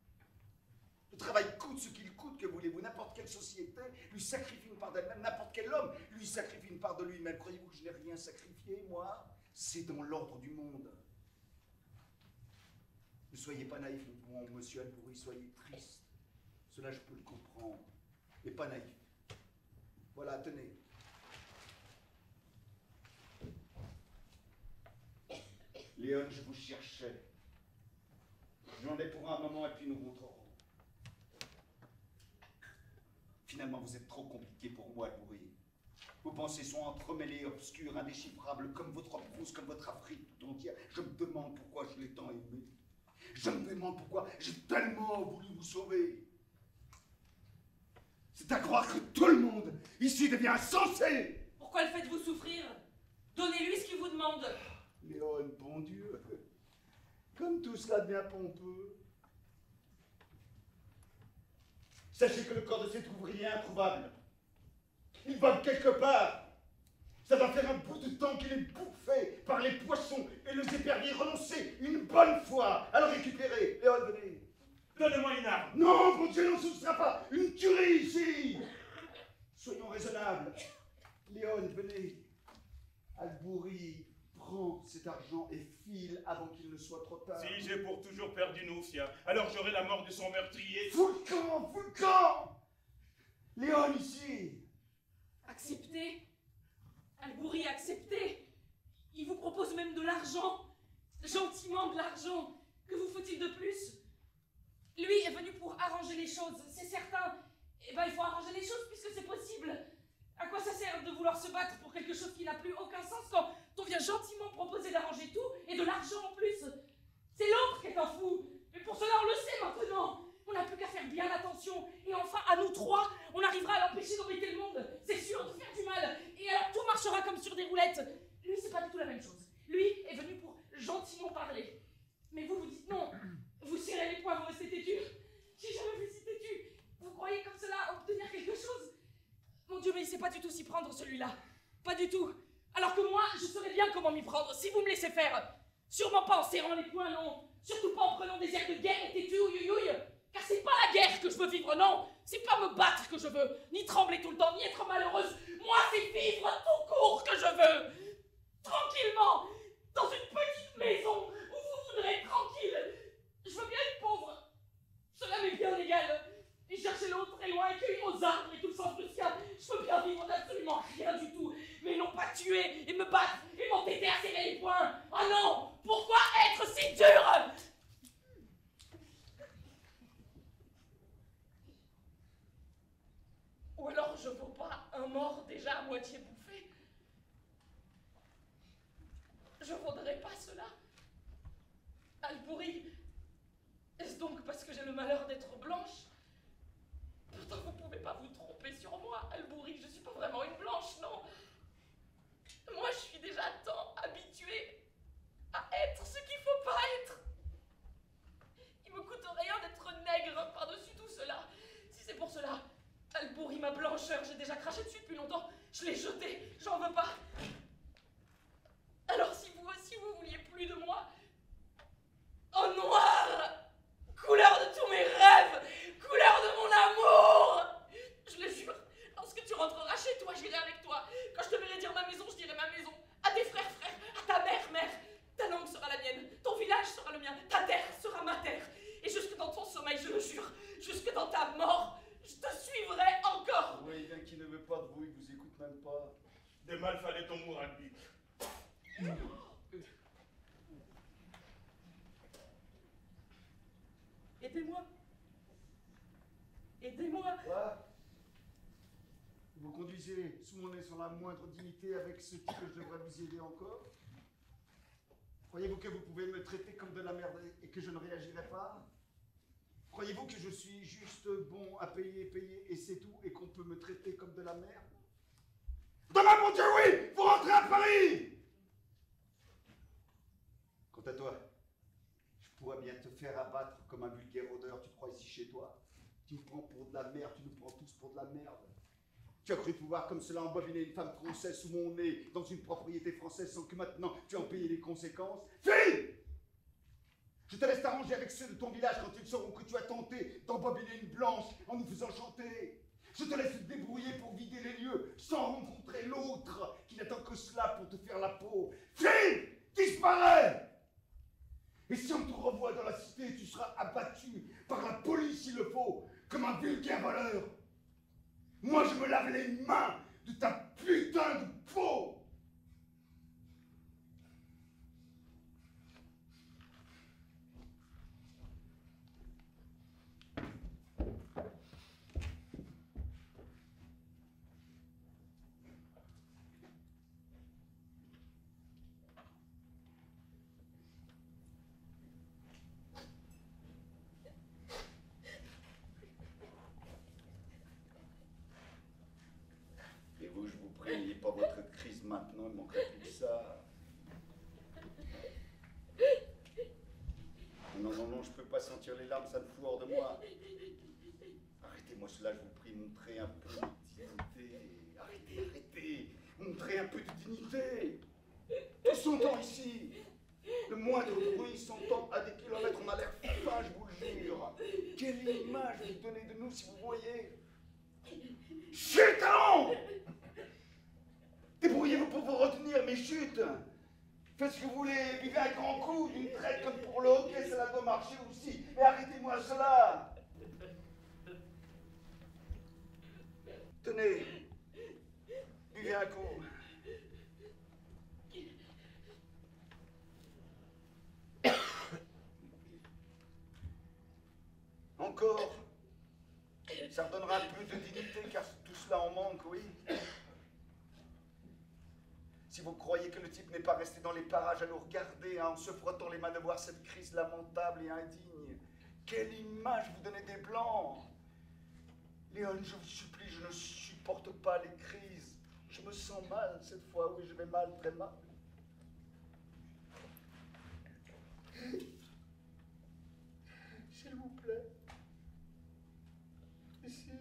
Le travail coûte ce qu'il coûte, que voulez-vous N'importe quelle société lui sacrifie une part d'elle-même, n'importe quel homme lui sacrifie une part de lui-même. Croyez-vous que je n'ai rien sacrifié, moi? C'est dans l'ordre du monde. Ne soyez pas naïf, mon monsieur Albouri, soyez triste. Cela, je peux le comprendre, mais pas naïf. Voilà, tenez. Léon, je vous cherchais. J'en ai pour un moment et puis nous rentrerons. Finalement, vous êtes trop compliqué pour moi, Albouri. Vos pensées sont entremêlées, obscures, indéchiffrables, comme votre épouse, comme votre Afrique tout entière. Je me demande pourquoi je l'ai tant aimé. Je me demande pourquoi j'ai tellement voulu vous sauver. C'est à croire que tout le monde ici devient insensé. Pourquoi le faites-vous souffrir? Donnez-lui ce qu'il vous demande. Léon, bon Dieu, comme tout cela devient pompeux. Sachez que le corps de cet ouvrier est introuvable. Il va quelque part. Ça va faire un bout de temps qu'il est bouffé par les poissons et les éperviers. Renoncez une bonne fois à le récupérer. Léon, venez. Donnez-moi une arme. Non, mon Dieu, non, ce ne sera pas une tuerie ici. Soyons raisonnables. Léon, venez. Albouri, prends cet argent et file avant qu'il ne soit trop tard. Si j'ai pour toujours perdu Noufia, alors j'aurai la mort de son meurtrier. Vulcan, Vulcan Léon, ici Acceptez. Albouri, acceptez. Il vous propose même de l'argent. Gentiment de l'argent. Que vous faut-il de plus? Lui est venu pour arranger les choses, c'est certain. Eh ben, il faut arranger les choses puisque c'est possible. À quoi ça sert de vouloir se battre pour quelque chose qui n'a plus aucun sens quand on vient gentiment proposer d'arranger tout et de l'argent en plus? C'est l'autre qui est un fou. Mais pour cela, on le sait maintenant. On n'a plus qu'à faire bien attention. Et enfin, à nous trois, on arrivera à l'empêcher d'embêter le monde. C'est sûr, de faire du mal. Et alors tout marchera comme sur des roulettes. Lui, c'est pas du tout la même chose. Lui est venu pour gentiment parler. Mais vous, vous dites non. Vous serrez les poings, vous restez têtu. J'ai jamais vu si têtu. Vous croyez comme cela obtenir quelque chose? Mon Dieu, mais il sait pas du tout s'y prendre celui-là. Pas du tout. Alors que moi, je saurais bien comment m'y prendre si vous me laissez faire. Sûrement pas en serrant les poings, non. Surtout pas en prenant des airs de guerre et têtu, ouïouïouï. Car c'est pas la guerre que je veux vivre, non. C'est pas me battre que je veux, ni trembler tout le temps, ni être malheureuse. Moi, c'est vivre tout court que je veux. Tranquillement, dans une petite maison où vous voudrez tranquille. Je veux bien être pauvre. Cela m'est bien égal. Et chercher l'autre très loin, cueillir aux arbres et tout le sens ce Je peux bien vivre d'absolument rien du tout. Mais non pas tuer et me battre et m'entêter à serrer les poings. Ah non Pourquoi être si dur? Ou alors je vaux pas un mort déjà à moitié bouffé Je vaudrais pas cela. Albouri, est-ce donc parce que j'ai le malheur d'être blanche? Pourtant, vous pouvez pas vous tromper sur moi, Albouri, je suis pas vraiment une blanche, non Moi, je suis déjà tant habituée à être ce qu'il faut pas être. Il me coûte rien d'être nègre par-dessus tout cela. Si c'est pour cela, Albouri, ma blancheur, j'ai déjà craché dessus depuis longtemps. Je l'ai jeté, j'en veux pas. Alors si vous aussi vous vouliez plus de moi, oh noir, couleur de tous mes rêves, couleur de mon amour, je le jure, lorsque tu rentreras chez toi, j'irai mien, ta terre sera ma terre. Et jusque dans ton sommeil, je le jure, jusque dans ta mort, je te suivrai encore. Oui, bien qu'il ne veut pas de vous, il vous écoute même pas. De mal fallait ton mot, Albi. Aidez-moi. Aidez-moi. Quoi Vous conduisez sous mon nez sans avec ce type que je devrais vous aider encore. Croyez-vous que vous pouvez me traiter comme de la merde et que je ne réagirai pas? Croyez-vous que je suis juste bon à payer, payer et c'est tout et qu'on peut me traiter comme de la merde? Demain, mon Dieu, oui! Vous rentrez à Paris! Quant à toi, je pourrais bien te faire abattre comme un vulgaire odeur, tu crois ici chez toi? Tu me prends pour de la merde, tu nous prends tous pour de la merde. Tu as cru pouvoir comme cela embobiner une femme française sous mon nez dans une propriété française sans que maintenant tu en payes les conséquences? Fille Je te laisse t'arranger avec ceux de ton village quand ils sauront que tu as tenté d'embobiner une blanche en nous faisant chanter. Je te laisse te débrouiller pour vider les lieux sans rencontrer l'autre qui n'attend que cela pour te faire la peau. Fille Disparais et si on te revoit dans la cité, tu seras abattu par la police s'il le faut, comme un vulgaire voleur. Moi, je me lave les mains de ta putain de peau. Et vous, je vous prie, n'ayez pas votre crise maintenant, il manquerait plus que ça. Non, non, non, je peux pas sentir les larmes, ça me fout hors de moi. Arrêtez-moi cela, je vous prie, montrez un peu de dignité. Arrêtez, arrêtez. Montrez un peu de dignité. Tout s'entend ici. Le moindre bruit s'entend à des kilomètres, on a l'air fin, je vous le jure. Quelle image vous donnez de nous si vous voyez Chut, allons Débrouillez-vous pour vous retenir, mais chut Faites ce que vous voulez, vivez un grand coup, d'une traite comme pour le hockey, cela doit marcher aussi. Mais arrêtez-moi cela Tenez, buvez un coup. Encore Ça redonnera peu de dignité, car tout cela en manque, oui. Si vous croyez que le type n'est pas resté dans les parages à nous regarder, hein, en se frottant les mains de voir cette crise lamentable et indigne, quelle image vous donnez des blancs? Léon, je vous supplie, je ne supporte pas les crises. Je me sens mal cette fois, oui, je vais mal, très mal. S'il vous plaît, ici,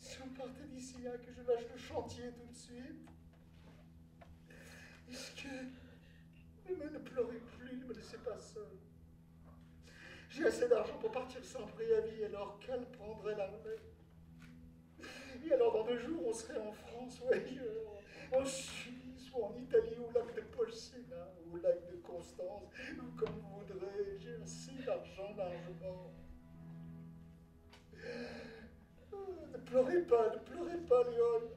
si vous partez d'ici, hein, que je lâche le chantier tout de suite. Est-ce que. Mais ne pleurez plus, ne me laissez pas seul. J'ai assez d'argent pour partir sans préavis, alors qu'elle prendrait l'armée Et alors, dans deux jours, on serait en France ou ailleurs, en Suisse ou en Italie, au lac de Polsena, au lac de Constance, ou comme vous voudrez. J'ai assez d'argent largement. Oh, Ne pleurez pas, ne pleurez pas, Léon.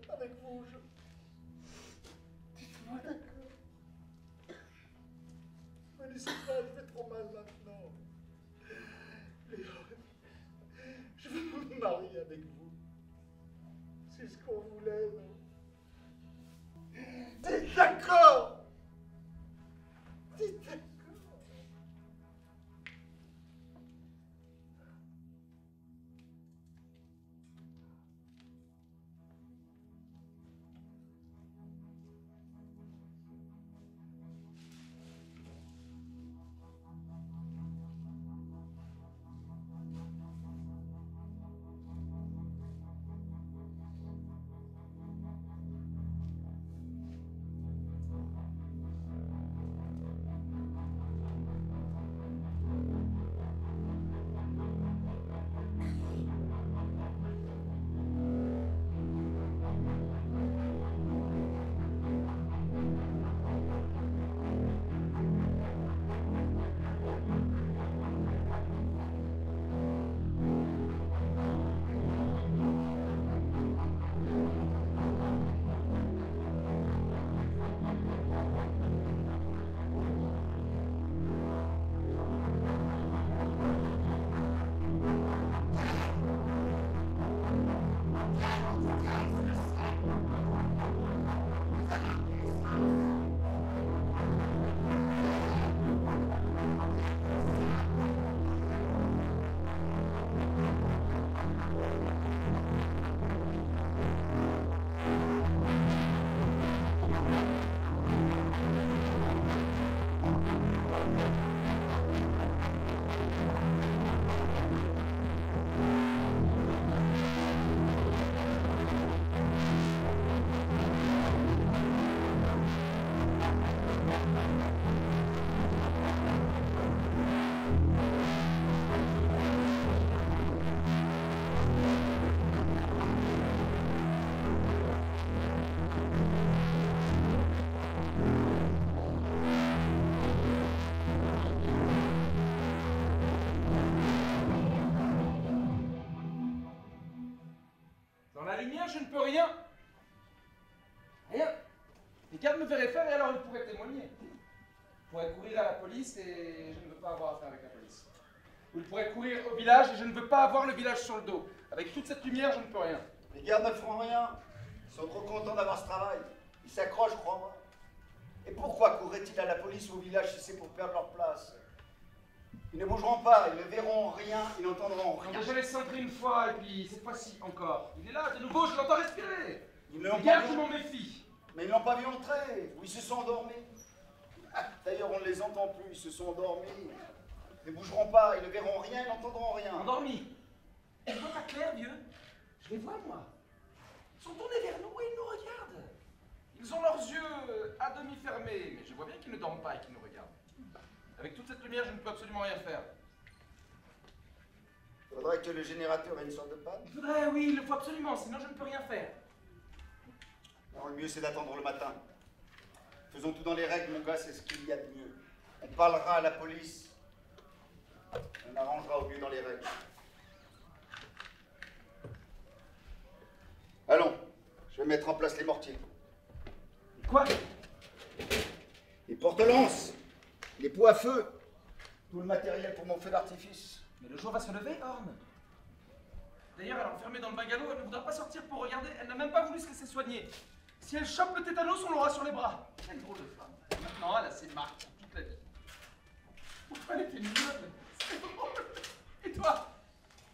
Au village et je ne veux pas avoir le village sur le dos. Avec toute cette lumière, je ne peux rien. Les gardes ne feront rien. Ils sont trop contents d'avoir ce travail. Ils s'accrochent, crois-moi. Et pourquoi courraient-ils à la police ou au village si c'est pour perdre leur place? Ils ne bougeront pas, ils ne verront rien, ils n'entendront J'ai rien. déjà laissé entrer une fois et puis cette fois-ci encore. Il est là, de nouveau, je l'entends respirer. Ils ne l'ont pas vu, je m'en méfie. mais ils n'ont pas vu entrer, ou ils se sont endormis. Ah, D'ailleurs, on ne les entend plus, ils se sont endormis. Ils ne bougeront pas, ils ne verront rien, ils n'entendront rien. Endormi. Tu vois pas clair, vieux Je les vois, moi. Ils sont tournés vers nous et ils nous regardent. Ils ont leurs yeux à demi fermés, mais je vois bien qu'ils ne dorment pas et qu'ils nous regardent. Avec toute cette lumière, je ne peux absolument rien faire. Il faudrait que le générateur ait une sorte de panne. Il faudrait, oui, il le faut absolument, sinon je ne peux rien faire. Non, le mieux c'est d'attendre le matin. Faisons tout dans les règles, mon gars, c'est ce qu'il y a de mieux. On parlera à la police. On arrangera au mieux dans les règles. Allons, je vais mettre en place les mortiers. Quoi? Les porte-lances, les pots à feu, tout le matériel pour mon feu d'artifice. Mais le jour va se lever, Horn. D'ailleurs, elle est enfermée dans le bungalow, elle ne voudra pas sortir pour regarder, elle n'a même pas voulu se laisser soigner. Si elle chope le tétanos, on l'aura sur les bras. Quelle drôle de femme. Maintenant, elle a ses marques pour toute la vie. Pourquoi elle était mignonne. Et toi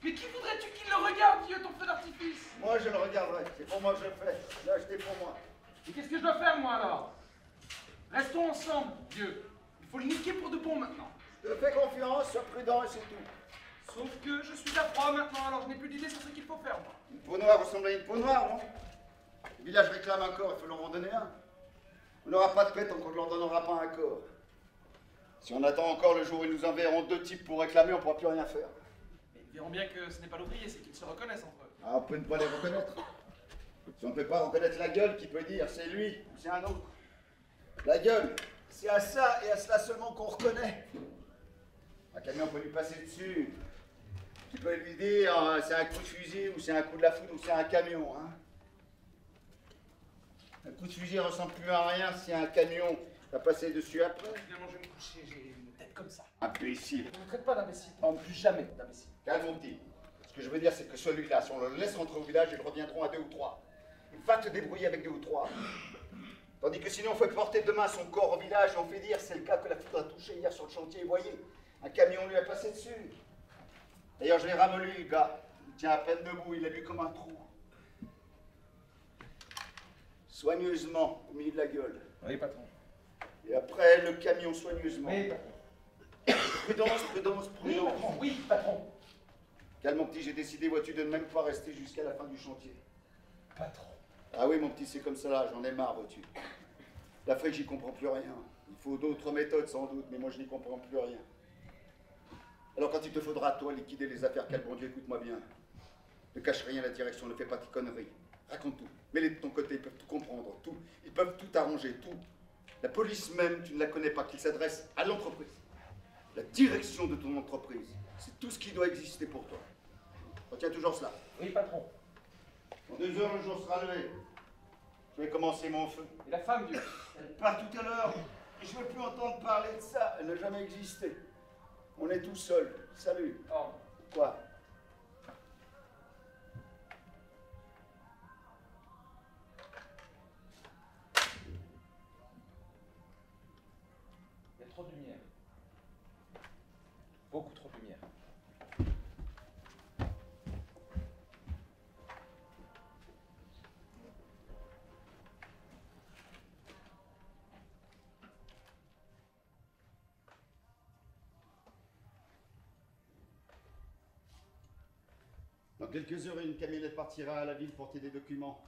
Mais qui voudrais-tu qu'il le regarde, vieux, ton feu d'artifice? Moi, je le regarderai. C'est pour moi que je le fais. Je l'ai acheté pour moi. Et qu'est-ce que je dois faire, moi, alors? Restons ensemble, vieux. Il faut le niquer pour de bon maintenant. Je te fais confiance, sois prudent et c'est tout. Sauf que je suis à froid maintenant, alors je n'ai plus d'idée sur ce qu'il faut faire, moi. Une peau noire ressemble à une peau noire, non? Le village réclame un corps, il faut leur en donner un. On n'aura pas de paix tant qu'on ne leur donnera pas un corps. Si on attend encore le jour où ils nous enverront deux types pour réclamer, on ne pourra plus rien faire. Mais ils verront bien que ce n'est pas l'ouvrier, c'est qu'ils se reconnaissent entre eux. Ah, on peut ne pas les reconnaître. Si on ne peut pas reconnaître la gueule, qui peut dire c'est lui ou c'est un autre? La gueule, c'est à ça et à cela seulement qu'on reconnaît. Un camion peut lui passer dessus. Tu peux lui dire euh, c'est un coup de fusil ou c'est un coup de la foudre ou c'est un camion. Hein un coup de fusil ressemble plus à rien si un camion va passer dessus après. Finalement, je vais me coucher, j'ai une tête comme ça. Imbécile. Ne me traite pas d'imbécile. Non, plus jamais d'imbécile. Calme mon petit. Ce que je veux dire, c'est que celui-là, si on le laisse rentrer au village, ils reviendront à deux ou trois. Il va te débrouiller avec deux ou trois. Tandis que sinon, on fait porter demain son corps au village et on fait dire c'est le gars que la foudre a touché hier sur le chantier. Voyez, un camion lui a passé dessus. D'ailleurs, je l'ai ramolli, le gars. Il tient à peine debout, il est bu comme un trou. Soigneusement, au milieu de la gueule. Oui, patron. Et après, le camion soigneusement. *coughs* Oui, patron. Prudence, prudence, Oui, prudence. patron. Oui, patron. Calme mon petit, j'ai décidé, vois-tu, de ne même pas rester jusqu'à la fin du chantier. Patron. Ah oui, mon petit, c'est comme ça là, j'en ai marre, vois-tu. L'Afrique, j'y comprends plus rien. Il faut d'autres méthodes, sans doute, mais moi, je n'y comprends plus rien. Alors, quand il te faudra, toi, liquider les affaires, quel bon Dieu, écoute-moi bien. Ne cache rien à la direction, ne fais pas tes conneries. Raconte tout. Mets-les de ton côté, ils peuvent tout comprendre, tout. Ils peuvent tout arranger, tout. La police même, tu ne la connais pas, qu'il s'adresse à l'entreprise. La direction de ton entreprise. C'est tout ce qui doit exister pour toi. Retiens toujours cela. Oui, patron. Dans deux heures, le jour sera levé. Je vais commencer mon feu. Et la femme, Elle part tout à l'heure. Je ne veux plus entendre parler de ça. Elle n'a jamais existé. On est tout seul. Salut. Oh. Quoi? Dans quelques heures, une camionnette partira à la ville porter des documents.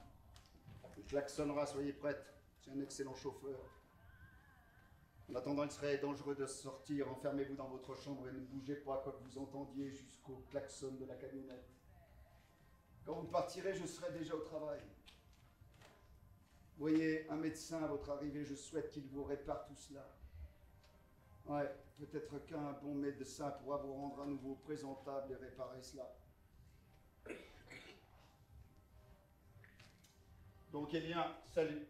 Il klaxonnera, soyez prêtes. C'est un excellent chauffeur. En attendant, il serait dangereux de sortir. Enfermez-vous dans votre chambre et ne bougez pas quoi que vous entendiez jusqu'au klaxon de la camionnette. Quand vous partirez, je serai déjà au travail. Voyez, un médecin à votre arrivée, je souhaite qu'il vous répare tout cela. Ouais, peut-être qu'un bon médecin pourra vous rendre à nouveau présentable et réparer cela. Donc, eh bien, salut.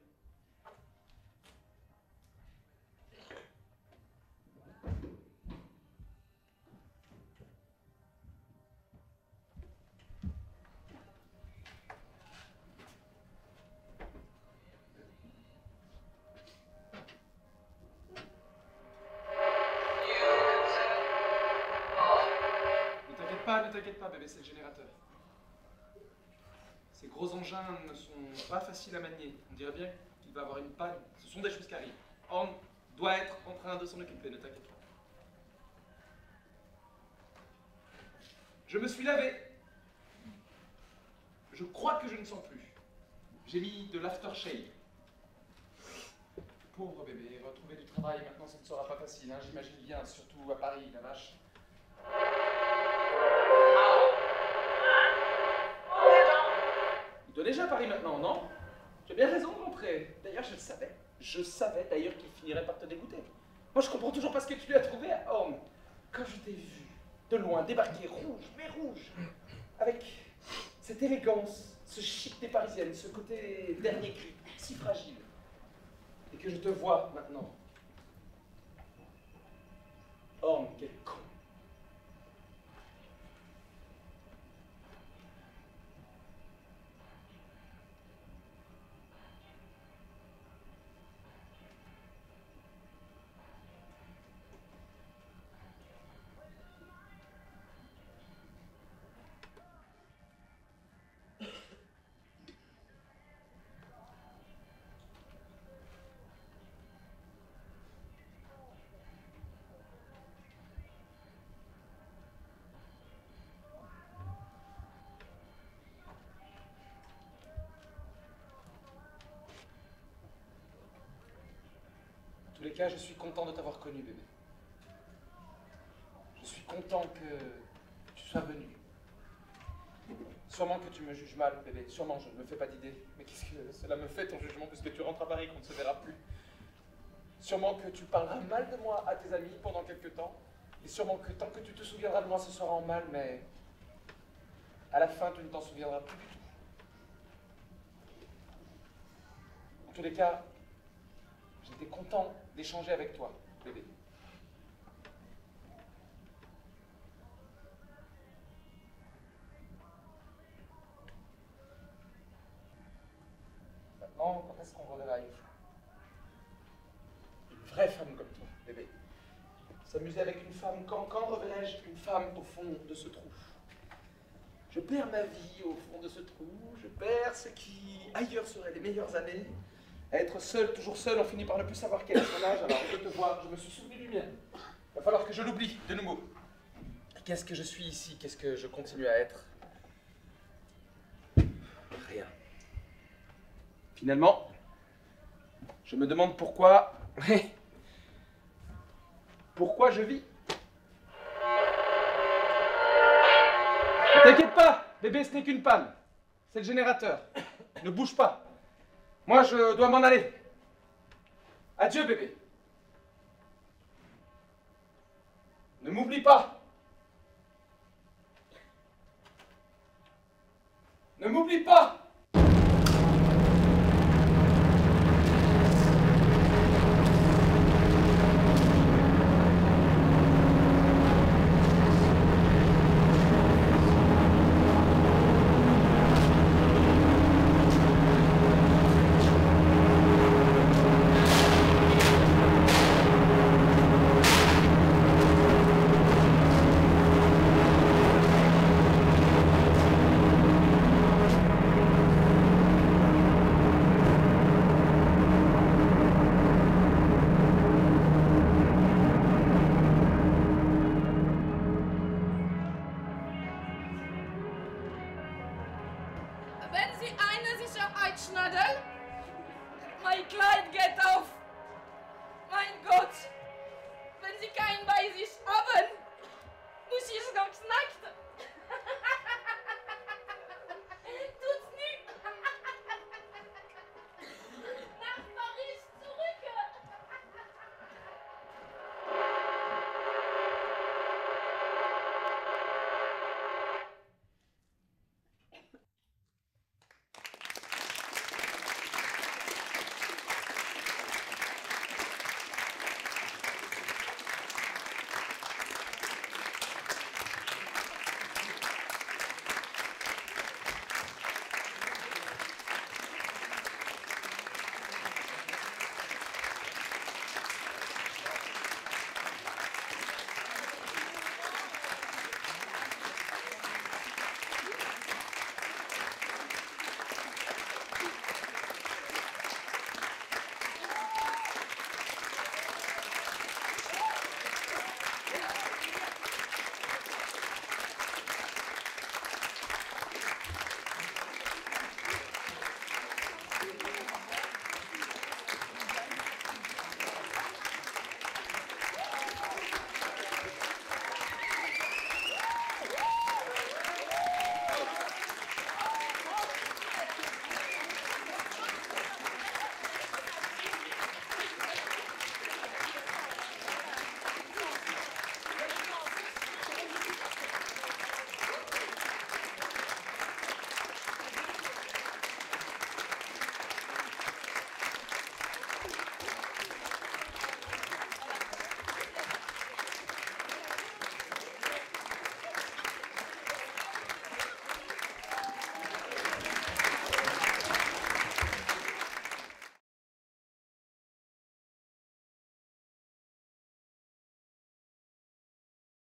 Ne t'inquiète pas, ne t'inquiète pas, bébé, c'est le générateur. Ces gros engins ne sont pas faciles à manier. On dirait bien qu'il va avoir une panne. Ce sont des choses qui arrivent. On doit être en train de s'en occuper, ne t'inquiète pas. Je me suis lavé. Je crois que je ne sens plus. J'ai mis de l'aftershave. Pauvre bébé, retrouver du travail maintenant, ça ne sera pas facile, hein, j'imagine bien, surtout à Paris, la vache. Il doit déjà à Paris maintenant, non? Tu as bien raison de rentrer. D'ailleurs, je le savais. Je savais d'ailleurs qu'il finirait par te dégoûter. Moi, je comprends toujours pas ce que tu lui as trouvé à Horn. Quand je t'ai vu, de loin, débarquer rouge, mais rouge, avec cette élégance, ce chic des Parisiennes, ce côté dernier cri, si fragile, et que je te vois maintenant. Horn, quel con. Cas, je suis content de t'avoir connu, bébé. Je suis content que tu sois venu. Sûrement que tu me juges mal, bébé. Sûrement, je ne me fais pas d'idée. Mais qu'est-ce que cela me fait, ton jugement, puisque tu rentres à Paris, qu'on ne se verra plus Sûrement que tu parleras mal de moi à tes amis pendant quelque temps. Et sûrement que tant que tu te souviendras de moi, ce sera en mal, mais à la fin, tu ne t'en souviendras plus tout. En tous les cas, J'étais content d'échanger avec toi, bébé. Maintenant, quand est-ce qu'on reverra une Une vraie femme comme toi, bébé. S'amuser avec une femme, quand, quand reverrai-je une femme au fond de ce trou? Je perds ma vie au fond de ce trou, je perds ce qui ailleurs seraient les meilleures années. Être seul, toujours seul, on finit par ne plus savoir quel est son âge. Alors, je te vois, je me suis souvenu du mien. Il va falloir que je l'oublie, de nouveau. Qu'est-ce que je suis ici? Qu'est-ce que je continue à être? Rien. Finalement, je me demande pourquoi. *laughs* pourquoi je vis t'inquiète pas, bébé, ce n'est qu'une panne. C'est le générateur. Ne bouge pas. Moi, je dois m'en aller. Adieu, bébé. Ne m'oublie pas. Ne m'oublie pas.